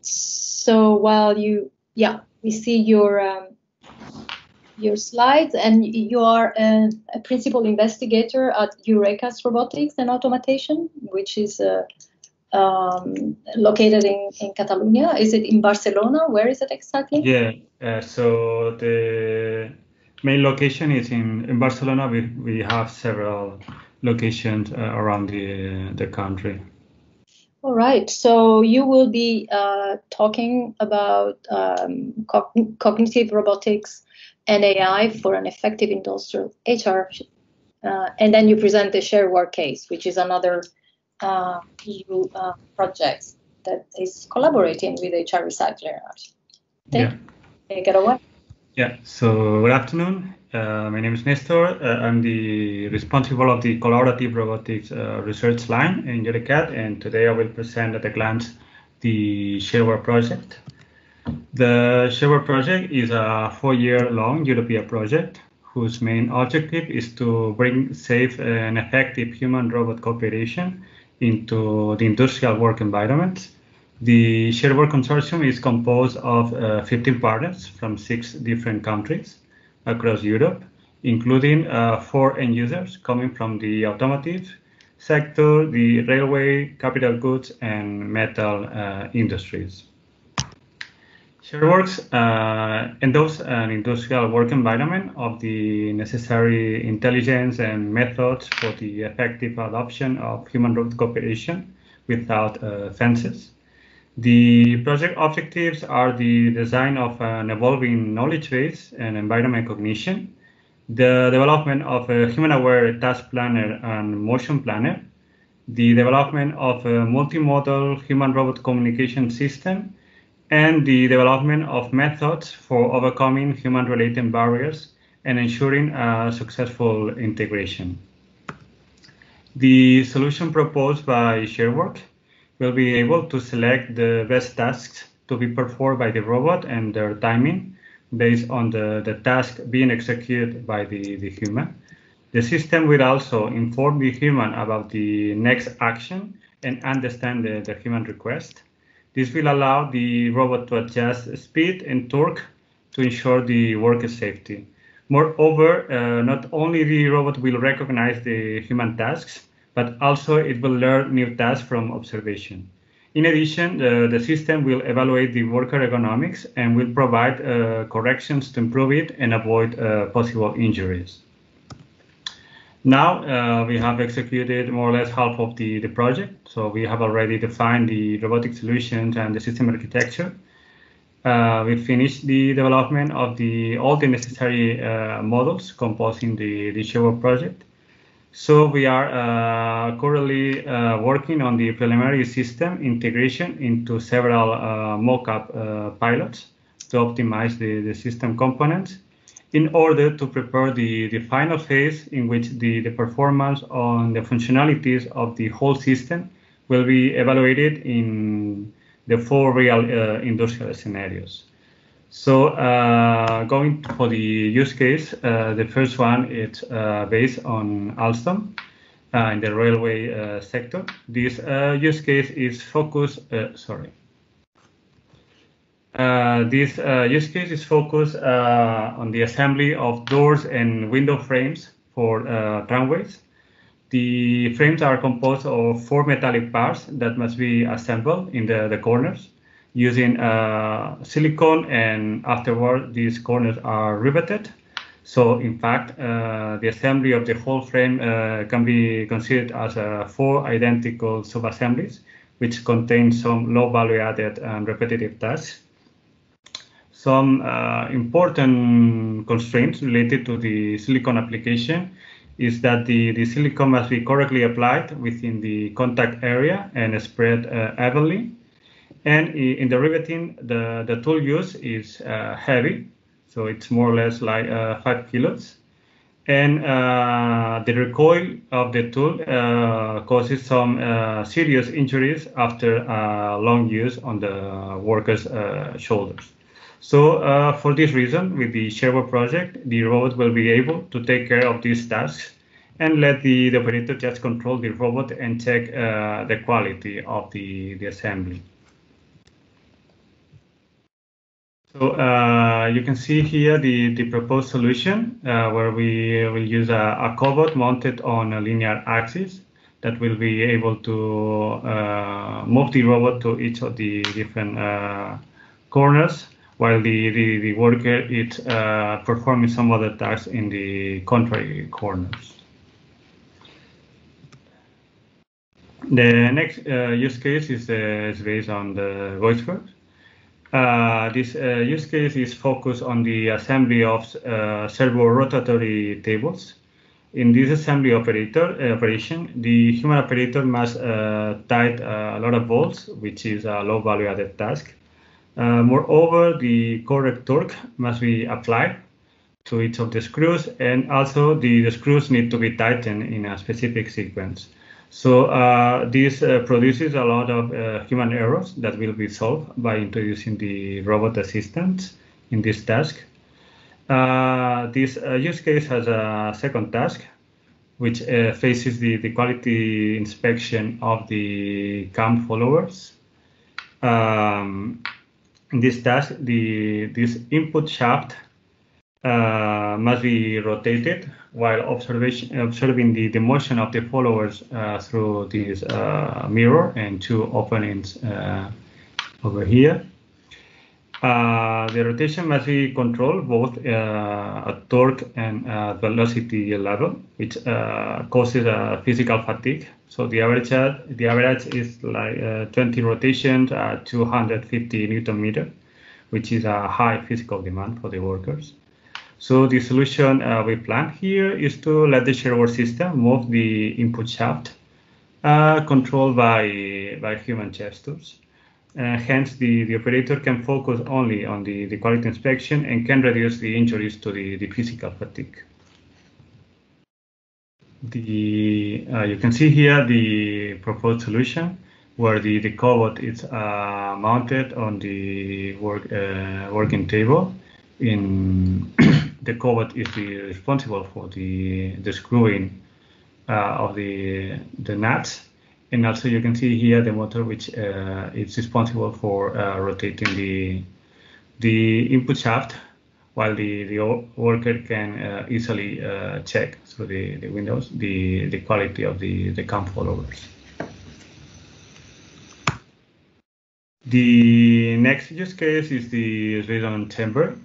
So while you, yeah, we see your um, your slides, and you are a, a principal investigator at Eurecat's Robotics and Automation, which is uh, um, located in, in Catalonia. Is it in Barcelona? Where is it exactly? Yeah, uh, so the main location is in, in Barcelona. We, we have several locations uh, around the, the country. All right. So you will be uh, talking about um, cog- cognitive robotics and AI for an effective industrial HR. Uh, and then you present the ShareWork case, which is another uh, EU uh, project that is collaborating with HR Recycler. Yeah. Take it away. Yeah, so good afternoon. Uh, my name is Nestor. Uh, I'm the responsible of the collaborative robotics uh, research line in Eurecat, and today I will present at a glance the ShareWork project. The ShareWork project is a four-year-long European project whose main objective is to bring safe and effective human-robot cooperation into the industrial work environment. The ShareWork consortium is composed of uh, 15 partners from six different countries across Europe, including uh, four end users coming from the automotive sector, the railway, capital goods, and metal uh, industries. ShareWorks uh, endows an industrial work environment of the necessary intelligence and methods for the effective adoption of human-robot cooperation without uh, fences. The project objectives are the design of an evolving knowledge base and environment cognition, the development of a human-aware task planner and motion planner, the development of a multimodal human-robot communication system, and the development of methods for overcoming human-related barriers and ensuring a successful integration. The solution proposed by ShareWork will be able to select the best tasks to be performed by the robot and their timing based on the, the task being executed by the, the human. The system will also inform the human about the next action and understand the, the human request. This will allow the robot to adjust speed and torque to ensure the worker safety. Moreover, uh, not only the robot will recognize the human tasks, but also it will learn new tasks from observation. In addition, the, system will evaluate the worker ergonomics and will provide uh, corrections to improve it and avoid uh, possible injuries. Now uh, we have executed more or less half of the, the project. So we have already defined the robotic solutions and the system architecture. Uh, we finished the development of the all the necessary uh, models composing the, the project. So we are uh, currently uh, working on the preliminary system integration into several uh, mock-up uh, pilots to optimize the, the system components in order to prepare the, the final phase in which the, the performance on the functionalities of the whole system will be evaluated in the four real uh, industrial scenarios. So uh, going for the use case, uh, the first one is uh, based on Alstom uh, in the railway uh, sector. This uh, use case is focused, sorry. this use case is focused on the assembly of doors and window frames for tramways. The frames are composed of four metallic parts that must be assembled in the, the corners using uh, silicone and afterward these corners are riveted. So in fact, uh, the assembly of the whole frame uh, can be considered as uh, four identical sub-assemblies, which contain some low value added and repetitive tasks. Some uh, important constraints related to the silicon application is that the, the silicone must be correctly applied within the contact area and spread uh, evenly. And in the riveting, the, the tool used is uh, heavy, so it's more or less like uh, five kilos. And uh, the recoil of the tool uh, causes some uh, serious injuries after long use on the worker's shoulders. So uh, for this reason, with the ShareWork project, the robot will be able to take care of these tasks and let the, the operator just control the robot and check uh, the quality of the, the assembly. So uh, you can see here the, the proposed solution uh, where we will use a, a cobot mounted on a linear axis that will be able to uh, move the robot to each of the different uh, corners while the, the, the worker is uh, performing some other tasks in the contrary corners. The next uh, use case is, is, based on the voice Uh, this uh, use case is focused on the assembly of uh, servo rotatory tables. In this assembly operator uh, operation, the human operator must tight a lot of bolts, which is a low value added task. Uh, moreover, the correct torque must be applied to each of the screws and also the, the screws need to be tightened in a specific sequence. So uh, this uh, produces a lot of uh, human errors that will be solved by introducing the robot assistant in this task. Uh, this uh, use case has a second task, which faces the, the quality inspection of the cam followers. Um, in this task, the this input shaft uh, must be rotated while observation, observing the, the motion of the followers uh, through this uh, mirror and two openings uh, over here. Uh, the rotation must be controlled both at torque and velocity level, which causes physical fatigue so the average the average is like uh, 20 rotations at 250 newton meter, which is a high physical demand for the workers. So the solution uh, we plan here is to let the ShareWork system move the input shaft uh, controlled by, by human gestures. Uh, hence, the, the operator can focus only on the, the quality inspection and can reduce the injuries to the, the physical fatigue the uh, you can see here the proposed solution where the, the cobot is uh, mounted on the work, uh, working table. In [clears throat] the cobot is the responsible for the the screwing uh, of the the nuts, and also you can see here the motor which uh, is responsible for uh, rotating the the input shaft while the, the worker can uh, easily uh, check through the, the windows the, the quality of the, the cam followers. The next use case is the resident chamber,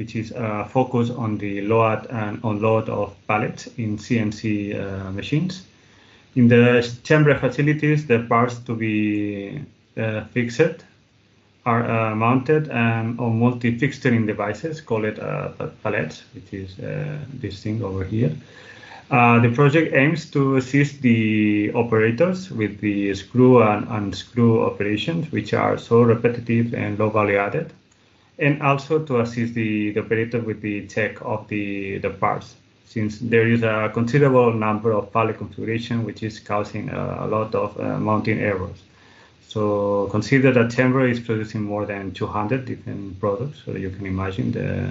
which is uh, focused on the load and unload of pallets in CNC uh, machines. In the chamber facilities, the parts to be uh, fixed are mounted um, on multi-fixturing devices called uh, pallets, which is this thing over here. Uh, the project aims to assist the operators with the screw and unscrew operations, which are so repetitive and low value added, and also to assist the, the operator with the check of the, the parts, since there is a considerable number of pallet configuration, which is causing a lot of uh, mounting errors. So consider that Chamber is producing more than 200 different products, so you can imagine the,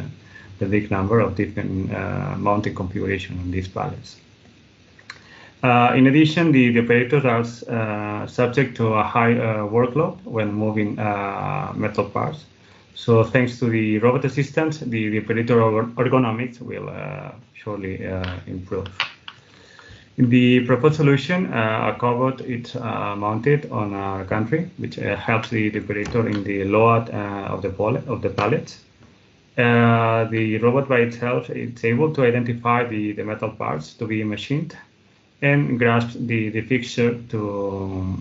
the big number of different uh, mounting configuration on these pallets. Uh, in addition, the, the operators are uh, subject to a high uh, workload when moving uh, metal parts. So thanks to the robot assistance, the, the operator ergonomics will uh, surely improve. In the proposed solution, a cobot is mounted on a gantry, which helps the, operator in the load of the pallet, of the pallets. Uh, the robot by itself is able to identify the, the metal parts to be machined and grasp the, the fixture to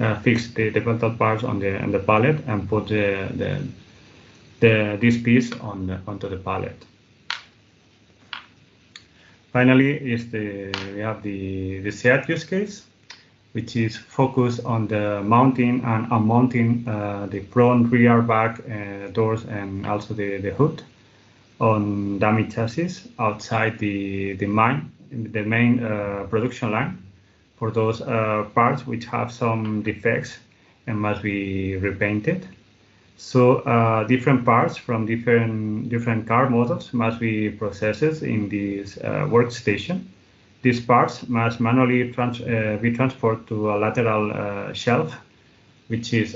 uh, fix the, the metal parts on the on the pallet and put the, the, the this piece on the, onto the pallet. Finally, is the we have the the SEAT use case, which is focused on the mounting and unmounting uh, the front, rear, back uh, doors and also the, the hood on dummy chassis outside the the mine the main uh, production line for those uh, parts which have some defects and must be repainted. So uh, different parts from different different car models must be processed in this uh, workstation. These parts must manually trans uh, be transferred to a lateral uh, shelf, which is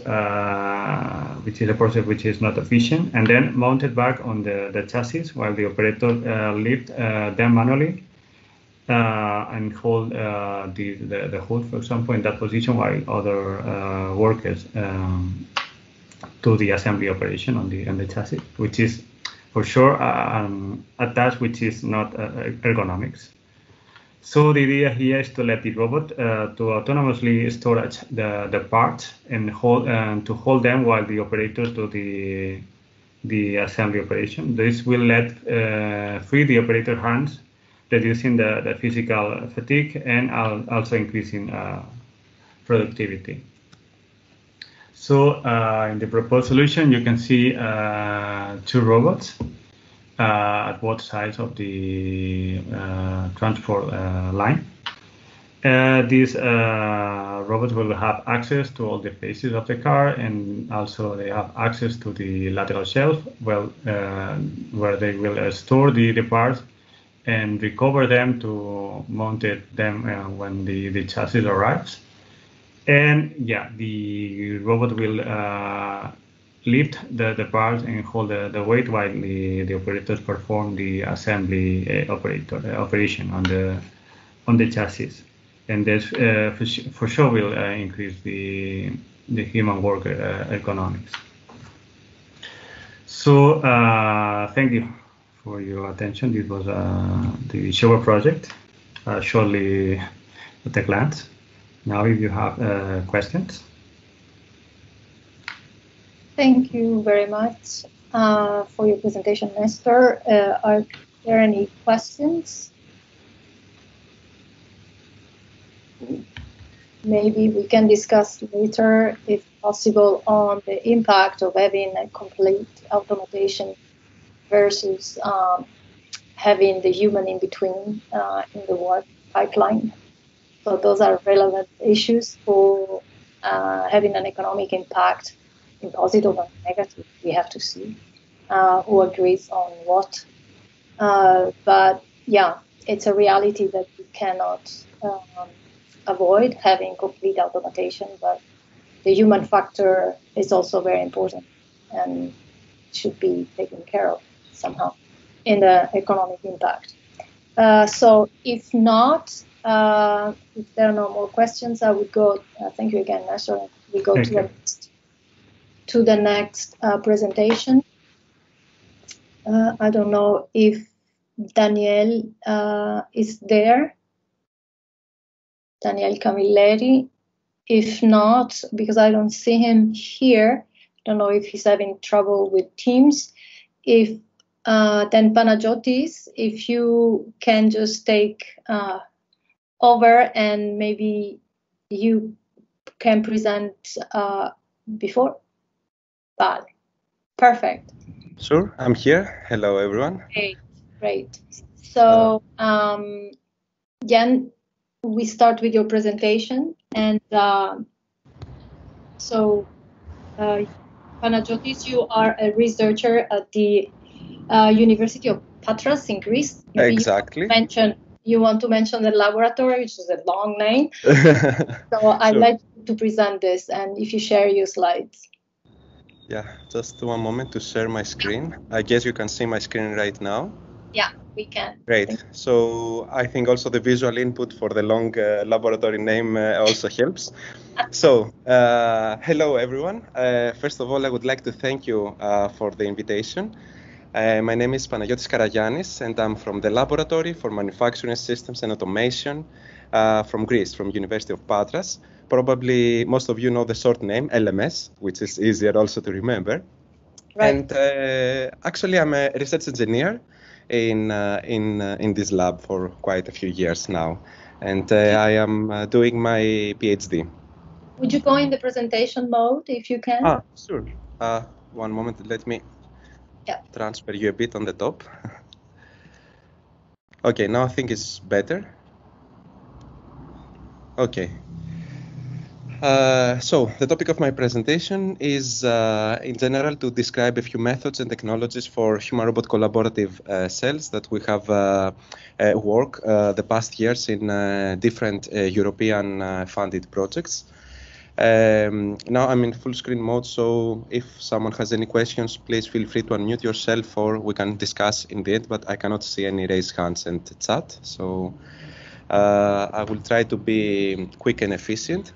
which is a process which is not efficient, and then mounted back on the, the chassis while the operator lift them manually uh, and hold uh, the, the, the hood, for example, in that position while other uh, workers um, do the assembly operation on the on the chassis, which is for sure um, a task which is not ergonomics. So the idea here is to let the robot uh, to autonomously storage the, the parts and hold and to hold them while the operators do the the assembly operation. This will let uh, free the operator hands reducing the, the physical fatigue and also increasing uh, productivity. So uh, in the proposed solution, you can see uh, two robots uh, at both sides of the uh, transport uh, line. these robots will have access to all the faces of the car and also they have access to the lateral shelf well, where they will store the, the parts and recover them to mount it them uh, when the, the chassis arrives. And yeah, the robot will uh, lift the, the parts and hold the, the weight while the, the operators perform the assembly uh, operator uh, operation on the on the chassis. And this uh, for, for, sure will increase the the human work ergonomics. So thank you for your attention. This was uh, the ShareWork project, uh, shortly at glance. Now, if you have uh, questions. Thank you very much uh, for your presentation, Nestor. Uh, are there any questions? Maybe we can discuss later, if possible, on the impact of having a complete automation versus um, having the human in between uh, in the work pipeline. So those are relevant issues for uh, having an economic impact, in positive or negative. We have to see uh, who agrees on what. Uh, but yeah, it's a reality that we cannot um, avoid having complete automation. But the human factor is also very important and should be taken care of somehow in the economic impact. Uh, so if not, uh, if there are no more questions, I would go. Uh, thank you again, Nestor. We go thank to you. the next to the next uh, presentation. Uh, I don't know if Daniel uh, is there. Daniel Camilleri. If not, because I don't see him here, I don't know if he's having trouble with Teams. If uh, then Panagiotis, if you can just take uh, over and maybe you can present uh, before. But Perfect. Sure, I'm here. Hello, everyone. Great, great. So, um, Jan, we start with your presentation and uh, So, uh, Panagiotis, you are a researcher at the uh, University of Patras in Greece. Maybe you Exactly. Want to mention you want to mention the laboratory, which is a long name. [laughs] So I'd Sure. like to present this, and if you share your slides. Yeah, just one moment to share my screen. I guess you can see my screen right now. Yeah, we can. Great. So I think also the visual input for the long uh, laboratory name uh, also helps. So uh, hello everyone. Uh, first of all, I would like to thank you uh, for the invitation. Uh, my name is Panagiotis Karagiannis, and I'm from the Laboratory for Manufacturing Systems and Automation uh, from Greece, from University of Patras. Probably most of you know the short name LMS, which is easier also to remember. Right. And uh, actually, I'm a research engineer in uh, in uh, in this lab for quite a few years now, and uh, I am uh, doing my PhD. Would you go in the presentation mode if you can? Ah, sure. Uh, one moment, let me Yeah. transfer you a bit on the top. [laughs] okay, now I think it's better. Okay. Uh, so the topic of my presentation is, uh, in general, to describe a few methods and technologies for human-robot collaborative uh, cells that we have uh, uh, worked uh, the past years in different European funded projects. Um, now I'm in full screen mode, so if someone has any questions, please feel free to unmute yourself or we can discuss in the end, but I cannot see any raised hands and chat, so uh, I will try to be quick and efficient.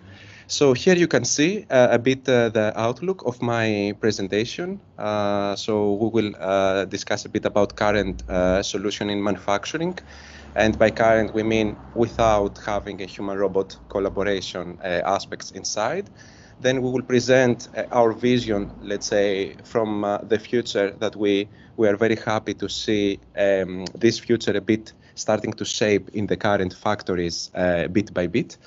So here you can see uh, a bit uh, the outlook of my presentation. Uh, so we will uh, discuss a bit about current uh, solution in manufacturing. And by current, we mean without having a human-robot collaboration uh, aspects inside. Then we will present uh, our vision, let's say, from uh, the future that we, we are very happy to see um, this future a bit starting to shape in the current factories uh, bit by bit.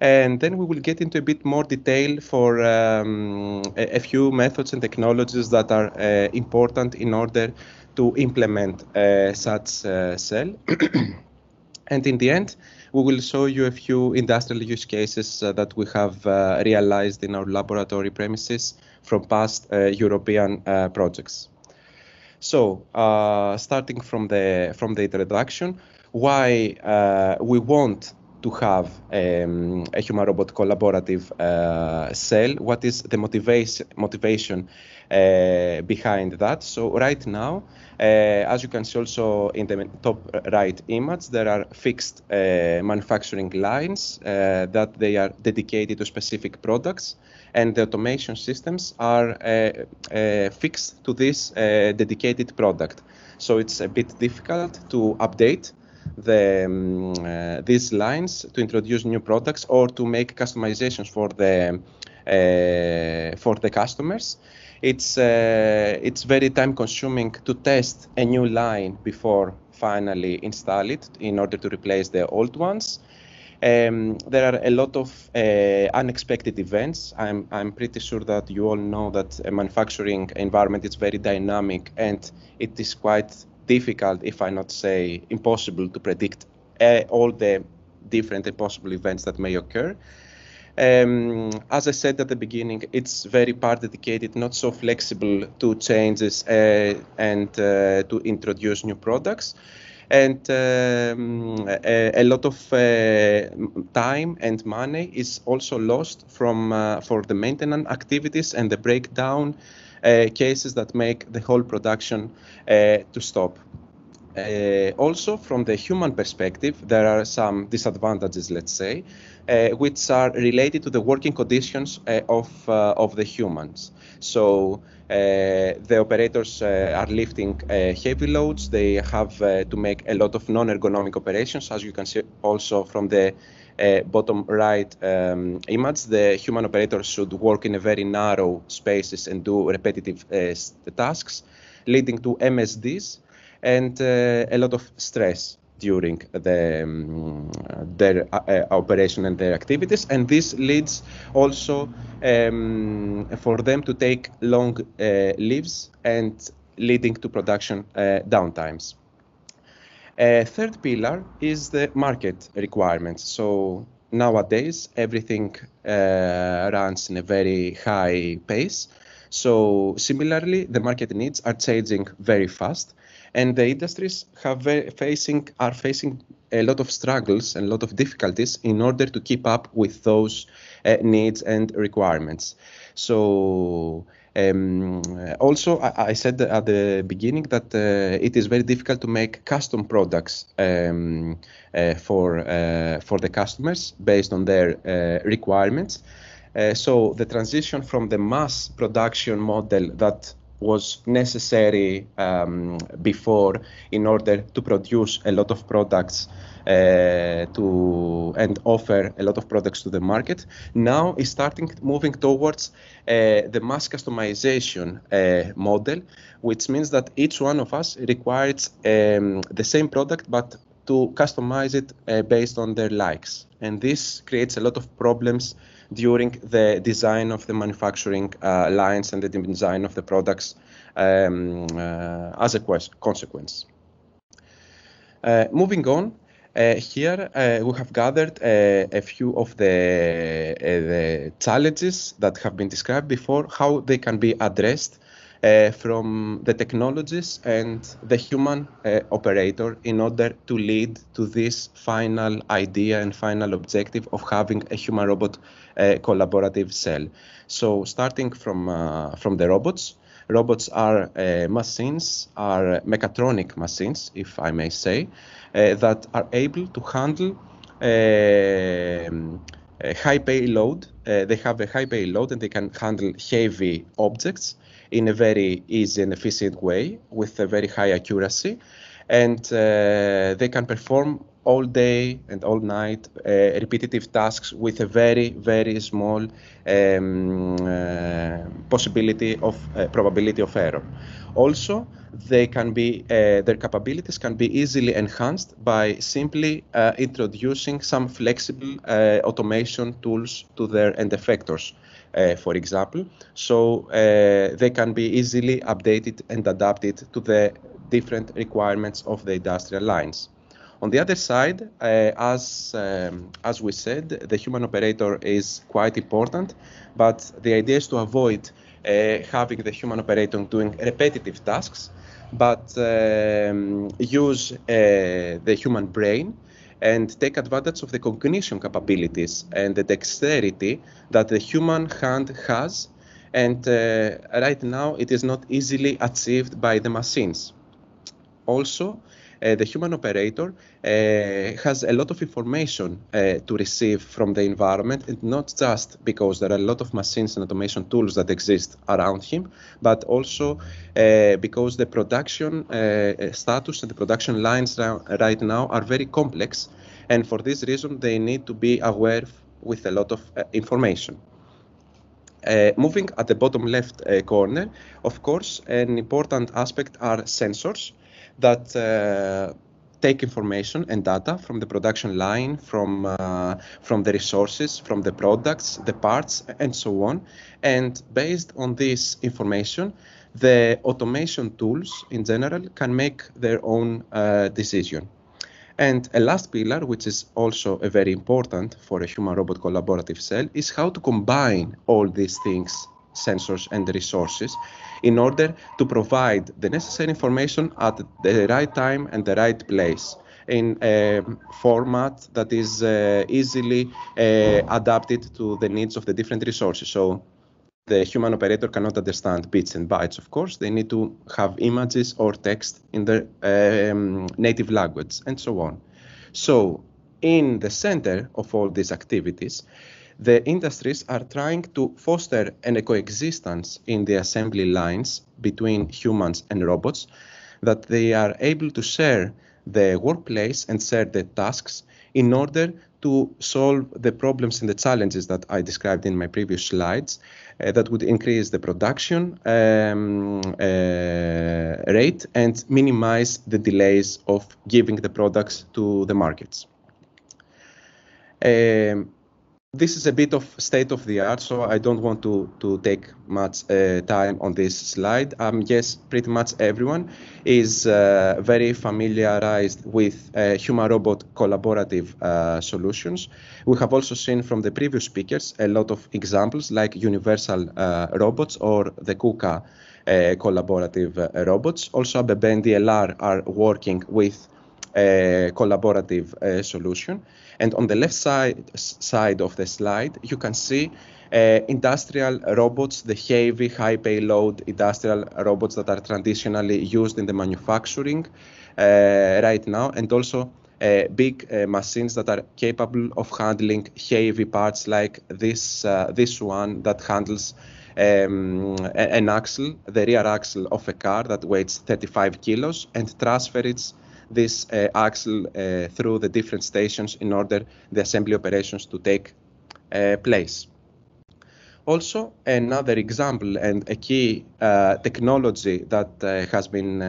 And then we will get into a bit more detail for um, a, a few methods and technologies that are uh, important in order to implement uh, such uh, cell. [clears throat] and in the end, we will show you a few industrial use cases uh, that we have realized in our laboratory premises from past European projects. So, starting from the from the introduction, why we want to have um, a human-robot collaborative uh, cell? What is the motivation motivation behind that? So right now, uh, as you can see also in the top right image, there are fixed uh, manufacturing lines uh, that they are dedicated to specific products and the automation systems are uh, uh, fixed to this uh, dedicated product. So it's a bit difficult to update the, um, uh, these lines to introduce new products or to make customizations for the uh, for the customers. It's uh, it's very time consuming to test a new line before finally install it in order to replace the old ones. Um, there are a lot of uh, unexpected events. I'm, I'm pretty sure that you all know that a manufacturing environment is very dynamic and it is quite difficult, if I not say impossible, to predict uh, all the different and possible events that may occur. Um, as I said at the beginning, it's very part dedicated, not so flexible to changes uh, and uh, to introduce new products and um, a, a, lot of uh, time and money is also lost from uh, for the maintenance activities and the breakdown uh, cases that make the whole production to stop. Uh, also, from the human perspective, there are some disadvantages, let's say, uh, which are related to the working conditions uh, of of the humans. So the operators are lifting heavy loads. They have to make a lot of non-ergonomic operations, as you can see also from the uh, bottom right um, image, the human operator should work in a very narrow spaces and do repetitive uh, tasks, leading to MSDs and uh, a lot of stress during the, um, their operation and their activities. And this leads also um, for them to take long leaves and leading to production downtimes. A third pillar is the market requirements. So nowadays everything uh, runs in a very high pace. So similarly, the market needs are changing very fast, and the industries have facing are facing a lot of struggles and a lot of difficulties in order to keep up with those uh, needs and requirements. So um, also, I, I, said at the beginning that uh, it is very difficult to make custom products um, uh, for for the customers based on their requirements. So the transition from the mass production model that was necessary um, before in order to produce a lot of products uh, to and offer a lot of products to the market. Now is starting moving towards uh, the mass customization uh, model, which means that each one of us requires um, the same product but to customize it uh, based on their likes. And this creates a lot of problems during the design of the manufacturing uh, lines and the design of the products um, uh, as a consequence. moving on, uh, here uh, we have gathered uh, a few of the, the, challenges that have been described before, how they can be addressed uh, from the technologies and the human uh, operator in order to lead to this final idea and final objective of having a human robot uh, collaborative cell. So starting from from the robots, robots are machines, are mechatronic machines, if I may say, uh, that are able to handle a high payload. Uh, they have a high payload and they can handle heavy objects in a very easy and efficient way with a very high accuracy. And uh, they can perform all day and all night uh, repetitive tasks with a very, very small um, uh, possibility of uh, probability of error. Also, they can be uh, their capabilities can be easily enhanced by simply uh, introducing some flexible uh, automation tools to their end effectors. Uh, for example, so uh, they can be easily updated and adapted to the different requirements of the industrial lines. On the other side, uh, as um, as we said, the human operator is quite important, but the idea is to avoid uh, having the human operator doing repetitive tasks, but um, use uh, the human brain and take advantage of the cognition capabilities and the dexterity that the human hand has. And uh, right now, it is not easily achieved by the machines. Also, the human operator uh, has a lot of information uh, to receive from the environment, and not just because there are a lot of machines and automation tools that exist around him, but also because the production status and the production lines right now are very complex, and for this reason they need to be aware with a lot of information. Uh, moving at the bottom left uh, corner, of course, an important aspect are sensors that uh, take information and data from the production line, from uh, from the resources, from the products, the parts, and so on. And based on this information, the automation tools in general can make their own uh, decision. And a last pillar, which is also a very important for a human-robot collaborative cell, is how to combine all these things, sensors and resources, in order to provide the necessary information at the right time and the right place in a format that is uh, easily uh, adapted to the needs of the different resources. So the human operator cannot understand bits and bytes, of course. They need to have images or text in their um, native language and so on. So in the center of all these activities, the industries are trying to foster an coexistence in the assembly lines between humans and robots, that they are able to share the workplace and share the tasks in order to solve the problems and the challenges that I described in my previous slides uh, that would increase the production um, uh, rate and minimize the delays of giving the products to the markets. Um, this is a bit of state of the art, so I don't want to, to take much uh, time on this slide. Um, yes, pretty much everyone is uh, very familiarized with uh, human-robot collaborative uh, solutions. We have also seen from the previous speakers a lot of examples like universal uh, robots or the KUKA uh, collaborative robots. Also, ABB and DLR are working with a collaborative solution. And on the left side, side of the slide, you can see uh, industrial robots, the heavy, high payload industrial robots that are traditionally used in the manufacturing uh, right now, and also uh, big uh, machines that are capable of handling heavy parts like this, uh, this one that handles um, an axle, the rear axle of a car that weighs 35 kilos, and transfer it this uh, axle uh, through the different stations in order the assembly operations to take uh, place. Also, another example and a key technology that has been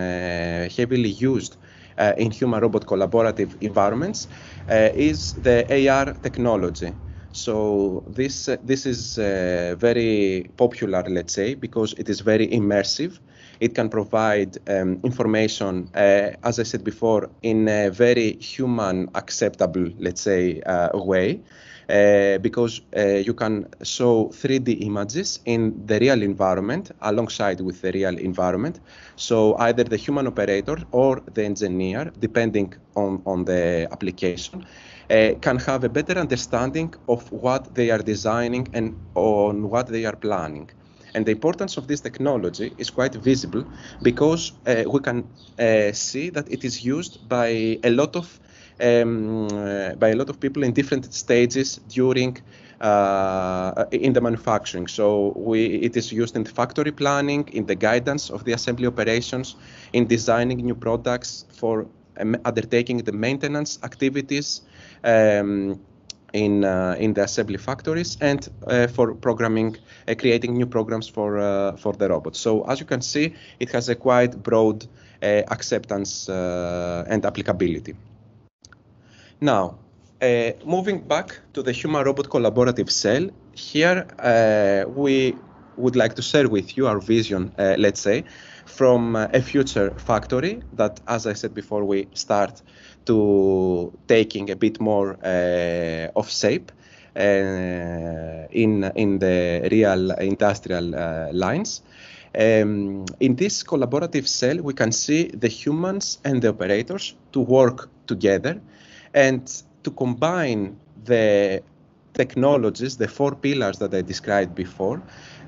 heavily used uh, in human-robot collaborative environments uh, is the AR technology. So this uh, this is very popular, let's say, because it is very immersive it can provide um, information, uh, as I said before, in a very human acceptable, let's say, uh, way. Uh, because uh, you can show 3D images in the real environment alongside with the real environment. So either the human operator or the engineer, depending on, on the application, uh, can have a better understanding of what they are designing and on what they are planning. And the importance of this technology is quite visible because uh, we can uh, see that it is used by a lot of um, uh, by a lot of people in different stages during uh, in the manufacturing. So we, it is used in factory planning, in the guidance of the assembly operations, in designing new products for um, undertaking the maintenance activities. Um, in uh, in the assembly factories and uh, for programming, Uh, creating new programs for uh, for the robots. So as you can see, it has a quite broad uh, acceptance and applicability. Now, moving back to the human-robot collaborative cell, here we would like to share with you our vision, let's say, from a future factory that, as I said before, we start to taking a bit more uh, of shape uh, in in the real industrial uh, lines. Um, in this collaborative cell, we can see the humans and the operators to work together and to combine the technologies, the four pillars that I described before,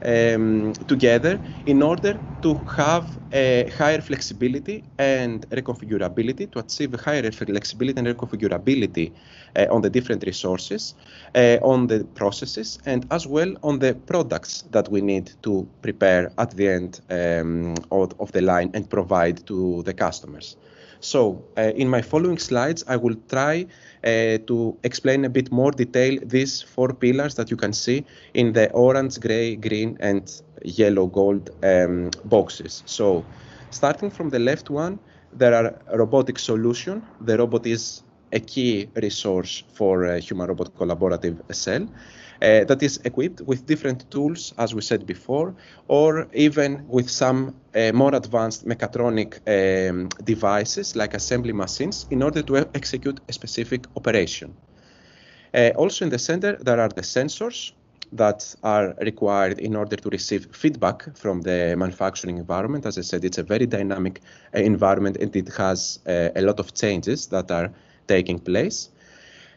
um, together in order to have a higher flexibility and reconfigurability, to achieve higher flexibility and reconfigurability uh, on the different resources, uh, on the processes, and as well on the products that we need to prepare at the end um, of, of the line and provide to the customers. So uh, in my following slides, I will try to explain a bit more detail these four pillars that you can see in the orange, gray, green, and yellow gold um, boxes. So starting from the left one, there are robotic solution. The robot is a key resource for a human-robot collaborative cell uh, that is equipped with different tools, as we said before, or even with some uh, more advanced mechatronic um, devices like assembly machines in order to execute a specific operation. Uh, also in the center, there are the sensors that are required in order to receive feedback from the manufacturing environment. As I said, it's a very dynamic uh, environment and it has uh, a lot of changes that are taking place.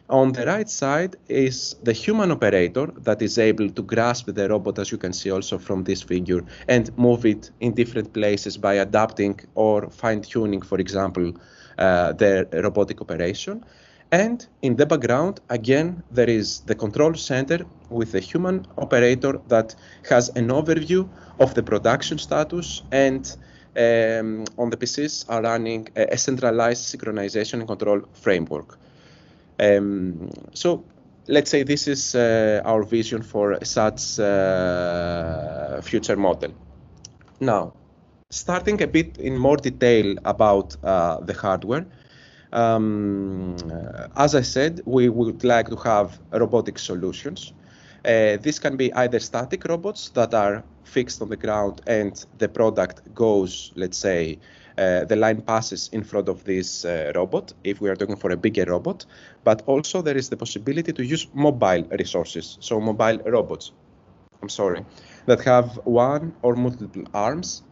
On the right side is the human operator that is able to grasp the robot, as you can see also from this figure, and move it in different places by adapting or fine-tuning, for example, uh, the robotic operation. And in the background, again, there is the control center with the human operator that has an overview of the production status and um, on the PCs are running a centralized synchronization and control framework. Um, so let's say this is uh, our vision for such uh, future model. Now, starting a bit in more detail about uh, the hardware, Um, as I said, we would like to have robotic solutions. Uh, this can be either static robots that are fixed on the ground and the product goes, let's say, uh, the line passes in front of this uh, robot if we are talking for a bigger robot, but also there is the possibility to use mobile resources, so mobile robots, I'm sorry, that have one or multiple arms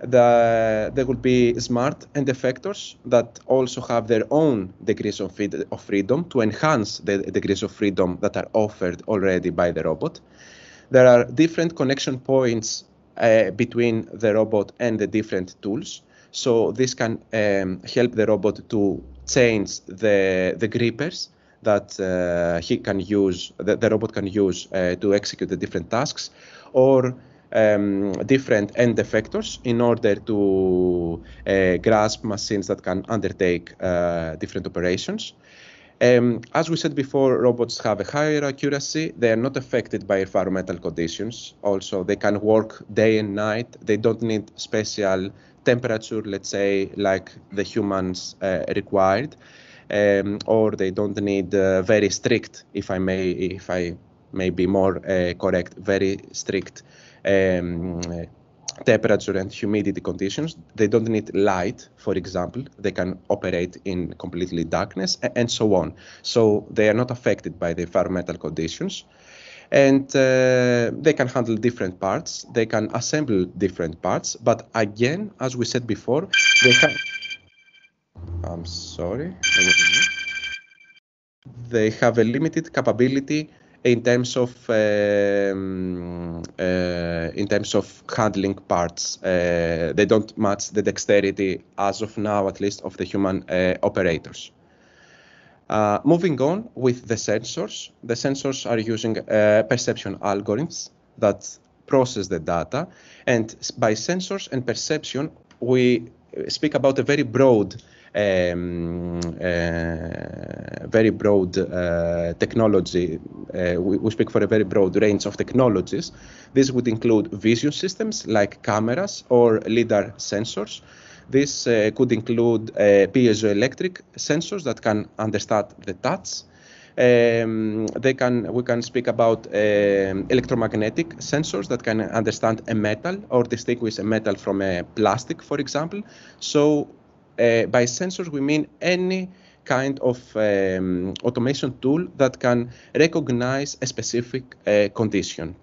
the, there will be smart end effectors that also have their own degrees of, of freedom to enhance the degrees of freedom that are offered already by the robot. There are different connection points uh, between the robot and the different tools. So this can um, help the robot to change the, the grippers that uh, he can use, the, the robot can use uh, to execute the different tasks, or um, different end effectors in order to uh, grasp machines that can undertake uh, different operations. Um, as we said before, robots have a higher accuracy. They are not affected by environmental conditions. Also, they can work day and night. They don't need special temperature, let's say, like the humans uh, required, um, or they don't need uh, very strict, if I may, if I may be more uh, correct, very strict um, temperature and humidity conditions. They don't need light, for example. They can operate in completely darkness and so on. So they are not affected by the environmental conditions. And uh, they can handle different parts. They can assemble different parts. But again, as we said before, they have. I'm sorry. They have a limited capability in terms of um, uh, in terms of handling parts. Uh, they don't match the dexterity as of now, at least, of the human uh, operators. Uh, moving on with the sensors, the sensors are using uh, perception algorithms that process the data, and by sensors and perception, we speak about a very broad um, uh, very broad uh, technology. Uh, we, we, speak for a very broad range of technologies. This would include vision systems like cameras or LIDAR sensors. This uh, could include uh, piezoelectric sensors that can understand the touch. Um, they can we can speak about um, electromagnetic sensors that can understand a metal or distinguish a metal from a plastic, for example. So uh, by sensors, we mean any kind of um, automation tool that can recognize a specific uh, condition.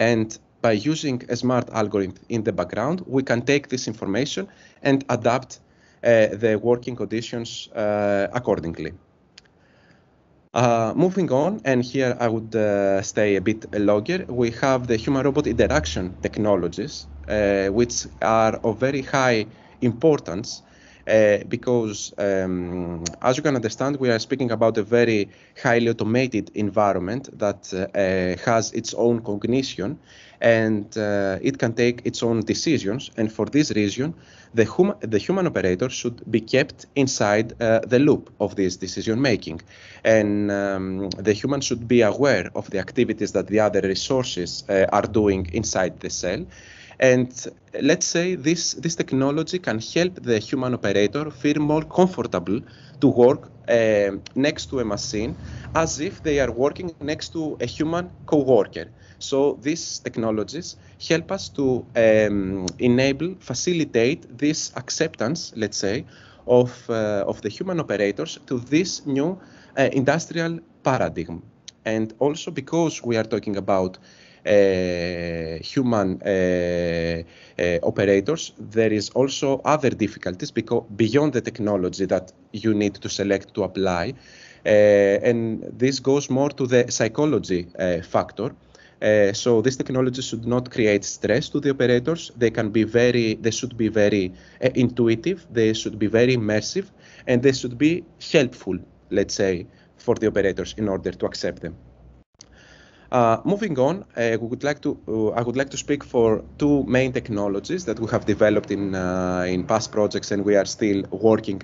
And by using a smart algorithm in the background, we can take this information and adapt uh, the working conditions uh, accordingly. Uh, moving on, and here I would uh, stay a bit longer, we have the human-robot interaction technologies, uh, which are of very high importance uh, because, um, as you can understand, we are speaking about a very highly automated environment that has its own cognition and it can take its own decisions. And for this reason, the, hum the human operator should be kept inside uh, the loop of this decision making. And um, the human should be aware of the activities that the other resources uh, are doing inside the cell and let's say this, this technology can help the human operator feel more comfortable to work uh, next to a machine as if they are working next to a human co-worker. So these technologies help us to um, enable, facilitate this acceptance, let's say, of, uh, of the human operators to this new uh, industrial paradigm. And also because we are talking about uh, human uh, uh, operators, there is also other difficulties because beyond the technology that you need to select to apply. and this goes more to the psychology factor. Uh, so this technology should not create stress to the operators. They can be very, they should be very uh, intuitive. They should be very immersive, and they should be helpful. Let's say for the operators in order to accept them. Uh, moving on, uh, we would like to, uh, I would like to speak for two main technologies that we have developed in, in past projects and we are still working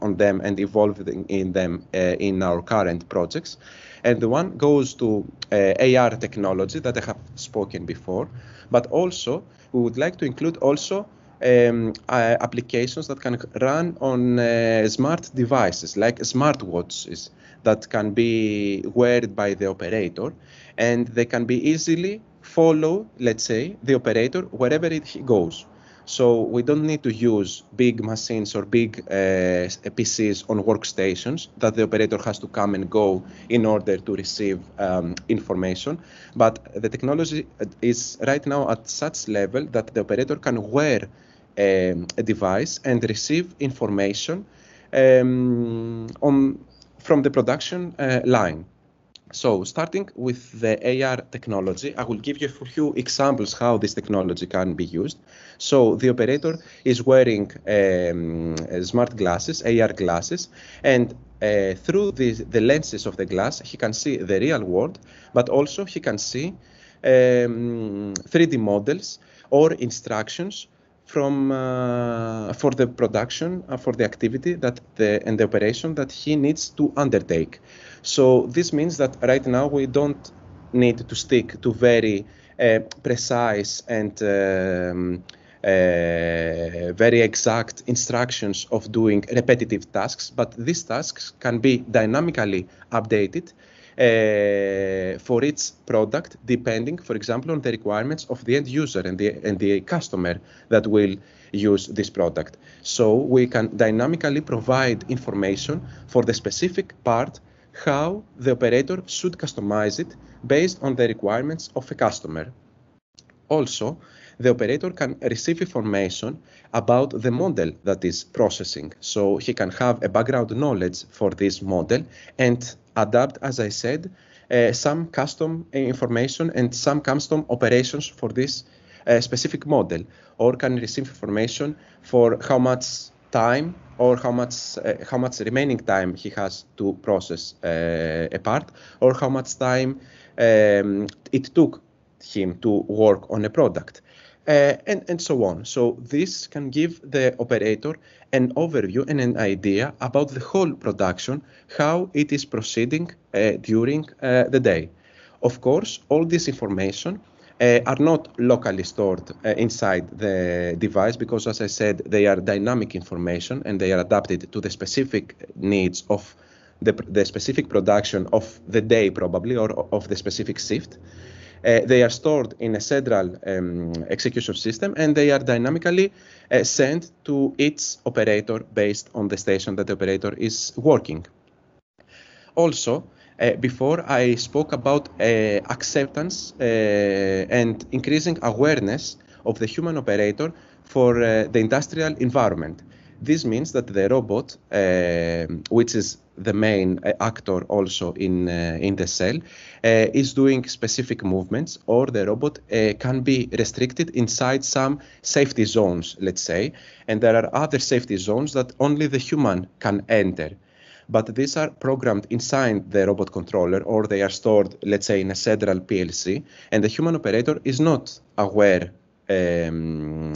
on them and evolving in them in our current projects. And the one goes to AR technology that I have spoken before, but also we would like to include also um, uh, applications that can run on uh, smart devices like smartwatches that can be weared by the operator and they can be easily follow, let's say, the operator wherever it goes. So we don't need to use big machines or big uh, PCs on workstations that the operator has to come and go in order to receive um, information. But the technology is right now at such level that the operator can wear um, a device and receive information um, on, from the production uh, line. So starting with the AR technology, I will give you a few examples how this technology can be used. So the operator is wearing um, smart glasses, AR glasses, and uh, through the, the lenses of the glass, he can see the real world, but also he can see um, 3D models or instructions from uh, for the production uh, for the activity that the and the operation that he needs to undertake. So this means that right now we don't need to stick to very uh, precise and um, uh, very exact instructions of doing repetitive tasks, but these tasks can be dynamically updated uh, for its product, depending, for example, on the requirements of the end user and the, and the customer that will use this product. So we can dynamically provide information for the specific part how the operator should customize it based on the requirements of a customer. Also, the operator can receive information about the model that is processing. So he can have a background knowledge for this model and adapt, as I said, uh, some custom information and some custom operations for this uh, specific model, or can receive information for how much time or how much uh, how much remaining time he has to process uh, a part, or how much time um, it took him to work on a product. Uh, and, and so on. So this can give the operator an overview and an idea about the whole production, how it is proceeding uh, during uh, the day. Of course, all this information uh, are not locally stored uh, inside the device because, as I said, they are dynamic information and they are adapted to the specific needs of the, the specific production of the day, probably, or of the specific shift. Uh, they are stored in a central um, execution system and they are dynamically uh, sent to its operator based on the station that the operator is working. Also, uh, before I spoke about uh, acceptance uh, and increasing awareness of the human operator for uh, the industrial environment. This means that the robot, uh, which is the main uh, actor also in uh, in the cell, uh, is doing specific movements, or the robot can be restricted inside some safety zones, let's say, and there are other safety zones that only the human can enter. But these are programmed inside the robot controller, or they are stored, let's say, in a central PLC, and the human operator is not aware um,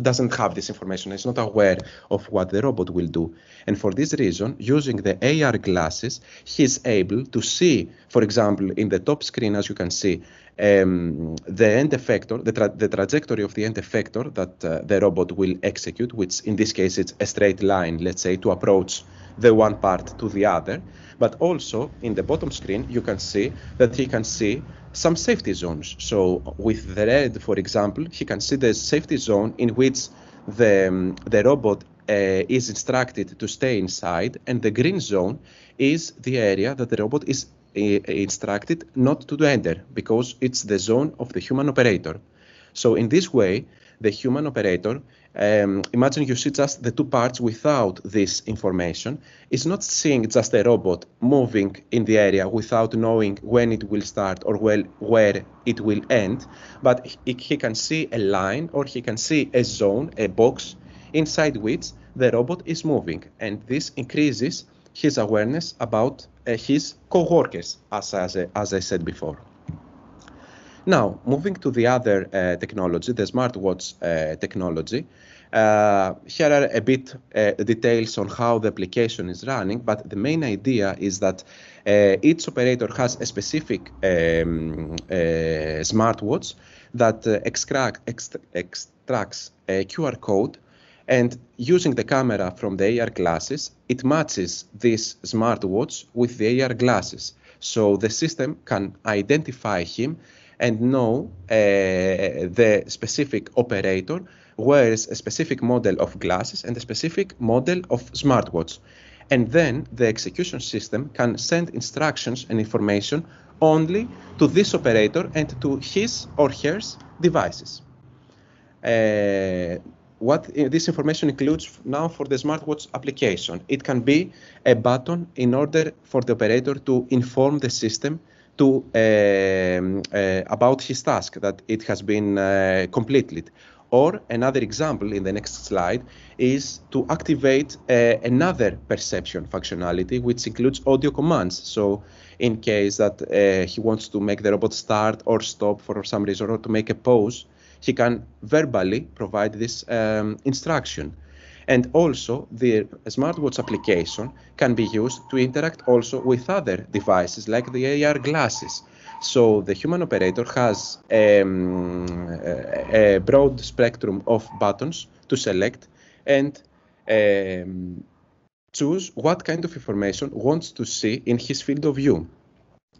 doesn't have this information, is not aware of what the robot will do. And for this reason, using the AR glasses, he's able to see, for example, in the top screen, as you can see, um, the end effector, the, tra the, trajectory of the end effector that uh, the robot will execute, which in this case it's a straight line, let's say, to approach the one part to the other. But also in the bottom screen, you can see that he can see some safety zones. So with the red, for example, he can see the safety zone in which the, um, the robot uh, is instructed to stay inside, and the green zone is the area that the robot is uh, instructed not to enter because it's the zone of the human operator. So in this way, the human operator um, imagine you see just the two parts without this information. It's not seeing just a robot moving in the area without knowing when it will start or well, where it will end, but he, can see a line or he can see a zone, a box, inside which the robot is moving. And this increases his awareness about uh, his co-workers, as, as, as I said before. Now, moving to the other uh, technology, the smartwatch uh, technology, uh, here are a bit details on how the application is running, but the main idea is that each operator has a specific um, smartwatch that extract, ext tracks a QR code and using the camera from the AR glasses, it matches this smartwatch with the AR glasses. So the system can identify him and know uh, the specific operator wears a specific model of glasses and a specific model of smartwatch. And then the execution system can send instructions and information only to this operator and to his or hers devices. Uh, what this information includes now for the smartwatch application. It can be a button in order for the operator to inform the system to um, uh, about his task that it has been uh, completed. Or another example in the next slide is to activate uh, another perception functionality, which includes audio commands. So in case that uh, he wants to make the robot start or stop for some reason or to make a pause, he can verbally provide this um, instruction. And also the smartwatch application can be used to interact also with other devices like the AR glasses. So the human operator has um, a broad spectrum of buttons to select and um, choose what kind of information wants to see in his field of view.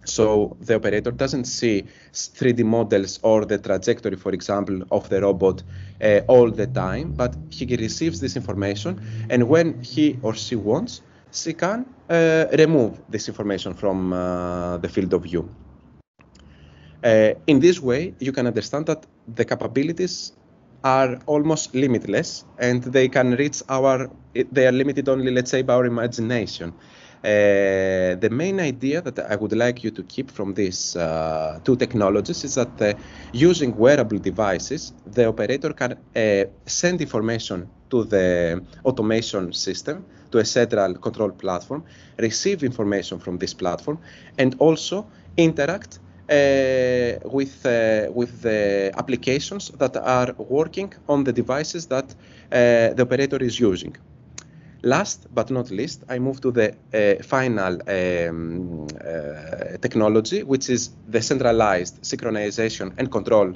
So the operator doesn't see 3D models or the trajectory, for example, of the robot uh, all the time, but he receives this information, and when he or she wants, she can uh, remove this information from uh, the field of view. Uh, in this way, you can understand that the capabilities are almost limitless, and they can reach our. They are limited only, let's say, by our imagination. Uh, the main idea that I would like you to keep from these uh, two technologies is that uh, using wearable devices, the operator can send information to the automation system, to a central control platform, receive information from this platform, and also interact uh, with uh, with the applications that are working on the devices that uh, the operator is using. Last but not least, I move to the uh, final um, uh, technology, which is the centralized synchronization and control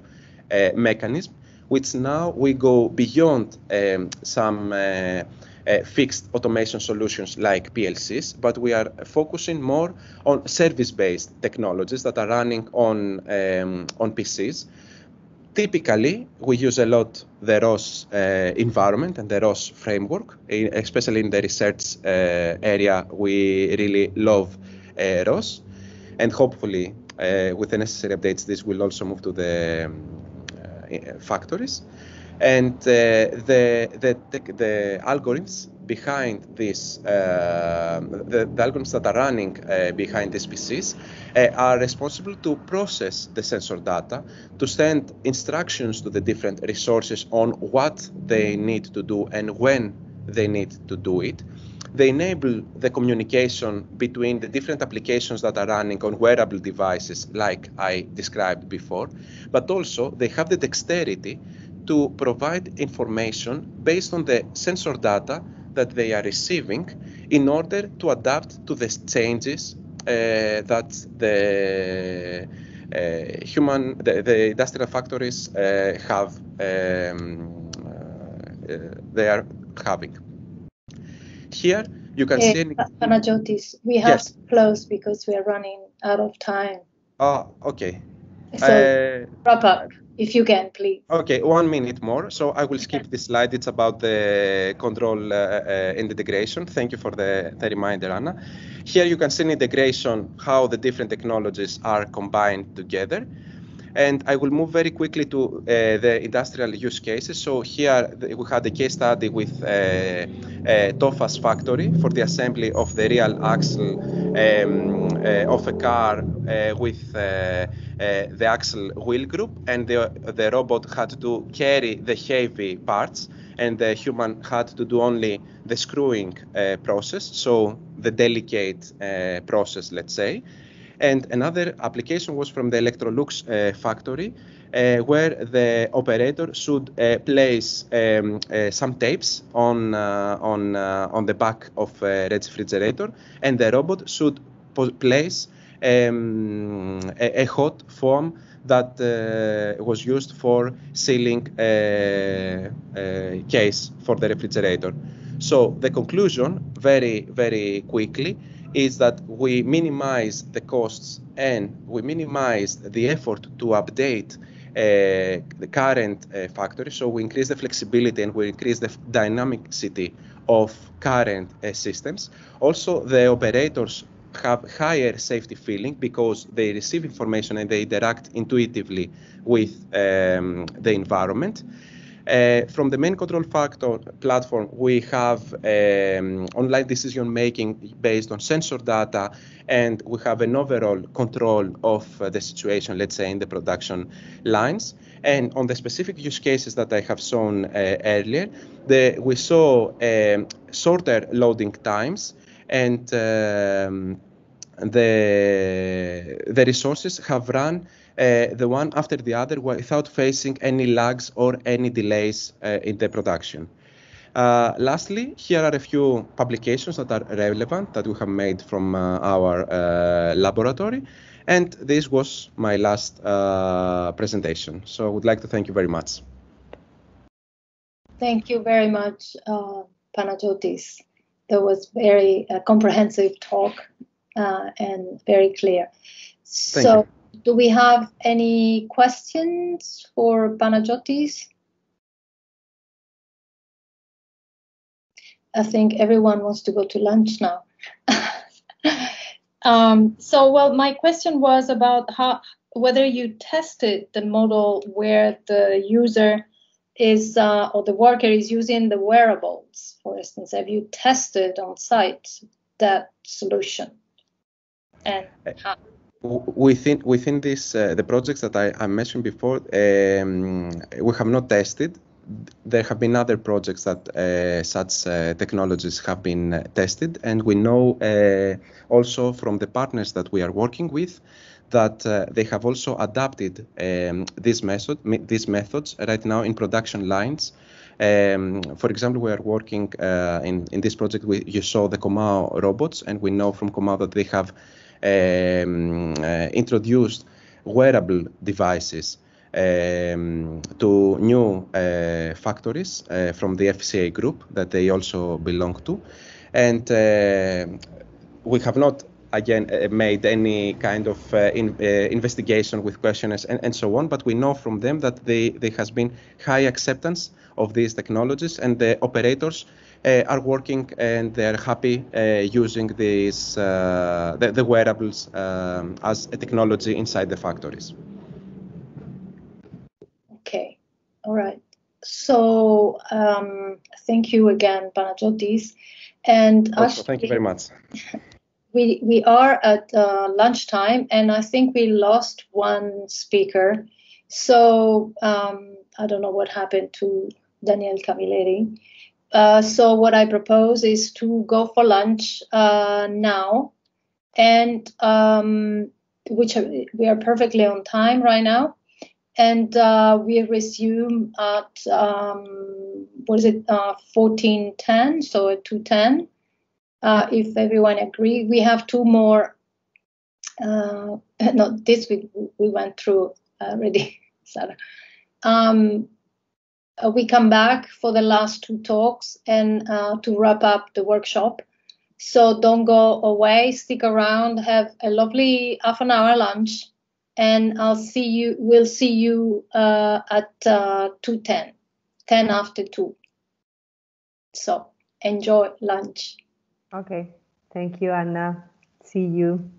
uh, mechanism, which now we go beyond um, some uh, uh, fixed automation solutions like PLCs, but we are focusing more on service-based technologies that are running on, um, on PCs typically we use a lot the ROS uh, environment and the ROS framework, especially in the research uh, area. We really love uh, ROS, and hopefully uh, with the necessary updates, this will also move to the um, uh, factories. And uh, the, the, the algorithms behind this, uh, the, the, algorithms that are running uh, behind these PCs uh, are responsible to process the sensor data, to send instructions to the different resources on what they need to do and when they need to do it. They enable the communication between the different applications that are running on wearable devices, like I described before, but also they have the dexterity to provide information based on the sensor data that they are receiving in order to adapt to the changes uh, that the uh, human, the, the, industrial factories uh, have, um, they are having. Here you can see. Panagiotis, we have yes. to close because we are running out of time. Oh, okay. So wrap up if you can, please. Okay, one minute more. So I will skip this slide. It's about the control uh, uh, and integration. Thank you for the, the reminder, Anna. Here you can see in integration how the different technologies are combined together. And I will move very quickly to uh, the industrial use cases. So here we had a case study with uh, uh, Tofas factory for the assembly of the real axle um, uh, of a car uh, with uh, the axle wheel group, and the, the robot had to carry the heavy parts, and the human had to do only the screwing process, so the delicate process, let's say. And another application was from the Electrolux uh, factory, uh, where the operator should uh, place um, some tapes on on on the back of a refrigerator, and the robot should place um, a, a, hot foam that uh, was used for sealing a, a case for the refrigerator. So the conclusion, very, very quickly, is that we minimize the costs and we minimize the effort to update uh, the current uh, factory. So we increase the flexibility and we increase the dynamicity of current uh, systems. Also, the operators have higher safety feeling because they receive information and they interact intuitively with um, the environment. Uh, from the main control factor platform, we have um, online decision making based on sensor data, and we have an overall control of uh, the situation, let's say, in the production lines. And on the specific use cases that I have shown uh, earlier, the, we saw um, shorter loading times and um, the, the resources have run uh, the one after the other without facing any lags or any delays uh, in the production. Uh, lastly, here are a few publications that are relevant that we have made from uh, our uh, laboratory. And this was my last uh, presentation. So I would like to thank you very much. Thank you very much, Panagiotis. That was very comprehensive talk and very clear. Thank so, you do we have any questions for Panagiotis? I think everyone wants to go to lunch now. [laughs] um, so, well, my question was about how whether you tested the model where the user is uh, or the worker is using the wearables, for instance. Have you tested on site that solution? And how? within within this uh, the projects that I, I mentioned before, um, we have not tested. There have been other projects that uh, such uh, technologies have been tested, and we know also from the partners that we are working with that uh, they have also adapted um, this method, these methods right now in production lines. Um, for example, we are working uh, in, in this project, we, you saw the Comau robots, and we know from Comau that they have um, uh, introduced wearable devices um, to new uh, factories uh, from the FCA group that they also belong to. And we have not again uh, made any kind of uh, in, uh, investigation with questionnaires and, and, so on but we know from them that they, there has been high acceptance of these technologies and the operators uh, are working and they're happy uh, using these uh, the, the, wearables um, as a technology inside the factories. Okay, all right. So um, thank you again, Panagiotis. And also, actually, thank you very much. [laughs] We we are at uh, lunchtime, and I think we lost one speaker. So um, I don't know what happened to Daniel Camilleri. Uh, so what I propose is to go for lunch uh, now, and um, which we are perfectly on time right now, and uh, we resume at um, what is it, uh, fourteen ten, so at two ten. Uh, if everyone agree, we have two more. Uh, [laughs] no, this week we went through already. [laughs] Sarah. Um, uh, we come back for the last two talks and uh, to wrap up the workshop. So don't go away, stick around, have a lovely half an hour lunch, and I'll see you. We'll see you uh, at uh, two ten, ten after two. So enjoy lunch. Okay, thank you, Anna. See you.